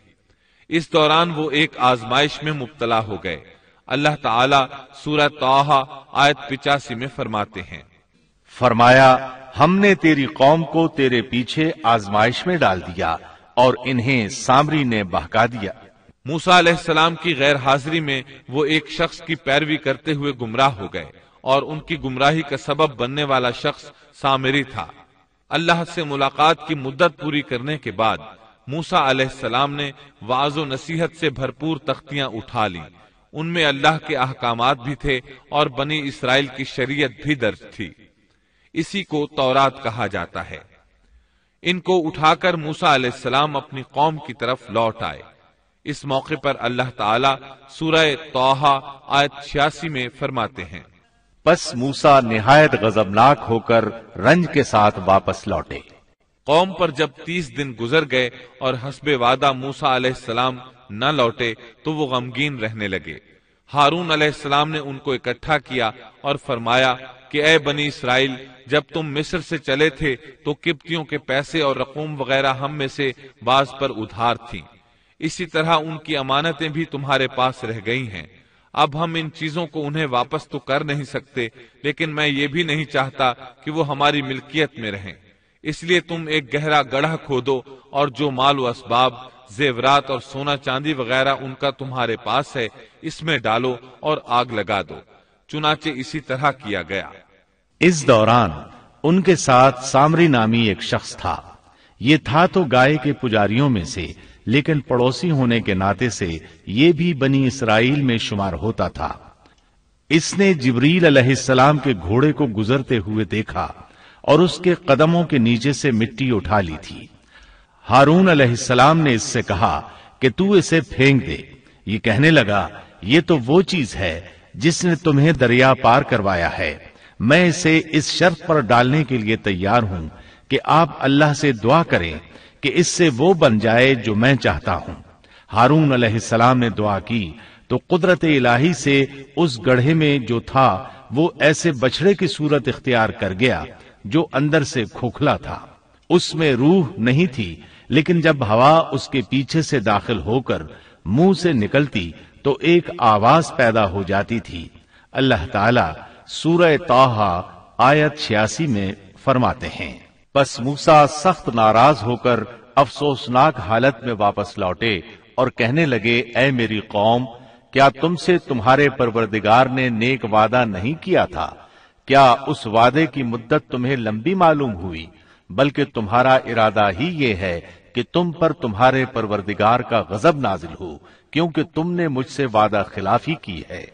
اس دوران وہ ایک آزمائش میں مبتلا ہو گئے۔ اللہ تعالی سورہ توحا آیت پچاسی میں فرماتے ہیں۔ فرمایا ہم نے تیری قوم کو تیرے پیچھے آزمائش میں ڈال دیا اور انہیں سامری نے بہکا دیا۔ موسا علیہ السلام کی غیر حاضری میں وہ ایک شخص کی پیروی کرتے ہوئے گمراہ ہو گئے اور ان کی گمراہی کا سبب بننے والا شخص سامری تھا۔ اللہ سے ملاقات کی مدت پوری کرنے کے بعد موسا علیہ السلام نے واض و نصیحت سے بھرپور تختیاں اٹھا لی ان میں اللہ کے احکامات بھی تھے اور بنی اسرائیل کی شریعت بھی درج تھی۔ اسی کو تورات کہا جاتا ہے۔ ان کو اٹھا کر موسا علیہ السلام اپنی قوم کی طرف لوٹ آئے۔ اس موقع پر اللہ تعالی سورہ توحا آیت چھیاسی میں فرماتے ہیں۔ پس موسا نہایت غزبناک ہو کر رنج کے ساتھ واپس لوٹے۔ قوم پر جب تیس دن گزر گئے اور حسب وعدہ موسا علیہ السلام نہ لوٹے تو وہ غمگین رہنے لگے۔ ہارون علیہ السلام نے ان کو اکٹھا کیا اور فرمایا کہ اے بنی اسرائیل، جب تم مصر سے چلے تھے تو کپتیوں کے پیسے اور رقوم وغیرہ ہم میں سے بعض پر ادھار تھیں۔ اسی طرح ان کی امانتیں بھی تمہارے پاس رہ گئی ہیں۔ اب ہم ان چیزوں کو انہیں واپس تو کر نہیں سکتے، لیکن میں یہ بھی نہیں چاہتا کہ وہ ہماری ملکیت میں رہیں۔ اس لیے تم ایک گہرا گڑھا کھودو اور جو مال و اسباب، زیورات اور سونا چاندی وغیرہ ان کا تمہارے پاس ہے، اس میں ڈالو اور آگ لگا دو۔ چنانچہ اسی طرح کیا گیا۔ اس دوران ان کے ساتھ سامری نامی ایک شخص تھا۔ یہ تھا تو گائے کے پجاریوں میں سے، لیکن پڑوسی ہونے کے ناطے سے یہ بھی بنی اسرائیل میں شمار ہوتا تھا۔ اس نے جبریل علیہ السلام کے گھوڑے کو گزرتے ہوئے دیکھا۔ اور اس کے قدموں کے نیچے سے مٹی اٹھا لی تھی۔ ہارون علیہ السلام نے اس سے کہا کہ تو اسے پھینک دے۔ یہ کہنے لگا، یہ تو وہ چیز ہے جس نے تمہیں دریا پار کروایا ہے۔ میں اسے اس شرط پر ڈالنے کے لیے تیار ہوں کہ آپ اللہ سے دعا کریں کہ اس سے وہ بن جائے جو میں چاہتا ہوں۔ ہارون علیہ السلام نے دعا کی تو قدرت الہی سے اس گڑھے میں جو تھا وہ ایسے بچڑے کی صورت اختیار کر گیا۔ جو اندر سے کھوکھلا تھا۔ اس میں روح نہیں تھی، لیکن جب ہوا اس کے پیچھے سے داخل ہو کر منہ سے نکلتی تو ایک آواز پیدا ہو جاتی تھی۔ اللہ تعالی سورہ توحا آیت چھیاسی میں فرماتے ہیں۔ بس موسا سخت ناراض ہو کر افسوسناک حالت میں واپس لوٹے اور کہنے لگے، اے میری قوم، کیا تم سے تمہارے پروردگار نے نیک وعدہ نہیں کیا تھا؟ کیا اس وعدے کی مدت تمہیں لمبی معلوم ہوئی؟ بلکہ تمہارا ارادہ ہی یہ ہے کہ تم پر تمہارے پروردگار کا غضب نازل ہو، کیونکہ تم نے مجھ سے وعدہ خلافی کی ہے۔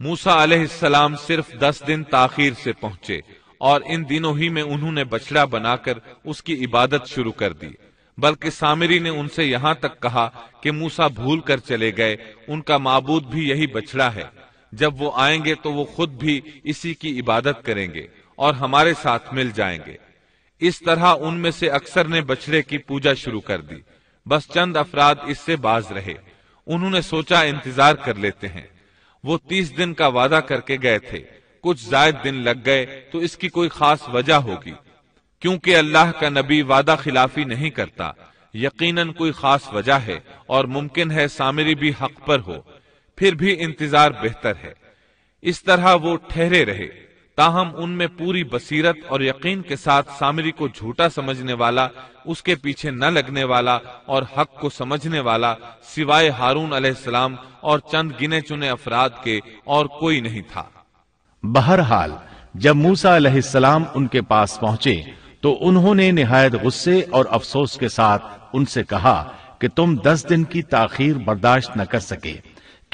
موسا علیہ السلام صرف دس دن تاخیر سے پہنچے اور ان دنوں ہی میں انہوں نے بچڑا بنا کر اس کی عبادت شروع کر دی۔ بلکہ سامری نے ان سے یہاں تک کہا کہ موسا بھول کر چلے گئے، ان کا معبود بھی یہی بچڑا ہے۔ جب وہ آئیں گے تو وہ خود بھی اسی کی عبادت کریں گے اور ہمارے ساتھ مل جائیں گے۔ اس طرح ان میں سے اکثر نے بچڑے کی پوجا شروع کر دی۔ بس چند افراد اس سے باز رہے۔ انہوں نے سوچا انتظار کر لیتے ہیں۔ وہ تیس دن کا وعدہ کر کے گئے تھے۔ کچھ زائد دن لگ گئے تو اس کی کوئی خاص وجہ ہوگی۔ کیونکہ اللہ کا نبی وعدہ خلافی نہیں کرتا۔ یقیناً کوئی خاص وجہ ہے اور ممکن ہے سامری بھی حق پر ہو۔ پھر بھی انتظار بہتر ہے۔ اس طرح وہ ٹھہرے رہے۔ تاہم، ان میں پوری بصیرت اور یقین کے ساتھ سامری کو جھوٹا سمجھنے والا، اس کے پیچھے نہ لگنے والا اور حق کو سمجھنے والا، سوائے ہارون علیہ السلام اور چند گنے چنے افراد کے اور کوئی نہیں تھا۔ بہرحال، جب موسا علیہ السلام ان کے پاس پہنچے، تو انہوں نے نہایت غصے اور افسوس کے ساتھ ان سے کہا کہ تم دس دن کی تاخیر برداشت نہ کر سکے۔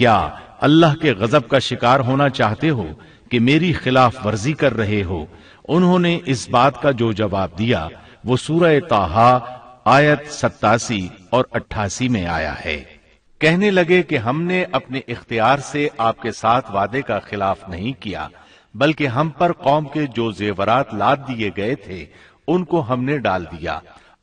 کیا اللہ کے غضب کا شکار ہونا چاہتے ہو کہ میری خلاف ورزی کر رہے ہو؟ انہوں نے اس بات کا جو جواب دیا، وہ سورہ تاہا آیت ستاسی اور اٹھاسی میں آیا ہے۔ کہنے لگے کہ ہم نے اپنے اختیار سے آپ کے ساتھ وعدے کا خلاف نہیں کیا، بلکہ ہم پر قوم کے جو زیورات لاد دیے گئے تھے، ان کو ہم نے ڈال دیا۔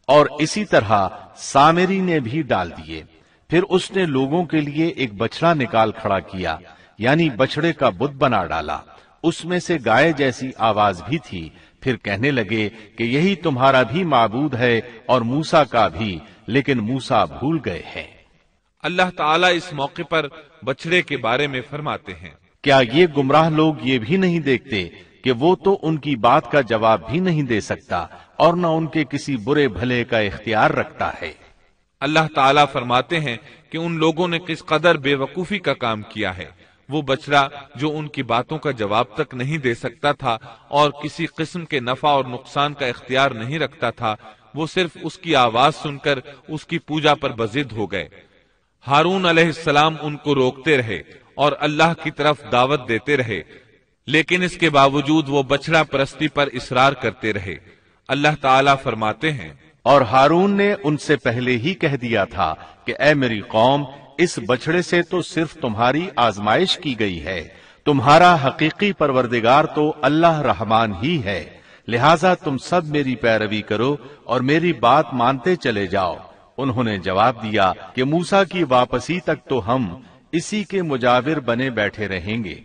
اور اسی طرح سامری نے بھی ڈال دیے۔ پھر اس نے لوگوں کے لیے ایک بچڑا نکال کھڑا کیا یعنی بچڑے کا بت بنا ڈالا۔ اس میں سے گائے جیسی آواز بھی تھی۔ پھر کہنے لگے کہ یہی تمہارا بھی معبود ہے اور موسا کا بھی لیکن موسا بھول گئے ہیں۔ اللہ تعالیٰ اس موقع پر بچڑے کے بارے میں فرماتے ہیں۔ کیا یہ گمراہ لوگ یہ بھی نہیں دیکھتے کہ وہ تو ان کی بات کا جواب بھی نہیں دے سکتا اور نہ ان کے کسی برے بھلے کا اختیار رکھتا ہے؟ اللہ تعالیٰ فرماتے ہیں کہ ان لوگوں نے کس قدر بے وقوفی کا کام کیا ہے۔ وہ بچڑا جو ان کی باتوں کا جواب تک نہیں دے سکتا تھا اور کسی قسم کے نفع اور نقصان کا اختیار نہیں رکھتا تھا، وہ صرف اس کی آواز سن کر اس کی پوجا پر بزد ہو گئے۔ ہارون علیہ السلام ان کو روکتے رہے اور اللہ کی طرف دعوت دیتے رہے، لیکن اس کے باوجود وہ بچڑا پرستی پر اصرار کرتے رہے۔ اللہ تعالیٰ فرماتے ہیں اور ہارون نے ان سے پہلے ہی کہہ دیا تھا کہ اے میری قوم، اس بچڑے سے تو صرف تمہاری آزمائش کی گئی ہے۔ تمہارا حقیقی پروردگار تو اللہ رحمان ہی ہے۔ لہذا تم سب میری پیروی کرو اور میری بات مانتے چلے جاؤ۔ انہوں نے جواب دیا کہ موسا کی واپسی تک تو ہم اسی کے مجاور بنے بیٹھے رہیں گے۔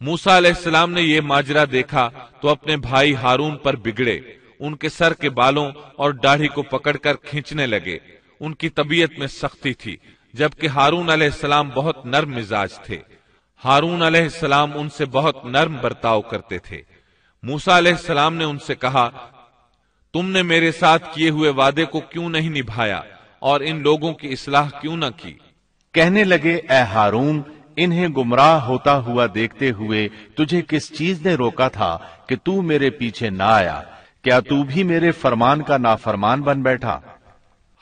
موسا علیہ السلام نے یہ ماجرا دیکھا تو اپنے بھائی ہارون پر بگڑے۔ ان کے سر کے بالوں اور داڑھی کو پکڑ کر کھینچنے لگے۔ ان کی طبیعت میں سختی تھی، جبکہ ہارون علیہ السلام بہت نرم مزاج تھے۔ ہارون علیہ السلام ان سے بہت نرم برتاؤ کرتے تھے۔ موسا علیہ السلام نے ان سے کہا، تم نے میرے ساتھ کیے ہوئے وعدے کو کیوں نہیں نبھایا اور ان لوگوں کی اصلاح کیوں نہ کی؟ کہنے لگے، اے ہارون، انہیں گمراہ ہوتا ہوا دیکھتے ہوئے تجھے کس چیز نے روکا تھا کہ تو میرے پیچھے نہ آیا؟ کیا تو بھی میرے فرمان کا نافرمان بن بیٹھا؟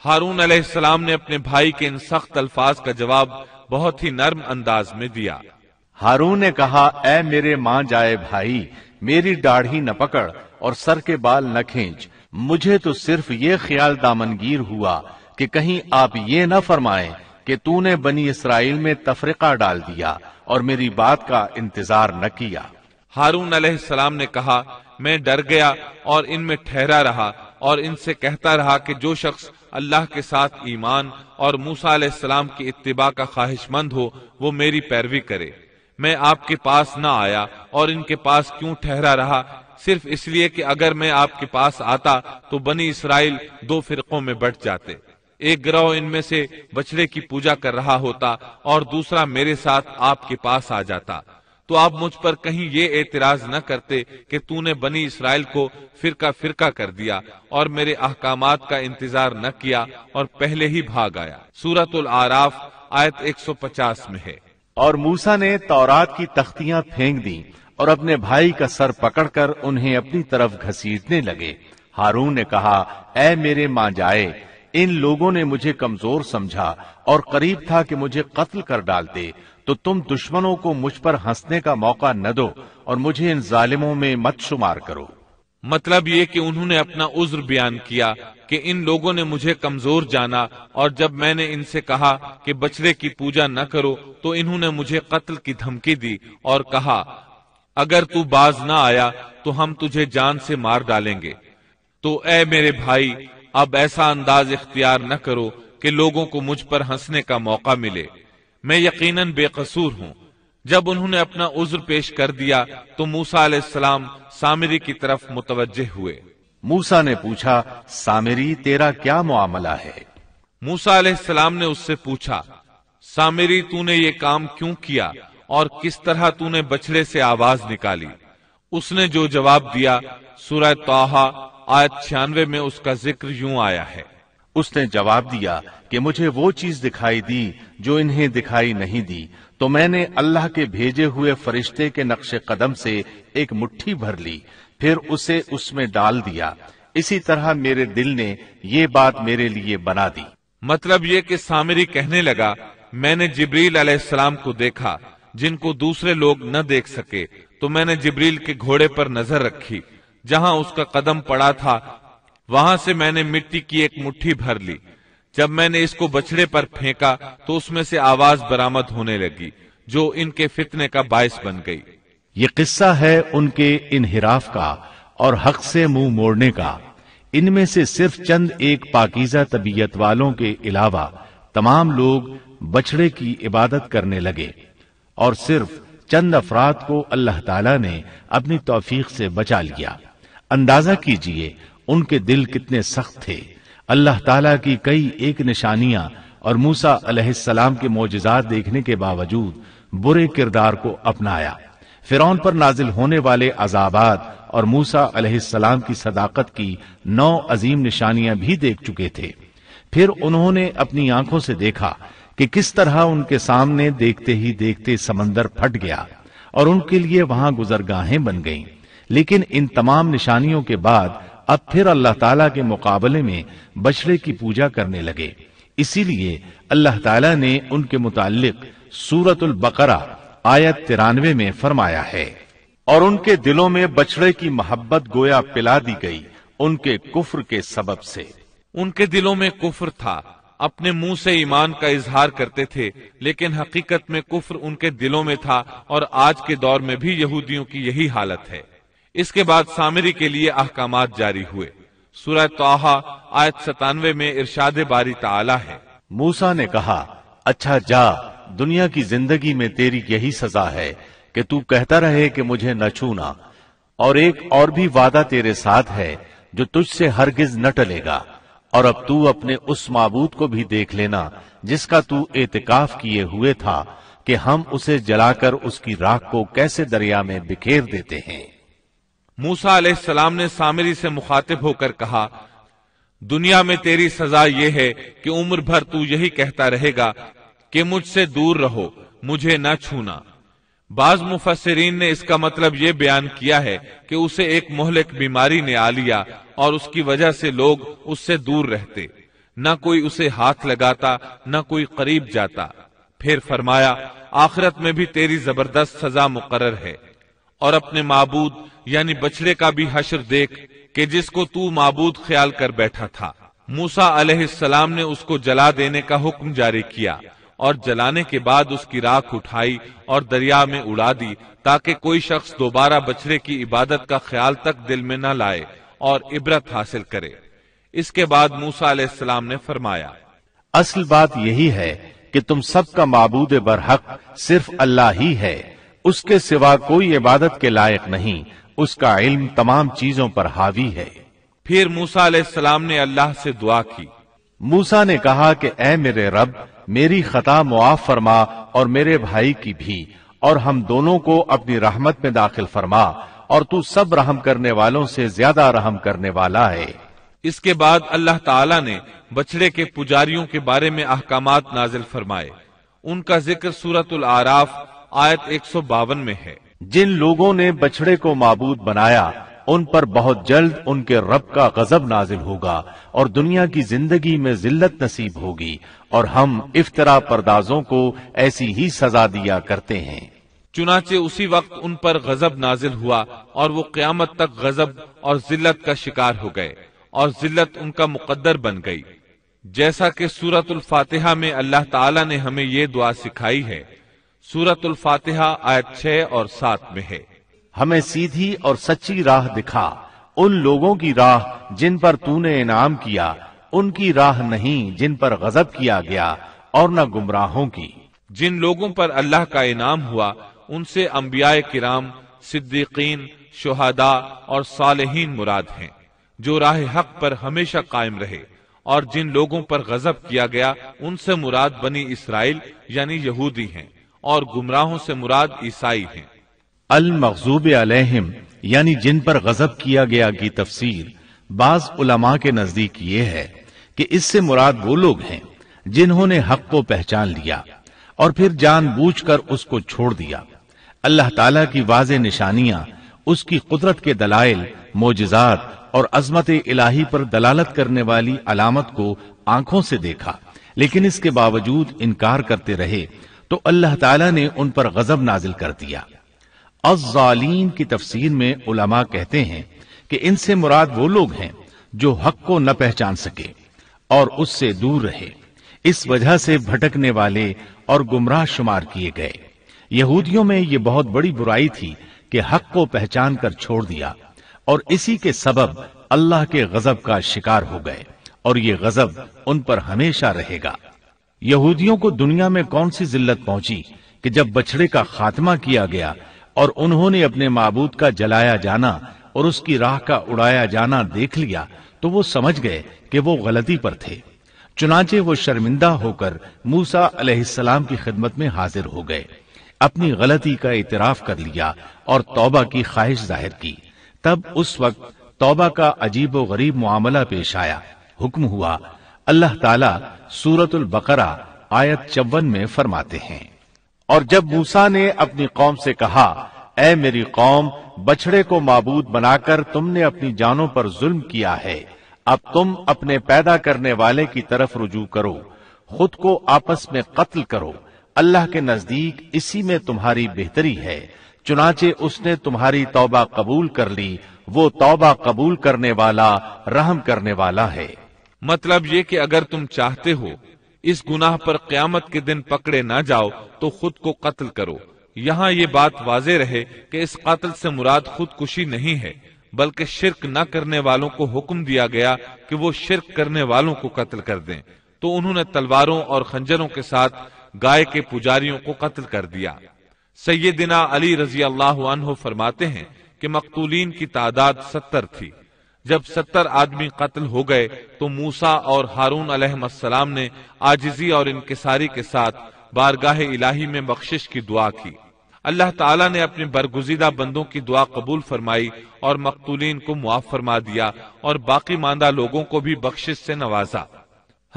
ہارون علیہ السلام نے اپنے بھائی کے ان سخت الفاظ کا جواب بہت ہی نرم انداز میں دیا۔ ہارون نے کہا اے میرے ماں جائے بھائی میری داڑھی نہ پکڑ اور سر کے بال نہ کھینچ۔ مجھے تو صرف یہ خیال دامنگیر ہوا کہ کہیں آپ یہ نہ فرمائیں کہ تو نے بنی اسرائیل میں تفرقہ ڈال دیا اور میری بات کا انتظار نہ کیا۔ ہارون علیہ السلام نے کہا میں ڈر گیا اور ان میں ٹھہرا رہا اور ان سے کہتا رہا کہ جو شخص اللہ کے ساتھ ایمان اور موسا علیہ السلام کی اتباع کا خواہش مند ہو، وہ میری پیروی کرے۔ میں آپ کے پاس نہ آیا اور ان کے پاس کیوں ٹھہرا رہا؟ صرف اس لیے کہ اگر میں آپ کے پاس آتا تو بنی اسرائیل دو فرقوں میں بٹ جاتے۔ ایک گروہ ان میں سے بچڑے کی پوجا کر رہا ہوتا اور دوسرا میرے ساتھ آپ کے پاس آ جاتا۔ تو آپ مجھ پر کہیں یہ اعتراض نہ کرتے کہ تو نے بنی اسرائیل کو فرقہ فرقہ کر دیا اور میرے احکامات کا انتظار نہ کیا اور پہلے ہی بھاگ آیا۔ سورت العراف آیت 150 میں ہے۔ اور موسا نے تورات کی تختیاں پھینک دی اور اپنے بھائی کا سر پکڑ کر انہیں اپنی طرف گھسیٹنے لگے۔ ہارون نے کہا، اے میرے ماں جائے ان لوگوں نے مجھے کمزور سمجھا اور قریب تھا کہ مجھے قتل کر ڈالتے تو تم دشمنوں کو مجھ پر ہنسنے کا موقع نہ دو اور مجھے ان ظالموں میں مت شمار کرو۔ مطلب یہ کہ انہوں نے اپنا عذر بیان کیا کہ ان لوگوں نے مجھے کمزور جانا اور جب میں نے ان سے کہا کہ بچڑے کی پوجا نہ کرو، تو انہوں نے مجھے قتل کی دھمکی دی اور کہا، اگر تو باز نہ آیا تو ہم تجھے جان سے مار ڈالیں گے۔ تو اے میرے بھائی اب ایسا انداز اختیار نہ کرو کہ لوگوں کو مجھ پر ہنسنے کا موقع ملے۔ میں یقیناً بے قصور ہوں۔ جب انہوں نے اپنا عذر پیش کر دیا تو موسا علیہ السلام سامری کی طرف متوجہ ہوئے۔ موسا نے پوچھا سامری تیرا کیا معاملہ ہے؟ موسا علیہ السلام نے اس سے پوچھا سامری تو نے یہ کام کیوں کیا اور کس طرح تو نے بچڑے سے آواز نکالی؟ اس نے جو جواب دیا سورہ توحا آیت چھیانوے میں اس کا ذکر یوں آیا ہے۔ اس نے جواب دیا کہ مجھے وہ چیز دکھائی دی جو انہیں دکھائی نہیں دی۔ تو میں نے اللہ کے بھیجے ہوئے فرشتے کے نقش قدم سے ایک مٹھی بھر لی پھر اسے اس میں ڈال دیا۔ اسی طرح میرے دل نے یہ بات میرے لیے بنا دی۔ مطلب یہ کہ سامری کہنے لگا میں نے جبریل علیہ السلام کو دیکھا جن کو دوسرے لوگ نہ دیکھ سکے تو میں نے جبریل کے گھوڑے پر نظر رکھی۔ جہاں اس کا قدم پڑا تھا، وہاں سے میں نے مٹی کی ایک مٹھی بھر لی۔ جب میں نے اس کو بچڑے پر پھینکا، تو اس میں سے آواز برامد ہونے لگی، جو ان کے فتنے کا باعث بن گئی۔ یہ قصہ ہے ان کے انحراف کا اور حق سے منہ مو موڑنے کا۔ ان میں سے صرف چند ایک پاکیزہ طبیعت والوں کے علاوہ تمام لوگ بچڑے کی عبادت کرنے لگے۔ اور صرف چند افراد کو اللہ تعالی نے اپنی توفیق سے بچا لیا۔ اندازہ کیجیے ان کے دل کتنے سخت تھے۔ اللہ تعالیٰ کی کئی ایک نشانیاں اور موسا علیہ السلام کے معجزات دیکھنے کے باوجود برے کردار کو اپنایا۔ فرون پر نازل ہونے والے عذابات اور موسا علیہ السلام کی صداقت کی نو عظیم نشانیاں بھی دیکھ چکے تھے۔ پھر انہوں نے اپنی آنکھوں سے دیکھا کہ کس طرح ان کے سامنے دیکھتے ہی دیکھتے سمندر پھٹ گیا اور ان کے لیے وہاں گزرگاہیں بن گئیں۔ لیکن ان تمام نشانیوں کے بعد اب پھر اللہ تعالیٰ کے مقابلے میں بچڑے کی پوجا کرنے لگے۔ اسی لیے اللہ تعالیٰ نے ان کے متعلق سورت البقرہ آیت ترانوے میں فرمایا ہے۔ اور ان کے دلوں میں بچڑے کی محبت گویا پلا دی گئی ان کے کفر کے سبب سے۔ ان کے دلوں میں کفر تھا۔ اپنے منہ سے ایمان کا اظہار کرتے تھے، لیکن حقیقت میں کفر ان کے دلوں میں تھا اور آج کے دور میں بھی یہودیوں کی یہی حالت ہے۔ اس کے بعد سامری کے لیے احکامات جاری ہوئے۔ سورہ توحا آیت ستانوے میں ارشاد باری تعالی ہے۔ موسا نے کہا اچھا جا، دنیا کی زندگی میں تیری یہی سزا ہے کہ تو کہتا رہے کہ مجھے نہ چھونا۔ اور ایک اور بھی وعدہ تیرے ساتھ ہے جو تجھ سے ہرگز نہ ٹلے گا۔ اور اب تو اپنے اس معبود کو بھی دیکھ لینا جس کا تو اعتکاف کیے ہوئے تھا کہ ہم اسے جلا کر اس کی راک کو کیسے دریا میں بکھیر دیتے ہیں۔ موسا علیہ السلام نے سامری سے مخاطب ہو کر کہا، دنیا میں تیری سزا یہ ہے کہ عمر بھر تو یہی کہتا رہے گا کہ مجھ سے دور رہو، مجھے نہ چھونا۔ بعض مفسرین نے اس کا مطلب یہ بیان کیا ہے کہ اسے ایک مہلک بیماری نے آ لیا اور اس کی وجہ سے لوگ اس سے دور رہتے۔ نہ کوئی اسے ہاتھ لگاتا، نہ کوئی قریب جاتا۔ پھر فرمایا، آخرت میں بھی تیری زبردست سزا مقرر ہے۔ اور اپنے معبود یعنی بچڑے کا بھی حشر دیکھ کہ جس کو تو معبود خیال کر بیٹھا تھا۔ موسا علیہ السلام نے اس کو جلا دینے کا حکم جاری کیا اور جلانے کے بعد اس کی راکھ اٹھائی اور دریا میں اڑا دی تاکہ کوئی شخص دوبارہ بچڑے کی عبادت کا خیال تک دل میں نہ لائے اور عبرت حاصل کرے۔ اس کے بعد موسا علیہ السلام نے فرمایا، اصل بات یہی ہے کہ تم سب کا معبود برحق صرف اللہ ہی ہے۔ اس کے سوا کوئی عبادت کے لائق نہیں اس کا علم تمام چیزوں پر حاوی ہے۔ پھر موسا علیہ السلام نے اللہ سے دعا کی۔ موسا نے کہا کہ اے میرے رب میری خطا معاف فرما اور میرے بھائی کی بھی اور ہم دونوں کو اپنی رحمت میں داخل فرما اور تو سب رحم کرنے والوں سے زیادہ رحم کرنے والا ہے۔ اس کے بعد اللہ تعالی نے بچڑے کے پجاریوں کے بارے میں احکامات نازل فرمائے۔ ان کا ذکر سورت العراف آیت ایک سو باون میں ہے۔ جن لوگوں نے بچڑے کو معبود بنایا ان پر بہت جلد ان کے رب کا غضب نازل ہوگا اور دنیا کی زندگی میں ذلت نصیب ہوگی اور ہم افطرا پردازوں کو ایسی ہی سزا دیا کرتے ہیں۔ چنانچہ اسی وقت ان پر غضب نازل ہوا اور وہ قیامت تک غضب اور ذلت کا شکار ہو گئے اور ذلت ان کا مقدر بن گئی۔ جیسا کہ سورت الفاتحہ میں اللہ تعالی نے ہمیں یہ دعا سکھائی ہے سورت الفاتحہ آیت چھ اور سات میں ہے۔ ہمیں سیدھی اور سچی راہ دکھا۔ ان لوگوں کی راہ جن پر تو نے انعام کیا ان کی راہ نہیں جن پر غضب کیا گیا اور نہ گمراہوں کی۔ جن لوگوں پر اللہ کا انعام ہوا ان سے انبیاء کرام صدیقین شہداء اور صالحین مراد ہیں جو راہ حق پر ہمیشہ قائم رہے۔ اور جن لوگوں پر غضب کیا گیا ان سے مراد بنی اسرائیل یعنی یہودی ہیں۔ اور گمراہوں سے مراد عیسائی ہیں۔ المغضوب علیہم یعنی جن پر غضب کیا گیا کی تفسیر بعض علماء کے نزدیک یہ ہے کہ اس سے مراد وہ لوگ ہیں جنہوں نے حق کو پہچان لیا اور پھر جان بوجھ کر اس کو چھوڑ دیا۔ اللہ تعالی کی واضح نشانیاں، اس کی قدرت کے دلائل موجزات اور عظمت الہی پر دلالت کرنے والی علامت کو آنکھوں سے دیکھا، لیکن اس کے باوجود انکار کرتے رہے تو اللہ تعالیٰ نے ان پر غضب نازل کر دیا۔ الظالین کی تفسیر میں علماء کہتے ہیں کہ ان سے مراد وہ لوگ ہیں جو حق کو نہ پہچان سکے اور اس سے دور رہے۔ اس وجہ سے بھٹکنے والے اور گمراہ شمار کیے گئے۔ یہودیوں میں یہ بہت بڑی برائی تھی کہ حق کو پہچان کر چھوڑ دیا اور اسی کے سبب اللہ کے غضب کا شکار ہو گئے اور یہ غضب ان پر ہمیشہ رہے گا۔ یہودیوں کو دنیا میں کون سی ذلت پہنچی کہ جب بچڑے کا خاتمہ کیا گیا اور انہوں نے اپنے معبود کا جلایا جانا اور اس کی راہ کا اڑایا جانا دیکھ لیا تو وہ سمجھ گئے کہ وہ غلطی پر تھے۔ چنانچہ وہ شرمندہ ہو کر موسا علیہ السلام کی خدمت میں حاضر ہو گئے۔ اپنی غلطی کا اعتراف کر لیا اور توبہ کی خواہش ظاہر کی۔ تب اس وقت توبہ کا عجیب و غریب معاملہ پیش آیا۔ حکم ہوا اللہ تعالی سورت البقرہ آیت چون میں فرماتے ہیں۔ اور جب موسا نے اپنی قوم سے کہا، اے میری قوم بچڑے کو معبود بنا کر تم نے اپنی جانوں پر ظلم کیا ہے، اب تم اپنے پیدا کرنے والے کی طرف رجوع کرو، خود کو آپس میں قتل کرو۔ اللہ کے نزدیک اسی میں تمہاری بہتری ہے، چنانچہ اس نے تمہاری توبہ قبول کر لی۔ وہ توبہ قبول کرنے والا، رحم کرنے والا ہے۔ مطلب یہ کہ اگر تم چاہتے ہو اس گناہ پر قیامت کے دن پکڑے نہ جاؤ تو خود کو قتل کرو۔ یہاں یہ بات واضح رہے کہ اس قتل سے مراد خودکشی نہیں ہے، بلکہ شرک نہ کرنے والوں کو حکم دیا گیا کہ وہ شرک کرنے والوں کو قتل کر دیں۔ تو انہوں نے تلواروں اور خنجروں کے ساتھ گائے کے پجاریوں کو قتل کر دیا۔ سیدنا علی رضی اللہ عنہ فرماتے ہیں کہ مقتولین کی تعداد ستر تھی۔ جب ستر آدمی قتل ہو گئے تو موسا اور ہارون علیہ السلام نے آجزی اور انکساری کے ساتھ بارگاہ الہی میں بخشش کی دعا کی۔ اللہ تعالیٰ نے اپنے برگزیدہ بندوں کی دعا قبول فرمائی اور مقتولین کو معاف فرما دیا اور باقی ماندہ لوگوں کو بھی بخشش سے نوازا۔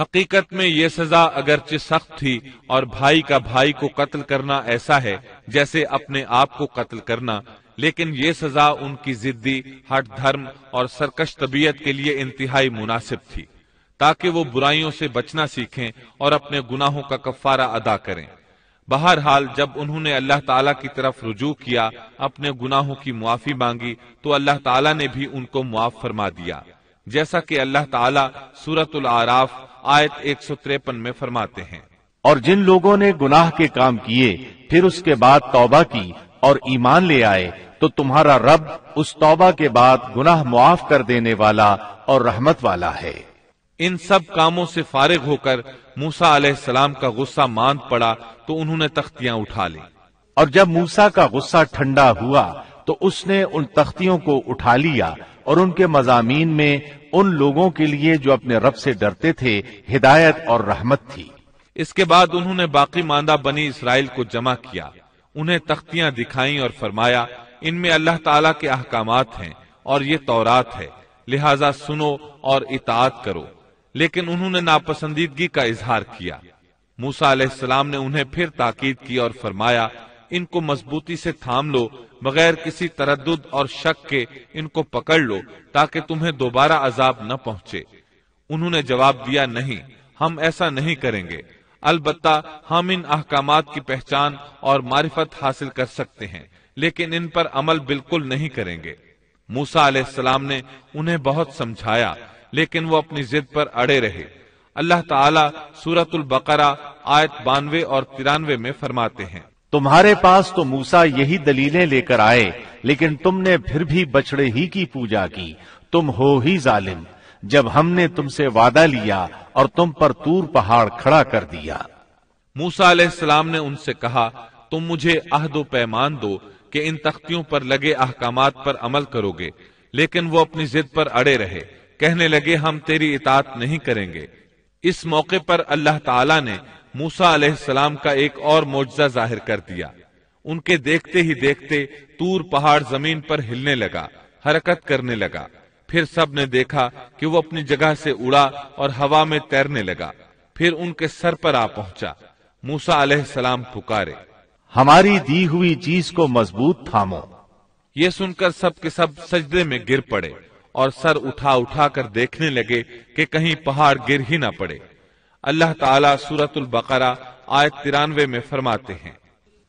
حقیقت میں یہ سزا اگرچہ سخت تھی اور بھائی کا بھائی کو قتل کرنا ایسا ہے جیسے اپنے آپ کو قتل کرنا لیکن یہ سزا ان کی ضدی ہٹ دھرم اور سرکش طبیعت کے لیے انتہائی مناسب تھی، تاکہ وہ برائیوں سے بچنا سیکھیں اور اپنے گناہوں کا کفارہ ادا کریں۔ بہرحال، جب انہوں نے اللہ تعالیٰ کی طرف رجوع کیا، اپنے گناہوں کی معافی مانگی، تو اللہ تعالیٰ نے بھی ان کو معاف فرما دیا۔ جیسا کہ اللہ تعالیٰ سورت العراف آیت ایک سو تریپن میں فرماتے ہیں۔ اور جن لوگوں نے گناہ کے کام کیے، پھر اس کے بعد توبہ کی اور ایمان لے آئے تو تمہارا رب اس توبہ کے بعد گناہ معاف کر دینے والا اور رحمت والا ہے۔ ان سب کاموں سے فارغ ہو کر موسا علیہ السلام کا غصہ ماند پڑا تو انہوں نے تختیاں اٹھا لی اور جب موسا کا غصہ ٹھنڈا ہوا تو اس نے ان تختیوں کو اٹھا لیا اور ان کے مضامین میں ان لوگوں کے لیے جو اپنے رب سے ڈرتے تھے ہدایت اور رحمت تھی۔ اس کے بعد انہوں نے باقی ماندہ بنی اسرائیل کو جمع کیا۔ انہیں تختیاں دکھائیں اور فرمایا، ان میں اللہ تعالیٰ کے احکامات ہیں اور یہ تورات ہے، لہذا سنو اور اطاعت کرو۔ لیکن انہوں نے ناپسندیدگی کا اظہار کیا۔ موسا علیہ السلام نے انہیں پھر تاکید کی اور فرمایا، ان کو مضبوطی سے تھام لو، بغیر کسی تردد اور شک کے ان کو پکڑ لو، تاکہ تمہیں دوبارہ عذاب نہ پہنچے۔ انہوں نے جواب دیا، نہیں، ہم ایسا نہیں کریں گے۔ البتہ ہم ان احکامات کی پہچان اور معرفت حاصل کر سکتے ہیں، لیکن ان پر عمل بالکل نہیں کریں گے۔ موسا علیہ السلام نے انہیں بہت سمجھایا، لیکن وہ اپنی ضد پر اڑے رہے۔ اللہ تعالیٰ سورت البقرہ آیت بانوے اور ترانوے میں فرماتے ہیں۔ تمہارے پاس تو موسا یہی دلیلیں لے کر آئے، لیکن تم نے پھر بھی بچڑے ہی کی پوجا کی، تم ہو ہی ظالم۔ جب ہم نے تم سے وعدہ لیا اور تم پر تور پہاڑ کھڑا کر دیا۔ موسا علیہ السلام نے ان سے کہا، تم مجھے عہد و پیمان دو کہ ان تختیوں پر لگے احکامات پر عمل کرو گے، لیکن وہ اپنی ضد پر اڑے رہے۔ کہنے لگے، ہم تیری اطاعت نہیں کریں گے۔ اس موقع پر اللہ تعالی نے موسا علیہ السلام کا ایک اور معجزہ ظاہر کر دیا۔ ان کے دیکھتے ہی دیکھتے تور پہاڑ زمین پر ہلنے لگا، حرکت کرنے لگا۔ پھر سب نے دیکھا کہ وہ اپنی جگہ سے اڑا اور ہوا میں تیرنے لگا۔ پھر ان کے سر پر آ پہنچا۔ موسا علیہ السلام پکارے۔ ہماری دی ہوئی چیز کو مضبوط تھامو۔ یہ سن کر سب کے سب سجدے میں گر پڑے اور سر اٹھا اٹھا کر دیکھنے لگے کہ کہیں پہاڑ گر ہی نہ پڑے۔ اللہ تعالیٰ سورت البقرہ آیت ترانوے میں فرماتے ہیں۔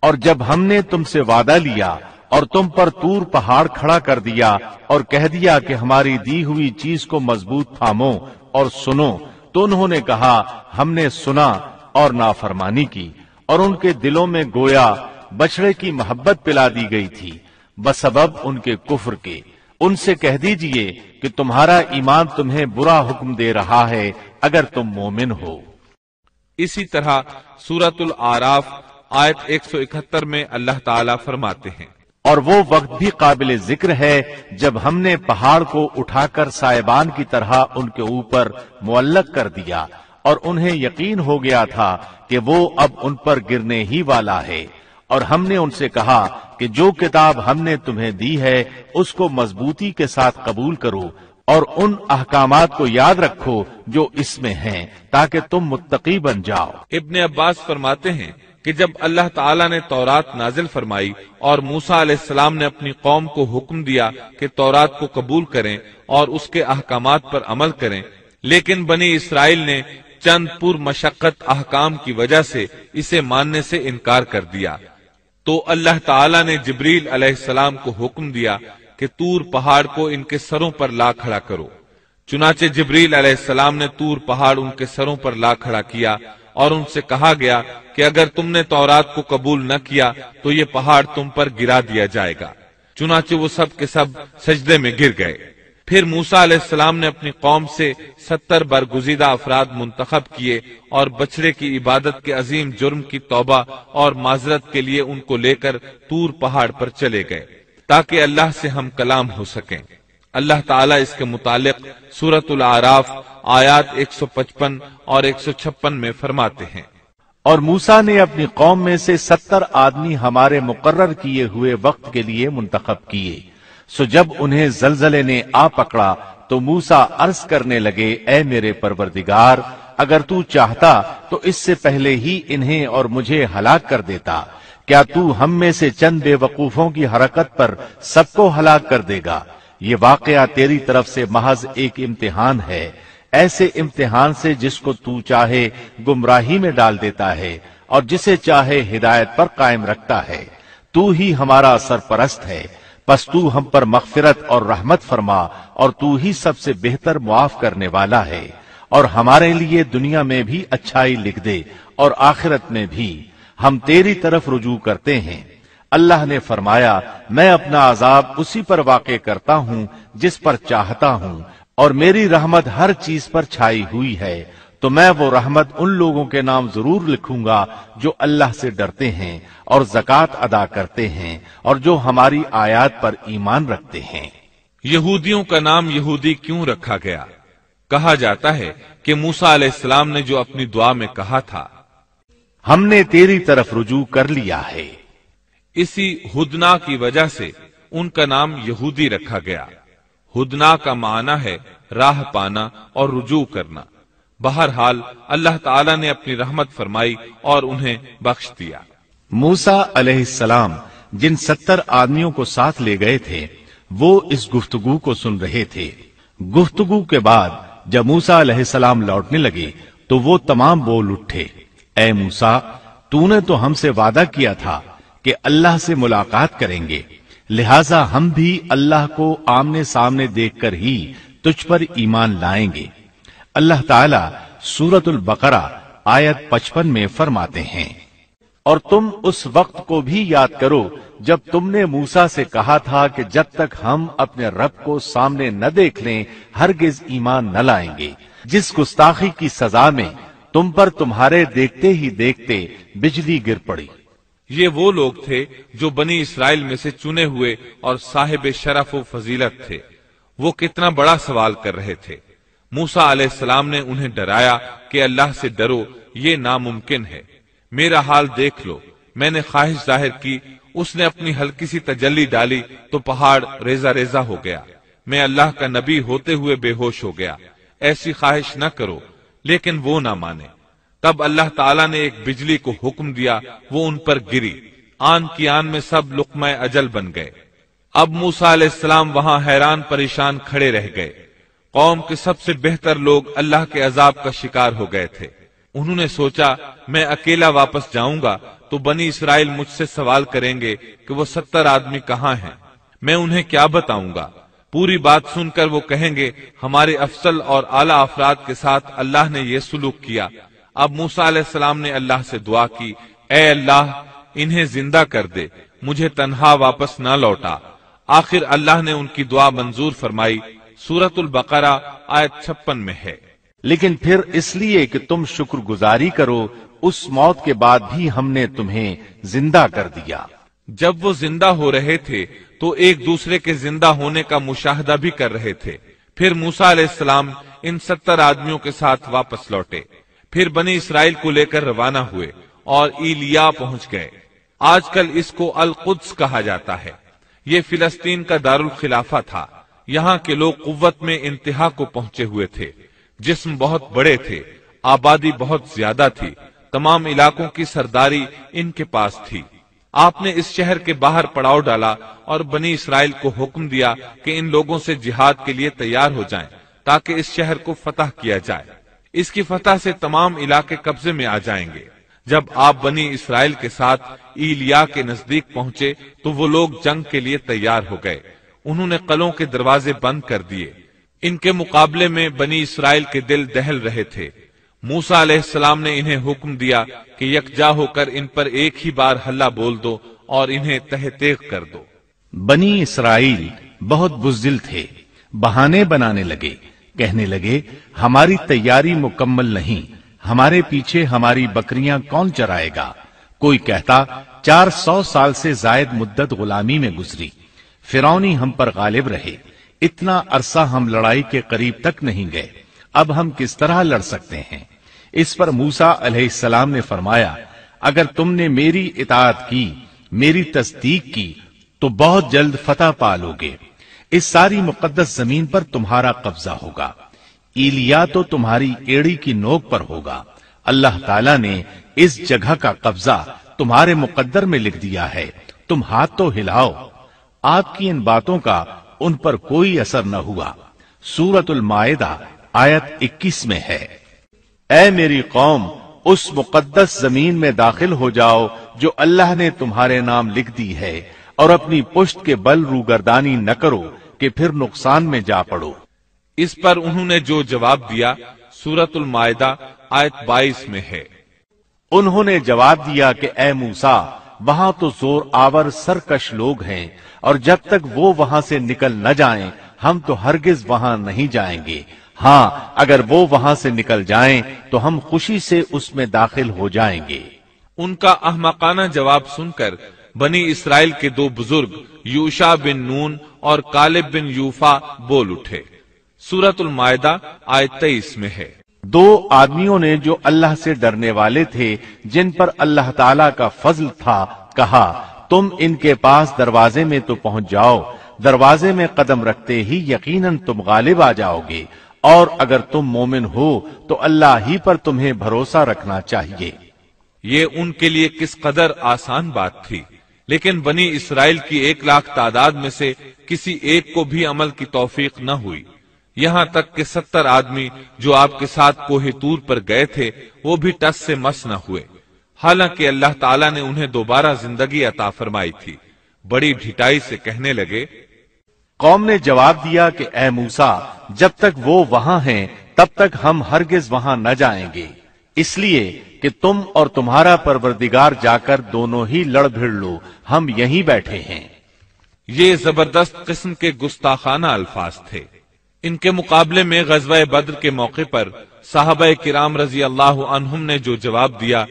اور جب ہم نے تم سے وعدہ لیا اور تم پر تور پہاڑ کھڑا کر دیا اور کہہ دیا کہ ہماری دی ہوئی چیز کو مضبوط تھامو اور سنو۔ تو انہوں نے کہا، ہم نے سنا اور نافرمانی کی اور ان کے دلوں میں گویا بچڑے کی محبت پلا دی گئی تھی۔ بسبب ان کے کفر کے۔ ان سے کہہ دیجیے کہ تمہارا ایمان تمہیں برا حکم دے رہا ہے اگر تم مومن ہو۔ اسی طرح سورت العراف آیت 171 میں اللہ تعالیٰ فرماتے ہیں۔ اور وہ وقت بھی قابل ذکر ہے جب ہم نے پہاڑ کو اٹھا کر سائبان کی طرح ان کے اوپر معلق کر دیا اور انہیں یقین ہو گیا تھا کہ وہ اب ان پر گرنے ہی والا ہے اور ہم نے ان سے کہا کہ جو کتاب ہم نے تمہیں دی ہے اس کو مضبوطی کے ساتھ قبول کرو اور ان احکامات کو یاد رکھو جو اس میں ہیں تاکہ تم متقی بن جاؤ۔ ابن عباس فرماتے ہیں کہ جب اللہ تعالیٰ نے تورات نازل فرمائی اور موسا علیہ السلام نے اپنی قوم کو حکم دیا کہ تورات کو قبول کریں اور اس کے احکامات پر عمل کریں، لیکن بنی اسرائیل نے چند پور مشقت احکام کی وجہ سے اسے ماننے سے انکار کر دیا۔ تو اللہ تعالیٰ نے جبریل علیہ السلام کو حکم دیا کہ تور پہاڑ کو ان کے سروں پر لا کھڑا کرو۔ چنانچہ جبریل علیہ السلام نے تور پہاڑ ان کے سروں پر لا کھڑا کیا اور ان سے کہا گیا کہ اگر تم نے تورات کو قبول نہ کیا تو یہ پہاڑ تم پر گرا دیا جائے گا۔ چنانچہ وہ سب کے سب سجدے میں گر گئے۔ پھر موسا علیہ السلام نے اپنی قوم سے ستر برگزیدہ افراد منتخب کیے اور بچڑے کی عبادت کے عظیم جرم کی توبہ اور معذرت کے لیے ان کو لے کر تور پہاڑ پر چلے گئے تاکہ اللہ سے ہم کلام ہو سکیں۔ اللہ تعالیٰ اس کے متعلق سورت العراف آیات 155 اور 156 میں فرماتے ہیں۔ اور موسا نے اپنی قوم میں سے ستر آدمی ہمارے مقرر کیے ہوئے وقت کے لیے منتخب کیے۔ سو جب انہیں زلزلے نے آ پکڑا، تو موسا عرض کرنے لگے، اے میرے پروردگار، اگر تو چاہتا، تو اس سے پہلے ہی انہیں اور مجھے ہلاک کر دیتا۔ کیا تو ہم میں سے چند بے وقوفوں کی حرکت پر سب کو ہلاک کر دے گا؟ یہ واقعہ تیری طرف سے محض ایک امتحان ہے۔ ایسے امتحان سے جس کو تو چاہے گمراہی میں ڈال دیتا ہے اور جسے چاہے ہدایت پر قائم رکھتا ہے۔ تو ہی ہمارا سرپرست ہے۔ پس تو ہم پر مغفرت اور رحمت فرما اور تو ہی سب سے بہتر معاف کرنے والا ہے۔ اور ہمارے لیے دنیا میں بھی اچھائی لکھ دے اور آخرت میں بھی۔ ہم تیری طرف رجوع کرتے ہیں۔ اللہ نے فرمایا، میں اپنا عذاب اسی پر واقع کرتا ہوں جس پر چاہتا ہوں۔ اور میری رحمت ہر چیز پر چھائی ہوئی ہے تو میں وہ رحمت ان لوگوں کے نام ضرور لکھوں گا جو اللہ سے ڈرتے ہیں اور زکوٰۃ ادا کرتے ہیں اور جو ہماری آیات پر ایمان رکھتے ہیں۔ یہودیوں کا نام یہودی کیوں رکھا گیا؟ کہا جاتا ہے کہ موسا علیہ السلام نے جو اپنی دعا میں کہا تھا ہم نے تیری طرف رجوع کر لیا ہے۔ اسی ہدنا کی وجہ سے ان کا نام یہودی رکھا گیا۔ ہدنا کا معنی ہے راہ پانا اور رجوع کرنا۔ بہرحال اللہ تعالیٰ نے اپنی رحمت فرمائی اور انہیں بخش دیا۔ موسا علیہ السلام جن ستر آدمیوں کو ساتھ لے گئے تھے، وہ اس گفتگو کو سن رہے تھے۔ گفتگو کے بعد جب موسا علیہ السلام لوٹنے لگے، تو وہ تمام بول اٹھے۔ اے موسا تو نے تو ہم سے وعدہ کیا تھا کہ اللہ سے ملاقات کریں گے۔ لہذا ہم بھی اللہ کو آمنے سامنے دیکھ کر ہی تجھ پر ایمان لائیں گے۔ اللہ تعالی سورت البقرہ آیت پچپن میں فرماتے ہیں۔ اور تم اس وقت کو بھی یاد کرو جب تم نے موسا سے کہا تھا کہ جب تک ہم اپنے رب کو سامنے نہ دیکھ لیں، ہرگز ایمان نہ لائیں گے۔ جس گستاخی کی سزا میں تم پر تمہارے دیکھتے ہی دیکھتے بجلی گر پڑی۔ یہ وہ لوگ تھے جو بنی اسرائیل میں سے چنے ہوئے اور صاحب شرف و فضیلت تھے۔ وہ کتنا بڑا سوال کر رہے تھے۔ موسا علیہ السلام نے انہیں ڈرایا کہ اللہ سے ڈرو، یہ ناممکن ہے۔ میرا حال دیکھ لو۔ میں نے خواہش ظاہر کی، اس نے اپنی ہلکی سی تجلی ڈالی تو پہاڑ ریزا ریزا ہو گیا۔ میں اللہ کا نبی ہوتے ہوئے بے ہوش ہو گیا۔ ایسی خواہش نہ کرو، لیکن وہ نہ مانے۔ تب اللہ تعالیٰ نے ایک بجلی کو حکم دیا، وہ ان پر گری۔ آن کی آن میں سب لقمہ اجل بن گئے۔ اب موسا علیہ السلام وہاں حیران پریشان کھڑے رہ گئے۔ قوم کے سب سے بہتر لوگ اللہ کے عذاب کا شکار ہو گئے تھے۔ انہوں نے سوچا، میں اکیلا واپس جاؤں گا تو بنی اسرائیل مجھ سے سوال کریں گے کہ وہ ستر آدمی کہاں ہیں۔ میں انہیں کیا بتاؤں گا؟ پوری بات سن کر وہ کہیں گے، ہمارے افضل اور اعلی افراد کے ساتھ اللہ نے یہ سلوک کیا۔ اب موسا علیہ السلام نے اللہ سے دعا کی اے اللہ انہیں زندہ کر دے مجھے تنہا واپس نہ لوٹا۔ آخر اللہ نے ان کی دعا منظور فرمائی سورت البقرہ آیت چھپن میں ہے۔ لیکن پھر اس لیے کہ تم شکر گزاری کرو اس موت کے بعد بھی ہم نے تمہیں زندہ کر دیا۔ جب وہ زندہ ہو رہے تھے تو ایک دوسرے کے زندہ ہونے کا مشاہدہ بھی کر رہے تھے۔ پھر موسا علیہ السلام ان ستر آدمیوں کے ساتھ واپس لوٹے۔ پھر بنی اسرائیل کو لے کر روانہ ہوئے اور ایلیا پہنچ گئے۔ آج کل اس کو القدس کہا جاتا ہے۔ یہ فلسطین کا دارالخلافہ تھا۔ یہاں کے لوگ قوت میں انتہا کو پہنچے ہوئے تھے۔ جسم بہت بڑے تھے۔ آبادی بہت زیادہ تھی۔ تمام علاقوں کی سرداری ان کے پاس تھی۔ آپ نے اس شہر کے باہر پڑاؤ ڈالا اور بنی اسرائیل کو حکم دیا کہ ان لوگوں سے جہاد کے لیے تیار ہو جائیں تاکہ اس شہر کو فتح کیا جائے۔ اس کی فتح سے تمام علاقے قبضے میں آ جائیں گے۔ جب آپ بنی اسرائیل کے ساتھ ایلیا کے نزدیک پہنچے، تو وہ لوگ جنگ کے لیے تیار ہو گئے۔ انہوں نے قلوں کے دروازے بند کر دیے۔ ان کے مقابلے میں بنی اسرائیل کے دل دہل رہے تھے۔ موسا علیہ السلام نے انہیں حکم دیا کہ یکجا ہو کر ان پر ایک ہی بار ہلا بول دو اور انہیں تہ تیغ کر دو۔ بنی اسرائیل بہت بزدل تھے، بہانے بنانے لگے۔ کہنے لگے، ہماری تیاری مکمل نہیں، ہمارے پیچھے ہماری بکریاں کون چرائے گا؟ کوئی کہتا، چار سو سال سے زائد مدت غلامی میں گزری۔ فرونی ہم پر غالب رہے۔ اتنا عرصہ ہم لڑائی کے قریب تک نہیں گئے۔ اب ہم کس طرح لڑ سکتے ہیں؟ اس پر موسا علیہ السلام نے فرمایا، اگر تم نے میری اطاعت کی، میری تصدیق کی، تو بہت جلد فتح پالو گے۔ اس ساری مقدس زمین پر تمہارا قبضہ ہوگا۔ ایلیا تو تمہاری ایڑی کی نوک پر ہوگا۔ اللہ تعالیٰ نے اس جگہ کا قبضہ تمہارے مقدر میں لکھ دیا ہے۔ تم ہاتھ تو ہلاؤ۔ آپ کی ان باتوں کا ان پر کوئی اثر نہ ہوا۔ سورت المائدہ آیت اکیس میں ہے۔ اے میری قوم، اس مقدس زمین میں داخل ہو جاؤ جو اللہ نے تمہارے نام لکھ دی ہے اور اپنی پشت کے بل روگردانی نہ کرو۔ کہ پھر نقصان میں جا پڑو۔ اس پر انہوں نے جو جواب دیا سورت المائدہ، آیت بائیس میں ہے۔ انہوں نے جواب دیا کہ اے موسا وہاں تو زور آور سرکش لوگ ہیں، اور جب تک وہ وہاں سے نکل نہ جائیں، ہم تو ہرگز وہاں نہیں جائیں گے۔ ہاں اگر وہ وہاں سے نکل جائیں، تو ہم خوشی سے اس میں داخل ہو جائیں گے۔ ان کا احمقانہ جواب سن کر بنی اسرائیل کے دو بزرگ یوشا بن نون اور کالب بن یوفا بول اٹھے۔ سورت المائدہ آیت تیئیس میں ہے۔ دو آدمیوں نے جو اللہ سے ڈرنے والے تھے جن پر اللہ تعالی کا فضل تھا کہا تم ان کے پاس دروازے میں تو پہنچ جاؤ دروازے میں قدم رکھتے ہی یقیناً تم غالب آ جاؤ گے۔ اور اگر تم مومن ہو تو اللہ ہی پر تمہیں بھروسہ رکھنا چاہیے۔ یہ ان کے لیے کس قدر آسان بات تھی۔ لیکن بنی اسرائیل کی ایک لاکھ تعداد میں سے کسی ایک کو بھی عمل کی توفیق نہ ہوئی۔ یہاں تک کہ ستر آدمی جو آپ کے ساتھ کوہ تور پر گئے تھے، وہ بھی ٹس سے مس نہ ہوئے۔ حالانکہ اللہ تعالیٰ نے انہیں دوبارہ زندگی عطا فرمائی تھی۔ بڑی ڈھٹائی سے کہنے لگے، قوم نے جواب دیا کہ اے موسا جب تک وہ وہاں ہیں، تب تک ہم ہرگز وہاں نہ جائیں گے۔ اس لیے کہ تم اور تمہارا پروردگار جا کر دونوں ہی لڑ بھیڑ لو، ہم یہیں بیٹھے ہیں۔ یہ زبردست قسم کے گستاخانہ الفاظ تھے۔ ان کے مقابلے میں غزوہ بدر کے موقع پر صحابہ کرام رضی اللہ عنہم نے جو جواب دیا،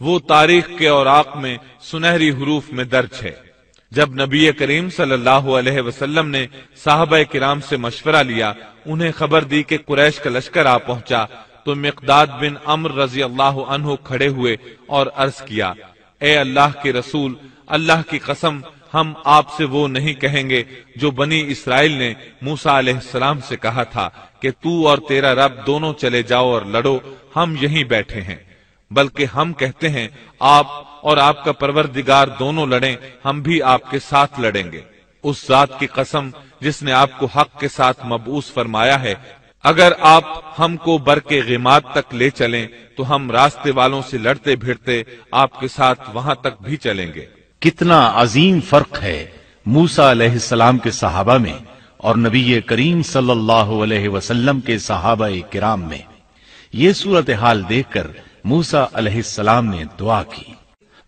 وہ تاریخ کے اوراق میں سنہری حروف میں درج ہے۔ جب نبی کریم صلی اللہ علیہ وسلم نے صحابہ کرام سے مشورہ لیا، انہیں خبر دی کہ قریش کا لشکر آ پہنچا۔ تو مقداد بن امر رضی اللہ عنہ کھڑے ہوئے اور عرض کیا، اے اللہ کے رسول، اللہ کی قسم، ہم آپ سے وہ نہیں کہیں گے جو بنی اسرائیل نے موسا علیہ السلام سے کہا تھا کہ تو اور تیرا رب دونوں چلے جاؤ اور لڑو، ہم یہیں بیٹھے ہیں۔ بلکہ ہم کہتے ہیں، آپ اور آپ کا پروردگار دونوں لڑیں، ہم بھی آپ کے ساتھ لڑیں گے۔ اس ذات کی قسم جس نے آپ کو حق کے ساتھ مبوس فرمایا ہے اگر آپ ہم کو بر کے غیمات تک لے چلیں تو ہم راستے والوں سے لڑتے بھیڑتے آپ کے ساتھ وہاں تک بھی چلیں گے۔ کتنا عظیم فرق ہے موسا علیہ السلام کے صحابہ میں اور نبی کریم صلی اللہ علیہ وسلم کے صحابہ کرام میں۔ یہ صورتحال دیکھ کر موسا علیہ السلام نے دعا کی۔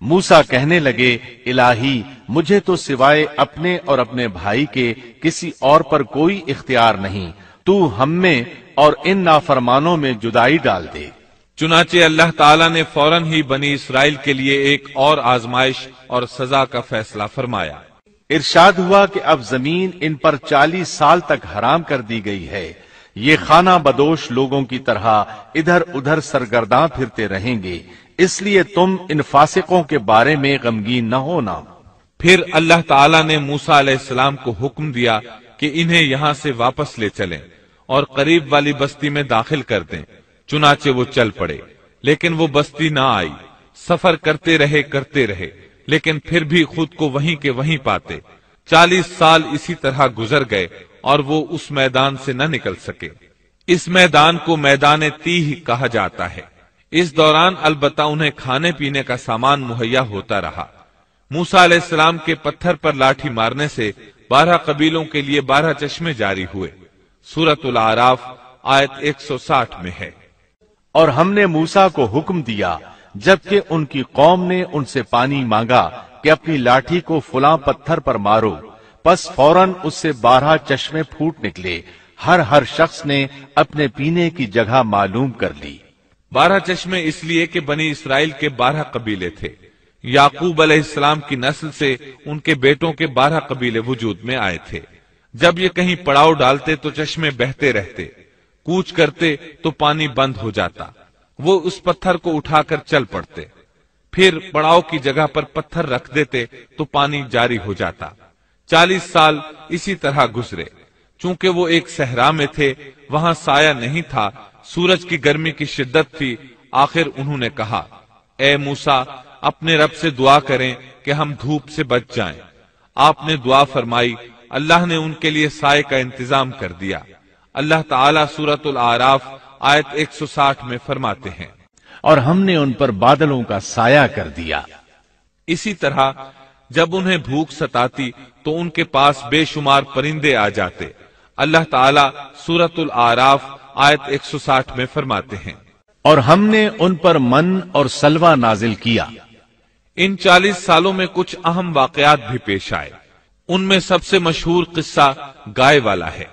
موسا کہنے لگے، الہی، مجھے تو سوائے اپنے اور اپنے بھائی کے کسی اور پر کوئی اختیار نہیں۔ تو ہم میں اور ان نافرمانوں میں جدائی ڈال دے۔ چنانچہ اللہ تعالیٰ نے فوراً ہی بنی اسرائیل کے لیے ایک اور آزمائش اور سزا کا فیصلہ فرمایا۔ ارشاد ہوا کہ اب زمین ان پر چالیس سال تک حرام کر دی گئی ہے۔ یہ خانہ بدوش لوگوں کی طرح ادھر ادھر سرگرداں پھرتے رہیں گے۔ اس لیے تم ان فاسقوں کے بارے میں غمگین نہ ہونا پھر اللہ تعالیٰ نے موسا علیہ السلام کو حکم دیا کہ انہیں یہاں سے واپس لے چلیں۔ اور قریب والی بستی میں داخل کر دیں، چنانچہ وہ چل پڑے۔ لیکن وہ بستی نہ آئی۔ سفر کرتے رہے کرتے رہے۔ لیکن پھر بھی خود کو وہیں کے وہیں پاتے۔ چالیس سال اسی طرح گزر گئے اور وہ اس میدان سے نہ نکل سکے۔ اس میدان کو میدان تی کہا جاتا ہے۔ اس دوران البتہ انہیں کھانے پینے کا سامان مہیا ہوتا رہا۔ موسا علیہ السلام کے پتھر پر لاٹھی مارنے سے بارہ قبیلوں کے لیے بارہ چشمے جاری ہوئے۔ سورت العراف آیت ایک سو ساٹھ میں ہے۔ اور ہم نے موسا کو حکم دیا جبکہ ان کی قوم نے ان سے پانی مانگا کہ اپنی لاٹھی کو فلاں پتھر پر مارو۔ پس فوراً اس سے بارہ چشمے پھوٹ نکلے۔ ہر ہر شخص نے اپنے پینے کی جگہ معلوم کر لی۔ بارہ چشمے اس لیے کہ بنی اسرائیل کے بارہ قبیلے تھے۔ یعقوب علیہ السلام کی نسل سے ان کے بیٹوں کے بارہ قبیلے وجود میں آئے تھے۔ جب یہ کہیں پڑاؤ ڈالتے تو چشمے بہتے رہتے، کوچ کرتے تو پانی بند ہو جاتا، وہ اس پتھر کو اٹھا کر چل پڑتے۔ پھر پڑاؤ کی جگہ پر پتھر رکھ دیتے تو پانی جاری ہو جاتا۔ چالیس سال اسی طرح گزرے۔ چونکہ وہ ایک صحرا میں تھے، وہاں سایہ نہیں تھا، سورج کی گرمی کی شدت تھی، آخر انہوں نے کہا، اے موسا اپنے رب سے دعا کریں کہ ہم دھوپ سے بچ جائیں۔ آپ نے دعا فرمائی اللہ نے ان کے لیے سائے کا انتظام کر دیا۔ اللہ تعالیٰ سورت العراف آیت ایک سو ساٹھ میں فرماتے ہیں۔ اور ہم نے ان پر بادلوں کا سایہ کر دیا۔ اسی طرح جب انہیں بھوک ستاتی تو ان کے پاس بے شمار پرندے آ جاتے۔ اللہ تعالیٰ سورت العراف آیت ایک سو ساٹھ میں فرماتے ہیں۔ اور ہم نے ان پر من اور سلوا نازل کیا۔ ان چالیس سالوں میں کچھ اہم واقعات بھی پیش آئے۔ ان میں سب سے مشہور قصہ گائے والا ہے۔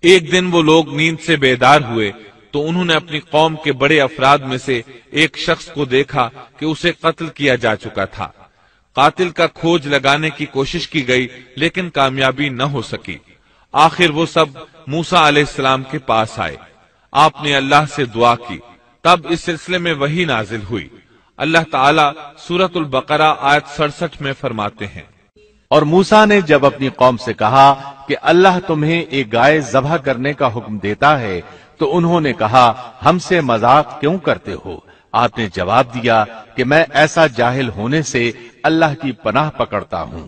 ایک دن وہ لوگ نیند سے بیدار ہوئے تو انہوں نے اپنی قوم کے بڑے افراد میں سے ایک شخص کو دیکھا کہ اسے قتل کیا جا چکا تھا۔ قاتل کا کھوج لگانے کی کوشش کی گئی لیکن کامیابی نہ ہو سکی۔ آخر وہ سب موسا علیہ السلام کے پاس آئے۔ آپ نے اللہ سے دعا کی۔ تب اس سلسلے میں وہی نازل ہوئی۔ اللہ تعالیٰ سورت البقرہ آیت سڑسٹھ میں فرماتے ہیں۔ اور موسا نے جب اپنی قوم سے کہا کہ اللہ تمہیں ایک گائے ذبح کرنے کا حکم دیتا ہے، تو انہوں نے کہا، ہم سے مذاق کیوں کرتے ہو؟ آپ نے جواب دیا کہ میں ایسا جاہل ہونے سے اللہ کی پناہ پکڑتا ہوں۔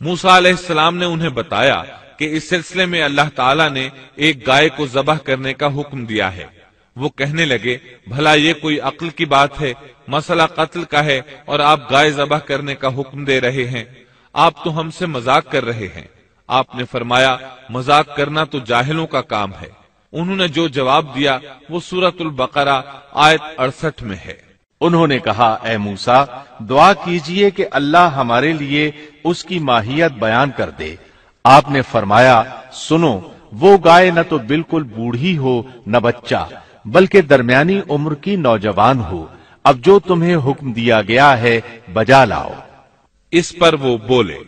موسا علیہ السلام نے انہیں بتایا کہ اس سلسلے میں اللہ تعالیٰ نے ایک گائے کو ذبح کرنے کا حکم دیا ہے۔ وہ کہنے لگے، بھلا یہ کوئی عقل کی بات ہے؟ مسئلہ قتل کا ہے اور آپ گائے ذبح کرنے کا حکم دے رہے ہیں۔ آپ تو ہم سے مذاق کر رہے ہیں۔ آپ نے فرمایا، مذاق کرنا تو جاہلوں کا کام ہے۔ انہوں نے جو جواب دیا، وہ سورت البقرہ آیت اڑسٹھ میں ہے۔ انہوں نے کہا، اے موسا دعا کیجیے کہ اللہ ہمارے لیے اس کی ماہیت بیان کر دے۔ آپ نے فرمایا، سنو، وہ گائے نہ تو بالکل بوڑھی ہو، نہ بچہ، بلکہ درمیانی عمر کی نوجوان ہو۔ اب جو تمہیں حکم دیا گیا ہے، بجا لاؤ۔ اس پر وہ بولے۔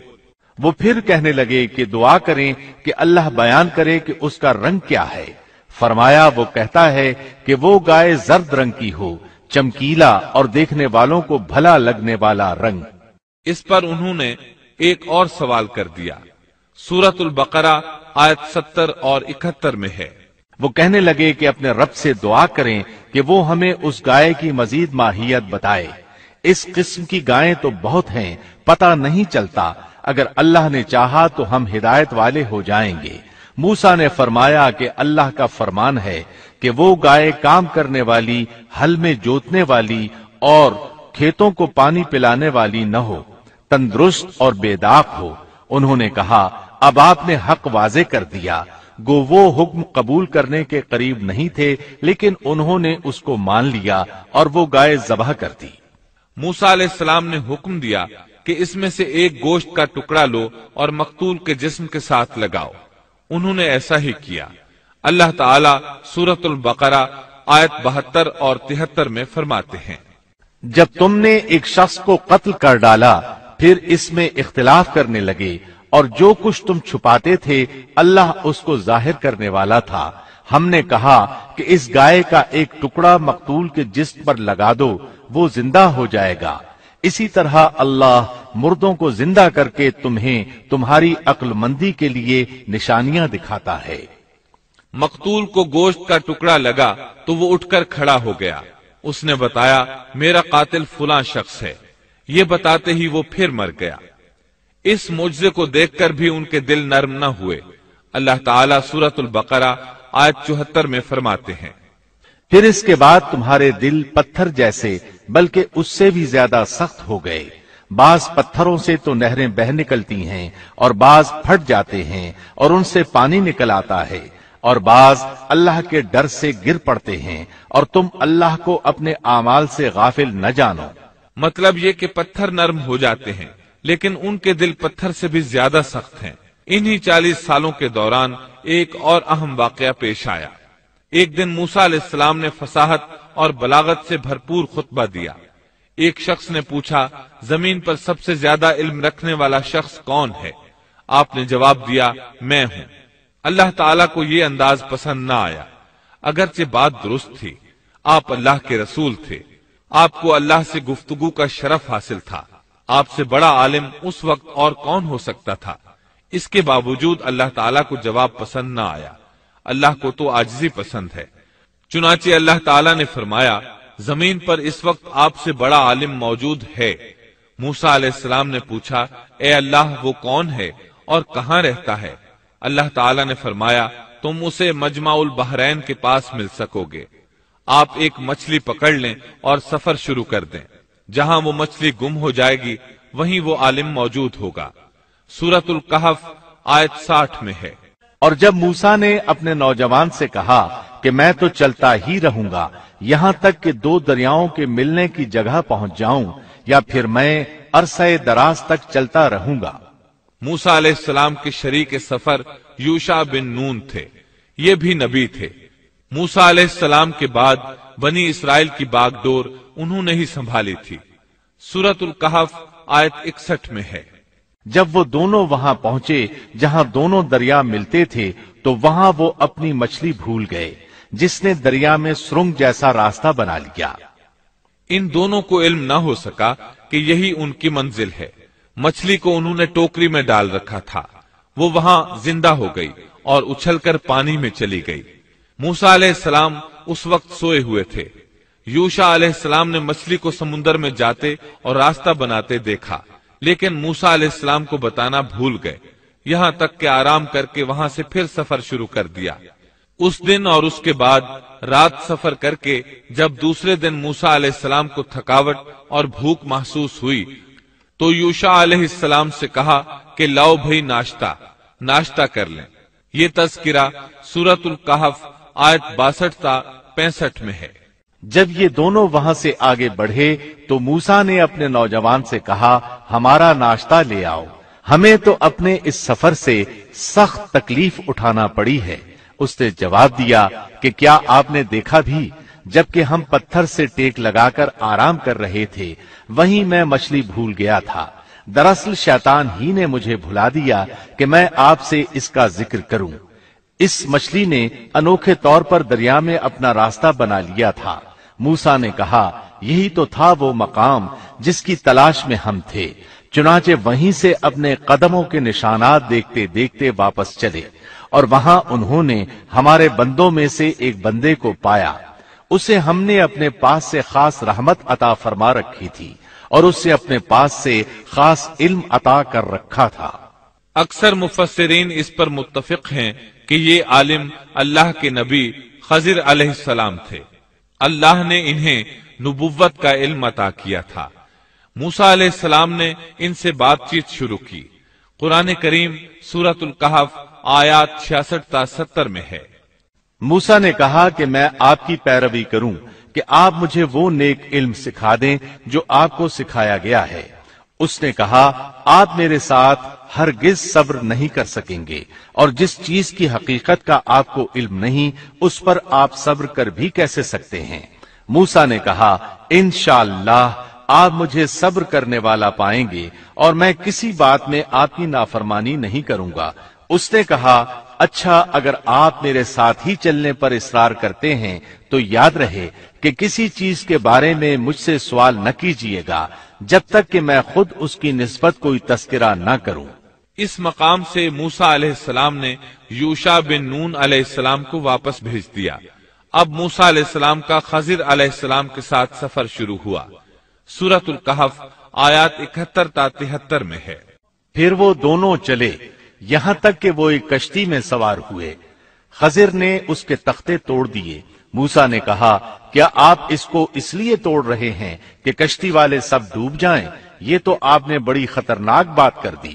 وہ پھر کہنے لگے کہ دعا کریں کہ اللہ بیان کرے کہ اس کا رنگ کیا ہے۔ فرمایا، وہ کہتا ہے کہ وہ گائے زرد رنگ کی ہو، چمکیلا اور دیکھنے والوں کو بھلا لگنے والا رنگ۔ اس پر انہوں نے ایک اور سوال کر دیا۔ سورت البقرہ آیت ستر اور اکہتر میں ہے۔ وہ کہنے لگے کہ اپنے رب سے دعا کریں کہ وہ ہمیں اس گائے کی مزید ماہیت بتائے۔ اس قسم کی گائیں تو بہت ہیں، پتہ نہیں چلتا۔ اگر اللہ نے چاہا تو ہم ہدایت والے ہو جائیں گے۔ موسا نے فرمایا کہ اللہ کا فرمان ہے کہ وہ گائے کام کرنے والی، ہل میں جوتنے والی اور کھیتوں کو پانی پلانے والی نہ ہو، تندرست اور بے داغ ہو۔ انہوں نے کہا، اب آپ نے حق واضح کر دیا۔ گو وہ حکم قبول کرنے کے قریب نہیں تھے، لیکن انہوں نے اس کو مان لیا اور وہ گائے ذبح کر دی۔ موسا علیہ السلام نے حکم دیا کہ اس میں سے ایک گوشت کا ٹکڑا لو اور مقتول کے جسم کے ساتھ لگاؤ۔ انہوں نے ایسا ہی کیا۔ اللہ تعالی سورت البقرہ آیت بہتر اور تہتر میں فرماتے ہیں۔ جب تم نے ایک شخص کو قتل کر ڈالا، پھر اس میں اختلاف کرنے لگے اور جو کچھ تم چھپاتے تھے، اللہ اس کو ظاہر کرنے والا تھا۔ ہم نے کہا کہ اس گائے کا ایک ٹکڑا مقتول کے جسم پر لگا دو۔ وہ زندہ ہو جائے گا۔ اسی طرح اللہ مردوں کو زندہ کر کے تمہیں تمہاری عقل مندی کے لیے نشانیاں دکھاتا ہے۔ مقتول کو گوشت کا ٹکڑا لگا تو وہ اٹھ کر کھڑا ہو گیا۔ اس نے بتایا، میرا قاتل فلاں شخص ہے۔ یہ بتاتے ہی وہ پھر مر گیا۔ اس معجزے کو دیکھ کر بھی ان کے دل نرم نہ ہوئے۔ اللہ تعالیٰ سورت البقرہ آیت چوہتر میں فرماتے ہیں۔ پھر اس کے بعد تمہارے دل پتھر جیسے، بلکہ اس سے بھی زیادہ سخت ہو گئے۔ بعض پتھروں سے تو نہریں بہ نکلتی ہیں، اور بعض پھٹ جاتے ہیں، اور ان سے پانی نکل آتا ہے۔ اور بعض اللہ کے ڈر سے گر پڑتے ہیں، اور تم اللہ کو اپنے اعمال سے غافل نہ جانو۔ مطلب یہ کہ پتھر نرم ہو جاتے ہیں، لیکن ان کے دل پتھر سے بھی زیادہ سخت ہیں۔ انہی چالیس سالوں کے دوران ایک اور اہم واقعہ پیش آیا۔ ایک دن موسا علیہ السلام نے فساحت اور بلاغت سے بھرپور خطبہ دیا۔ ایک شخص نے پوچھا، زمین پر سب سے زیادہ علم رکھنے والا شخص کون ہے؟ آپ نے جواب دیا، میں ہوں۔ اللہ تعالیٰ کو یہ انداز پسند نہ آیا۔ اگرچہ بات درست تھی، آپ اللہ کے رسول تھے۔ آپ کو اللہ سے گفتگو کا شرف حاصل تھا۔ آپ سے بڑا عالم اس وقت اور کون ہو سکتا تھا؟ اس کے باوجود اللہ تعالیٰ کو جواب پسند نہ آیا۔ اللہ کو تو آجزی پسند ہے۔ چنانچہ اللہ تعالیٰ نے فرمایا، زمین پر اس وقت آپ سے بڑا عالم موجود ہے۔ موسا علیہ السلام نے پوچھا، اے اللہ، وہ کون ہے اور کہاں رہتا ہے؟ اللہ تعالیٰ نے فرمایا، تم اسے مجمع البحرین کے پاس مل سکو گے۔ آپ ایک مچھلی پکڑ لیں اور سفر شروع کر دیں۔ جہاں وہ مچھلی گم ہو جائے گی، وہیں وہ عالم موجود ہوگا۔ سورت القحف آیت ساٹھ میں ہے۔ اور جب موسا نے اپنے نوجوان سے کہا کہ میں تو چلتا ہی رہوں گا، یہاں تک کہ دو دریاؤں کے ملنے کی جگہ پہنچ جاؤں، یا پھر میں عرصہ دراز تک چلتا رہوں گا۔ موسا علیہ السلام کے شریک سفر یوشا بن نون تھے، یہ بھی نبی تھے۔ موسا علیہ السلام کے بعد بنی اسرائیل کی باغ ڈور انہوں نے ہی سنبھالی تھی۔ سورت القحف آیت اکسٹھ میں ہے۔ جب وہ دونوں وہاں پہنچے جہاں دونوں دریا ملتے تھے، تو وہاں وہ اپنی مچھلی بھول گئے، جس نے دریا میں سرنگ جیسا راستہ بنا لیا۔ ان دونوں کو علم نہ ہو سکا کہ یہی ان کی منزل ہے۔ مچھلی کو انہوں نے ٹوکری میں ڈال رکھا تھا۔ وہ وہاں زندہ ہو گئی اور اچھل کر پانی میں چلی گئی۔ موسا علیہ السلام اس وقت سوئے ہوئے تھے۔ یوشا علیہ السلام نے مچھلی کو سمندر میں جاتے اور راستہ بناتے دیکھا۔ لیکن موسا علیہ السلام کو بتانا بھول گئے۔ یہاں تک کہ آرام کر کے وہاں سے پھر سفر شروع کر دیا۔ اس دن اور اس کے بعد رات سفر کر کے جب دوسرے دن موسا علیہ السلام کو تھکاوٹ اور بھوک محسوس ہوئی، تو یوشا علیہ السلام سے کہا کہ لاؤ بھائی ناشتہ ناشتہ کر لیں۔ یہ تذکرہ سورت القحف آیت باسٹھ تا پینسٹھ میں ہے۔ جب یہ دونوں وہاں سے آگے بڑھے تو موسا نے اپنے نوجوان سے کہا، ہمارا ناشتہ لے آؤ۔ ہمیں تو اپنے اس سفر سے سخت تکلیف اٹھانا پڑی ہے۔ اس نے جواب دیا کہ کیا آپ نے دیکھا بھی؟ جبکہ ہم پتھر سے ٹیک لگا کر آرام کر رہے تھے، وہیں میں مچھلی بھول گیا تھا۔ دراصل شیطان ہی نے مجھے بھلا دیا کہ میں آپ سے اس کا ذکر کروں۔ اس مچھلی نے انوکھے طور پر دریا میں اپنا راستہ بنا لیا تھا۔ موسا نے کہا، یہی تو تھا وہ مقام جس کی تلاش میں ہم تھے۔ چنانچہ وہیں سے اپنے قدموں کے نشانات دیکھتے دیکھتے واپس چلے اور وہاں انہوں نے ہمارے بندوں میں سے ایک بندے کو پایا۔ اسے ہم نے اپنے پاس سے خاص رحمت عطا فرما رکھی تھی اور اسے اپنے پاس سے خاص علم عطا کر رکھا تھا۔ اکثر مفسرین اس پر متفق ہیں کہ یہ عالم اللہ کے نبی خضر علیہ السلام تھے۔ اللہ نے انہیں نبوت کا علم عطا کیا تھا۔ موسا علیہ السلام نے ان سے بات چیت شروع کی۔ قرآن کریم سورت القحف آیات چھیاسٹھ تا ستر میں ہے۔ موسا نے کہا کہ میں آپ کی پیروی کروں کہ آپ مجھے وہ نیک علم سکھا دیں جو آپ کو سکھایا گیا ہے۔ اس نے کہا، آپ میرے ساتھ ہرگز صبر نہیں کر سکیں گے، اور جس چیز کی حقیقت کا آپ کو علم نہیں، اس پر آپ صبر کر بھی کیسے سکتے ہیں؟ موسا نے کہا، انشاءاللہ، آپ مجھے صبر کرنے والا پائیں گے، اور میں کسی بات میں آپ کی نافرمانی نہیں کروں گا۔ اس نے کہا اچھا اگر آپ میرے ساتھ ہی چلنے پر اصرار کرتے ہیں، تو یاد رہے کہ کسی چیز کے بارے میں مجھ سے سوال نہ کیجیے گا۔ جب تک کہ میں خود اس کی نسبت کوئی تذکرہ نہ کروں۔ اس مقام سے موسا علیہ السلام نے یوشا بن نون علیہ السلام کو واپس بھیج دیا۔ اب موسا علیہ السلام کا خضر علیہ السلام کے ساتھ سفر شروع ہوا۔ سورت القحف آیات اکہتر تا تہتر میں ہے۔ پھر وہ دونوں چلے۔ یہاں تک کہ وہ ایک کشتی میں سوار ہوئے۔ خضر نے اس کے تختے توڑ دیے۔ موسا نے کہا، کیا آپ اس کو اس لیے توڑ رہے ہیں کہ کشتی والے سب ڈوب جائیں؟ یہ تو آپ نے بڑی خطرناک بات کر دی۔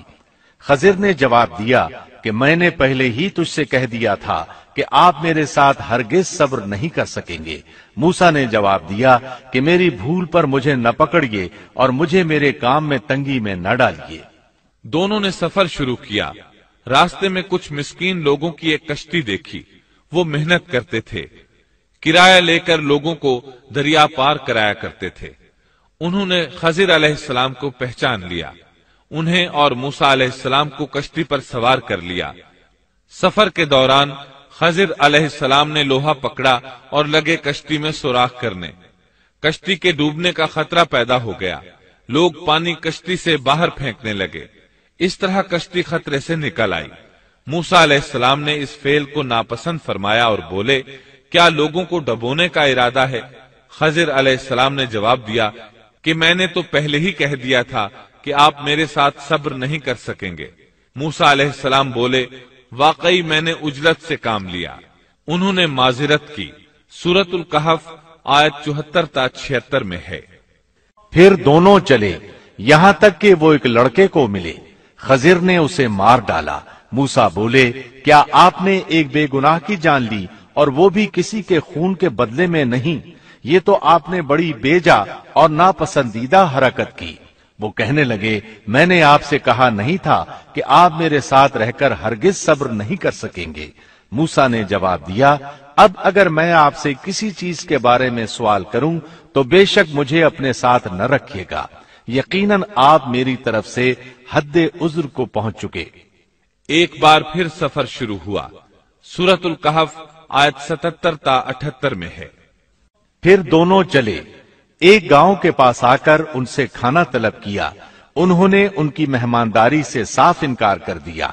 خضر نے جواب دیا کہ میں نے پہلے ہی تجھ سے کہہ دیا تھا کہ آپ میرے ساتھ ہرگز صبر نہیں کر سکیں گے۔ موسا نے جواب دیا کہ میری بھول پر مجھے نہ پکڑیے اور مجھے میرے کام میں تنگی میں نہ ڈالیے۔ دونوں نے سفر شروع کیا۔ راستے میں کچھ مسکین لوگوں کی ایک کشتی دیکھی۔ وہ محنت کرتے تھے۔ کرایہ لے کر لوگوں کو دریا پار کرایا کرتے تھے۔ انہوں نے خضر علیہ السلام کو پہچان لیا۔ انہیں اور موسا علیہ السلام کو کشتی پر سوار کر لیا۔ سفر کے دوران خضر علیہ السلام نے لوہا پکڑا اور لگے کشتی میں سوراخ کرنے۔ کشتی کے ڈوبنے کا خطرہ پیدا ہو گیا۔ لوگ پانی کشتی سے باہر پھینکنے لگے۔ اس طرح کشتی خطرے سے نکل آئی۔ موسا علیہ السلام نے اس فیل کو ناپسند فرمایا اور بولے کیا لوگوں کو ڈبونے کا ارادہ ہے؟ خضر علیہ السلام نے جواب دیا کہ میں نے تو پہلے ہی کہہ دیا تھا کہ آپ میرے ساتھ صبر نہیں کر سکیں گے۔ موسا علیہ السلام بولے، واقعی میں نے اجلت سے کام لیا۔ انہوں نے معذرت کی۔ سورت القحف آیت چوہتر تا چھتر میں ہے۔ پھر دونوں چلے۔ یہاں تک کہ وہ ایک لڑکے کو ملے۔ خزر نے اسے مار ڈالا۔ موسا بولے، کیا آپ نے ایک بے گناہ کی جان لی؟ اور وہ بھی کسی کے خون کے بدلے میں نہیں۔ یہ تو آپ نے بڑی بیجا اور ناپسندیدہ حرکت کی۔ وہ کہنے لگے، میں نے آپ سے کہا نہیں تھا کہ آپ میرے ساتھ رہ کر ہرگز صبر نہیں کر سکیں گے۔ موسا نے جواب دیا، اب اگر میں آپ سے کسی چیز کے بارے میں سوال کروں تو بے شک مجھے اپنے ساتھ نہ رکھیے گا۔ یقیناً آپ میری طرف سے حد عذر کو پہنچ چکے۔ ایک بار پھر سفر شروع ہوا۔ سورت القحف آیت ستتر تا اٹھتر میں ہے۔ پھر دونوں چلے۔ ایک گاؤں کے پاس آ کر ان سے کھانا طلب کیا۔ انہوں نے ان کی مہمانداری سے صاف انکار کر دیا۔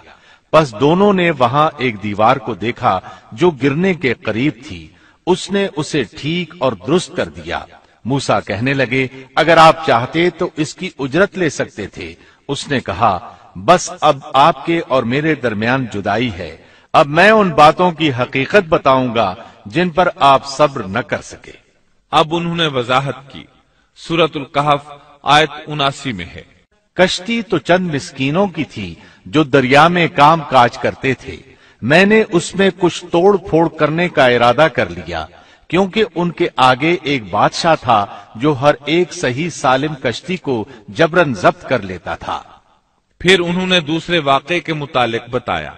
بس دونوں نے وہاں ایک دیوار کو دیکھا جو گرنے کے قریب تھی۔ اس نے اسے ٹھیک اور درست کر دیا۔ موسا کہنے لگے، اگر آپ چاہتے تو اس کی اجرت لے سکتے تھے۔ اس نے کہا، بس اب آپ کے اور میرے درمیان جدائی ہے۔ اب میں ان باتوں کی حقیقت بتاؤں گا جن پر آپ صبر نہ کر سکے۔ اب انہوں نے وضاحت کی۔ سورت القحف آیت اناسی میں ہے۔ کشتی تو چند مسکینوں کی تھی جو دریا میں کام کاج کرتے تھے۔ میں نے اس میں کچھ توڑ پھوڑ کرنے کا ارادہ کر لیا کیونکہ ان کے آگے ایک بادشاہ تھا جو ہر ایک صحیح سالم کشتی کو جبرن ضبط کر لیتا تھا۔ پھر انہوں نے دوسرے واقعے کے متعلق بتایا۔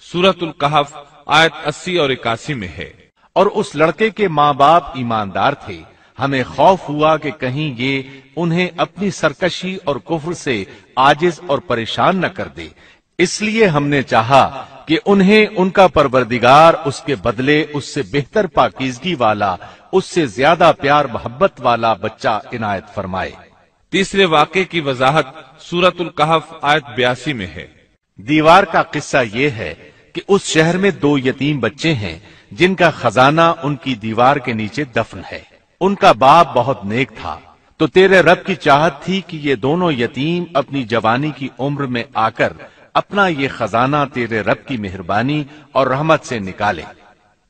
سورت القحف آیت اسی اور اکاسی میں ہے۔ اور اس لڑکے کے ماں باپ ایماندار تھے۔ ہمیں خوف ہوا کہ کہیں یہ انہیں اپنی سرکشی اور کفر سے آجز اور پریشان نہ کر دے۔ اس لیے ہم نے چاہا کہ انہیں ان کا پروردگار اس کے بدلے اس سے بہتر پاکیزگی والا اس سے زیادہ پیار محبت والا بچہ عنایت فرمائے۔ تیسرے واقعے کی وضاحت سورت القحف آیت بیاسی میں ہے۔ دیوار کا قصہ یہ ہے کہ اس شہر میں دو یتیم بچے ہیں، جن کا خزانہ ان کی دیوار کے نیچے دفن ہے۔ ان کا باپ بہت نیک تھا۔ تو تیرے رب کی چاہت تھی کہ یہ دونوں یتیم اپنی جوانی کی عمر میں آ کر اپنا یہ خزانہ تیرے رب کی مہربانی اور رحمت سے نکالے۔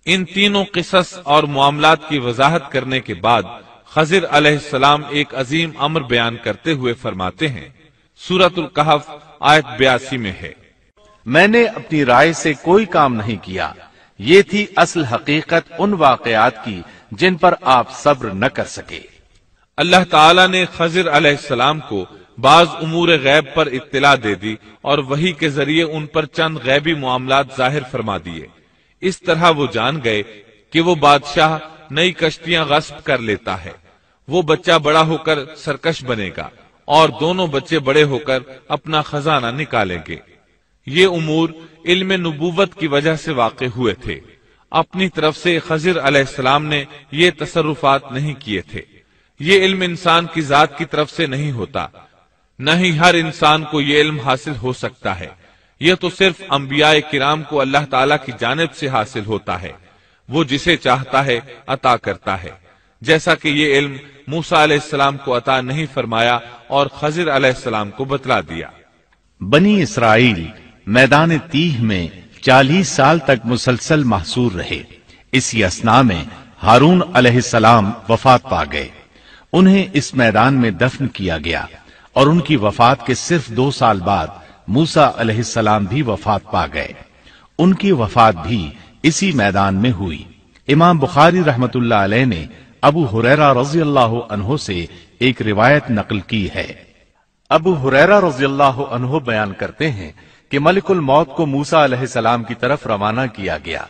ان تینوں قصص اور معاملات کی وضاحت کرنے کے بعد خضر علیہ السلام ایک عظیم امر بیان کرتے ہوئے فرماتے ہیں۔ سورت القحف آیت بیاسی میں ہے۔ میں نے اپنی رائے سے کوئی کام نہیں کیا۔ یہ تھی اصل حقیقت ان واقعات کی جن پر آپ صبر نہ کر سکے۔ اللہ تعالیٰ نے خضر علیہ السلام کو بعض امور غیب پر اطلاع دے دی اور وہی کے ذریعے ان پر چند غیبی معاملات ظاہر فرما دیے۔ اس طرح وہ جان گئے کہ وہ بادشاہ نئی کشتیاں غصب کر لیتا ہے۔ وہ بچہ بڑا ہو کر سرکش بنے گا۔ اور دونوں بچے بڑے ہو کر اپنا خزانہ نکالیں گے۔ یہ امور علم نبوت کی وجہ سے واقع ہوئے تھے۔ اپنی طرف سے خضر علیہ السلام نے یہ تصرفات نہیں کیے تھے۔ یہ علم انسان کی ذات کی طرف سے نہیں ہوتا۔ نہ ہی ہر انسان کو یہ علم حاصل ہو سکتا ہے۔ یہ تو صرف انبیاء کرام کو اللہ تعالیٰ کی جانب سے حاصل ہوتا ہے۔ وہ جسے چاہتا ہے عطا کرتا ہے۔ جیسا کہ یہ علم موسا علیہ السلام کو عطا نہیں فرمایا اور خضر علیہ السلام کو بتلا دیا۔ بنی اسرائیل میدان تیہ میں چالیس سال تک مسلسل محصور رہے۔ اسی اسنا میں ہارون علیہ السلام وفات پا گئے۔ انہیں اس میدان میں دفن کیا گیا اور ان کی وفات کے صرف دو سال بعد موسا علیہ السلام بھی وفات پا گئے۔ ان کی وفات بھی اسی میدان میں ہوئی۔ امام بخاری رحمت اللہ علیہ نے ابو حریرا رضی اللہ عنہ سے ایک روایت نقل کی ہے۔ ابو حریرا رضی اللہ عنہ بیان کرتے ہیں کہ ملک الموت کو موسا علیہ السلام کی طرف روانہ کیا گیا۔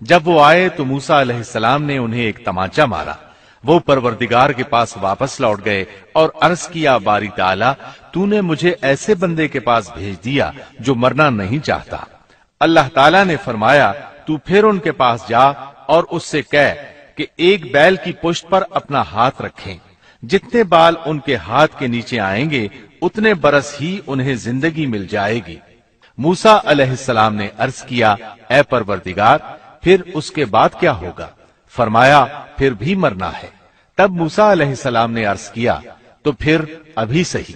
جب وہ آئے تو موسا علیہ السلام نے انہیں ایک تماچا مارا۔ وہ پروردگار کے پاس واپس لوٹ گئے اور عرض کیا، باری تعالی، تو نے مجھے ایسے بندے کے پاس بھیج دیا جو مرنا نہیں چاہتا۔ اللہ تعالیٰ نے فرمایا، تو پھر ان کے پاس جا اور اس سے کہہ کہ ایک بیل کی پشت پر اپنا ہاتھ رکھیں۔ جتنے بال ان کے ہاتھ کے نیچے آئیں گے، اتنے برس ہی انہیں زندگی مل جائے گی۔ موسا علیہ السلام نے عرض کیا، اے پروردگار، پھر اس کے بعد کیا ہوگا؟ فرمایا، پھر بھی مرنا ہے۔ تب موسا علیہ السلام نے عرض کیا، تو پھر ابھی صحیح۔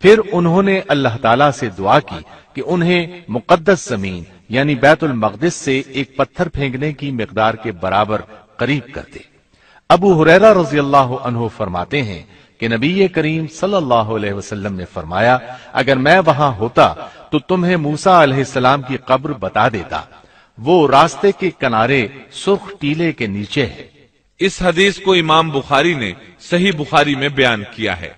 پھر انہوں نے اللہ تعالی سے دعا کی کہ انہیں مقدس زمین یعنی بیت المقدس سے ایک پتھر پھینکنے کی مقدار کے برابر قریب کر دے ابو حریرا رضی اللہ عنہ فرماتے ہیں کہ نبی کریم صلی اللہ علیہ وسلم نے فرمایا، اگر میں وہاں ہوتا تو تمہیں موسا علیہ السلام کی قبر بتا دیتا۔ وہ راستے کے کنارے سرخ ٹیلے کے نیچے ہے۔ اس حدیث کو امام بخاری نے صحیح بخاری میں بیان کیا ہے۔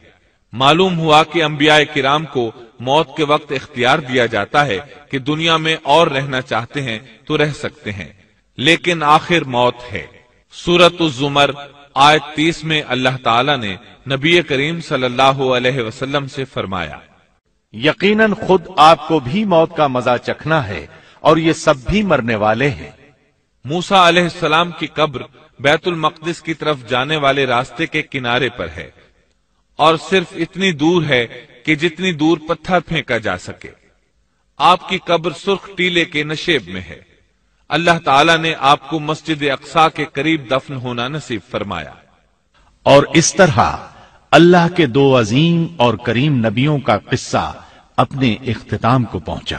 معلوم ہوا کہ انبیاء کرام کو موت کے وقت اختیار دیا جاتا ہے کہ دنیا میں اور رہنا چاہتے ہیں تو رہ سکتے ہیں، لیکن آخر موت ہے۔ سورت الزمر آیت تیس میں اللہ تعالی نے نبی کریم صلی اللہ علیہ وسلم سے فرمایا یقیناً خود آپ کو بھی موت کا مزہ چکھنا ہے اور یہ سب بھی مرنے والے ہیں۔ موسا علیہ السلام کی قبر بیت المقدس کی طرف جانے والے راستے کے کنارے پر ہے اور صرف اتنی دور ہے کہ جتنی دور پتھر پھینکا جا سکے۔ آپ کی قبر سرخ ٹیلے کے نشیب میں ہے۔ اللہ تعالیٰ نے آپ کو مسجد اقسا کے قریب دفن ہونا نصیب فرمایا۔ اور اس طرح اللہ کے دو عظیم اور کریم نبیوں کا قصہ اپنے اختتام کو پہنچا۔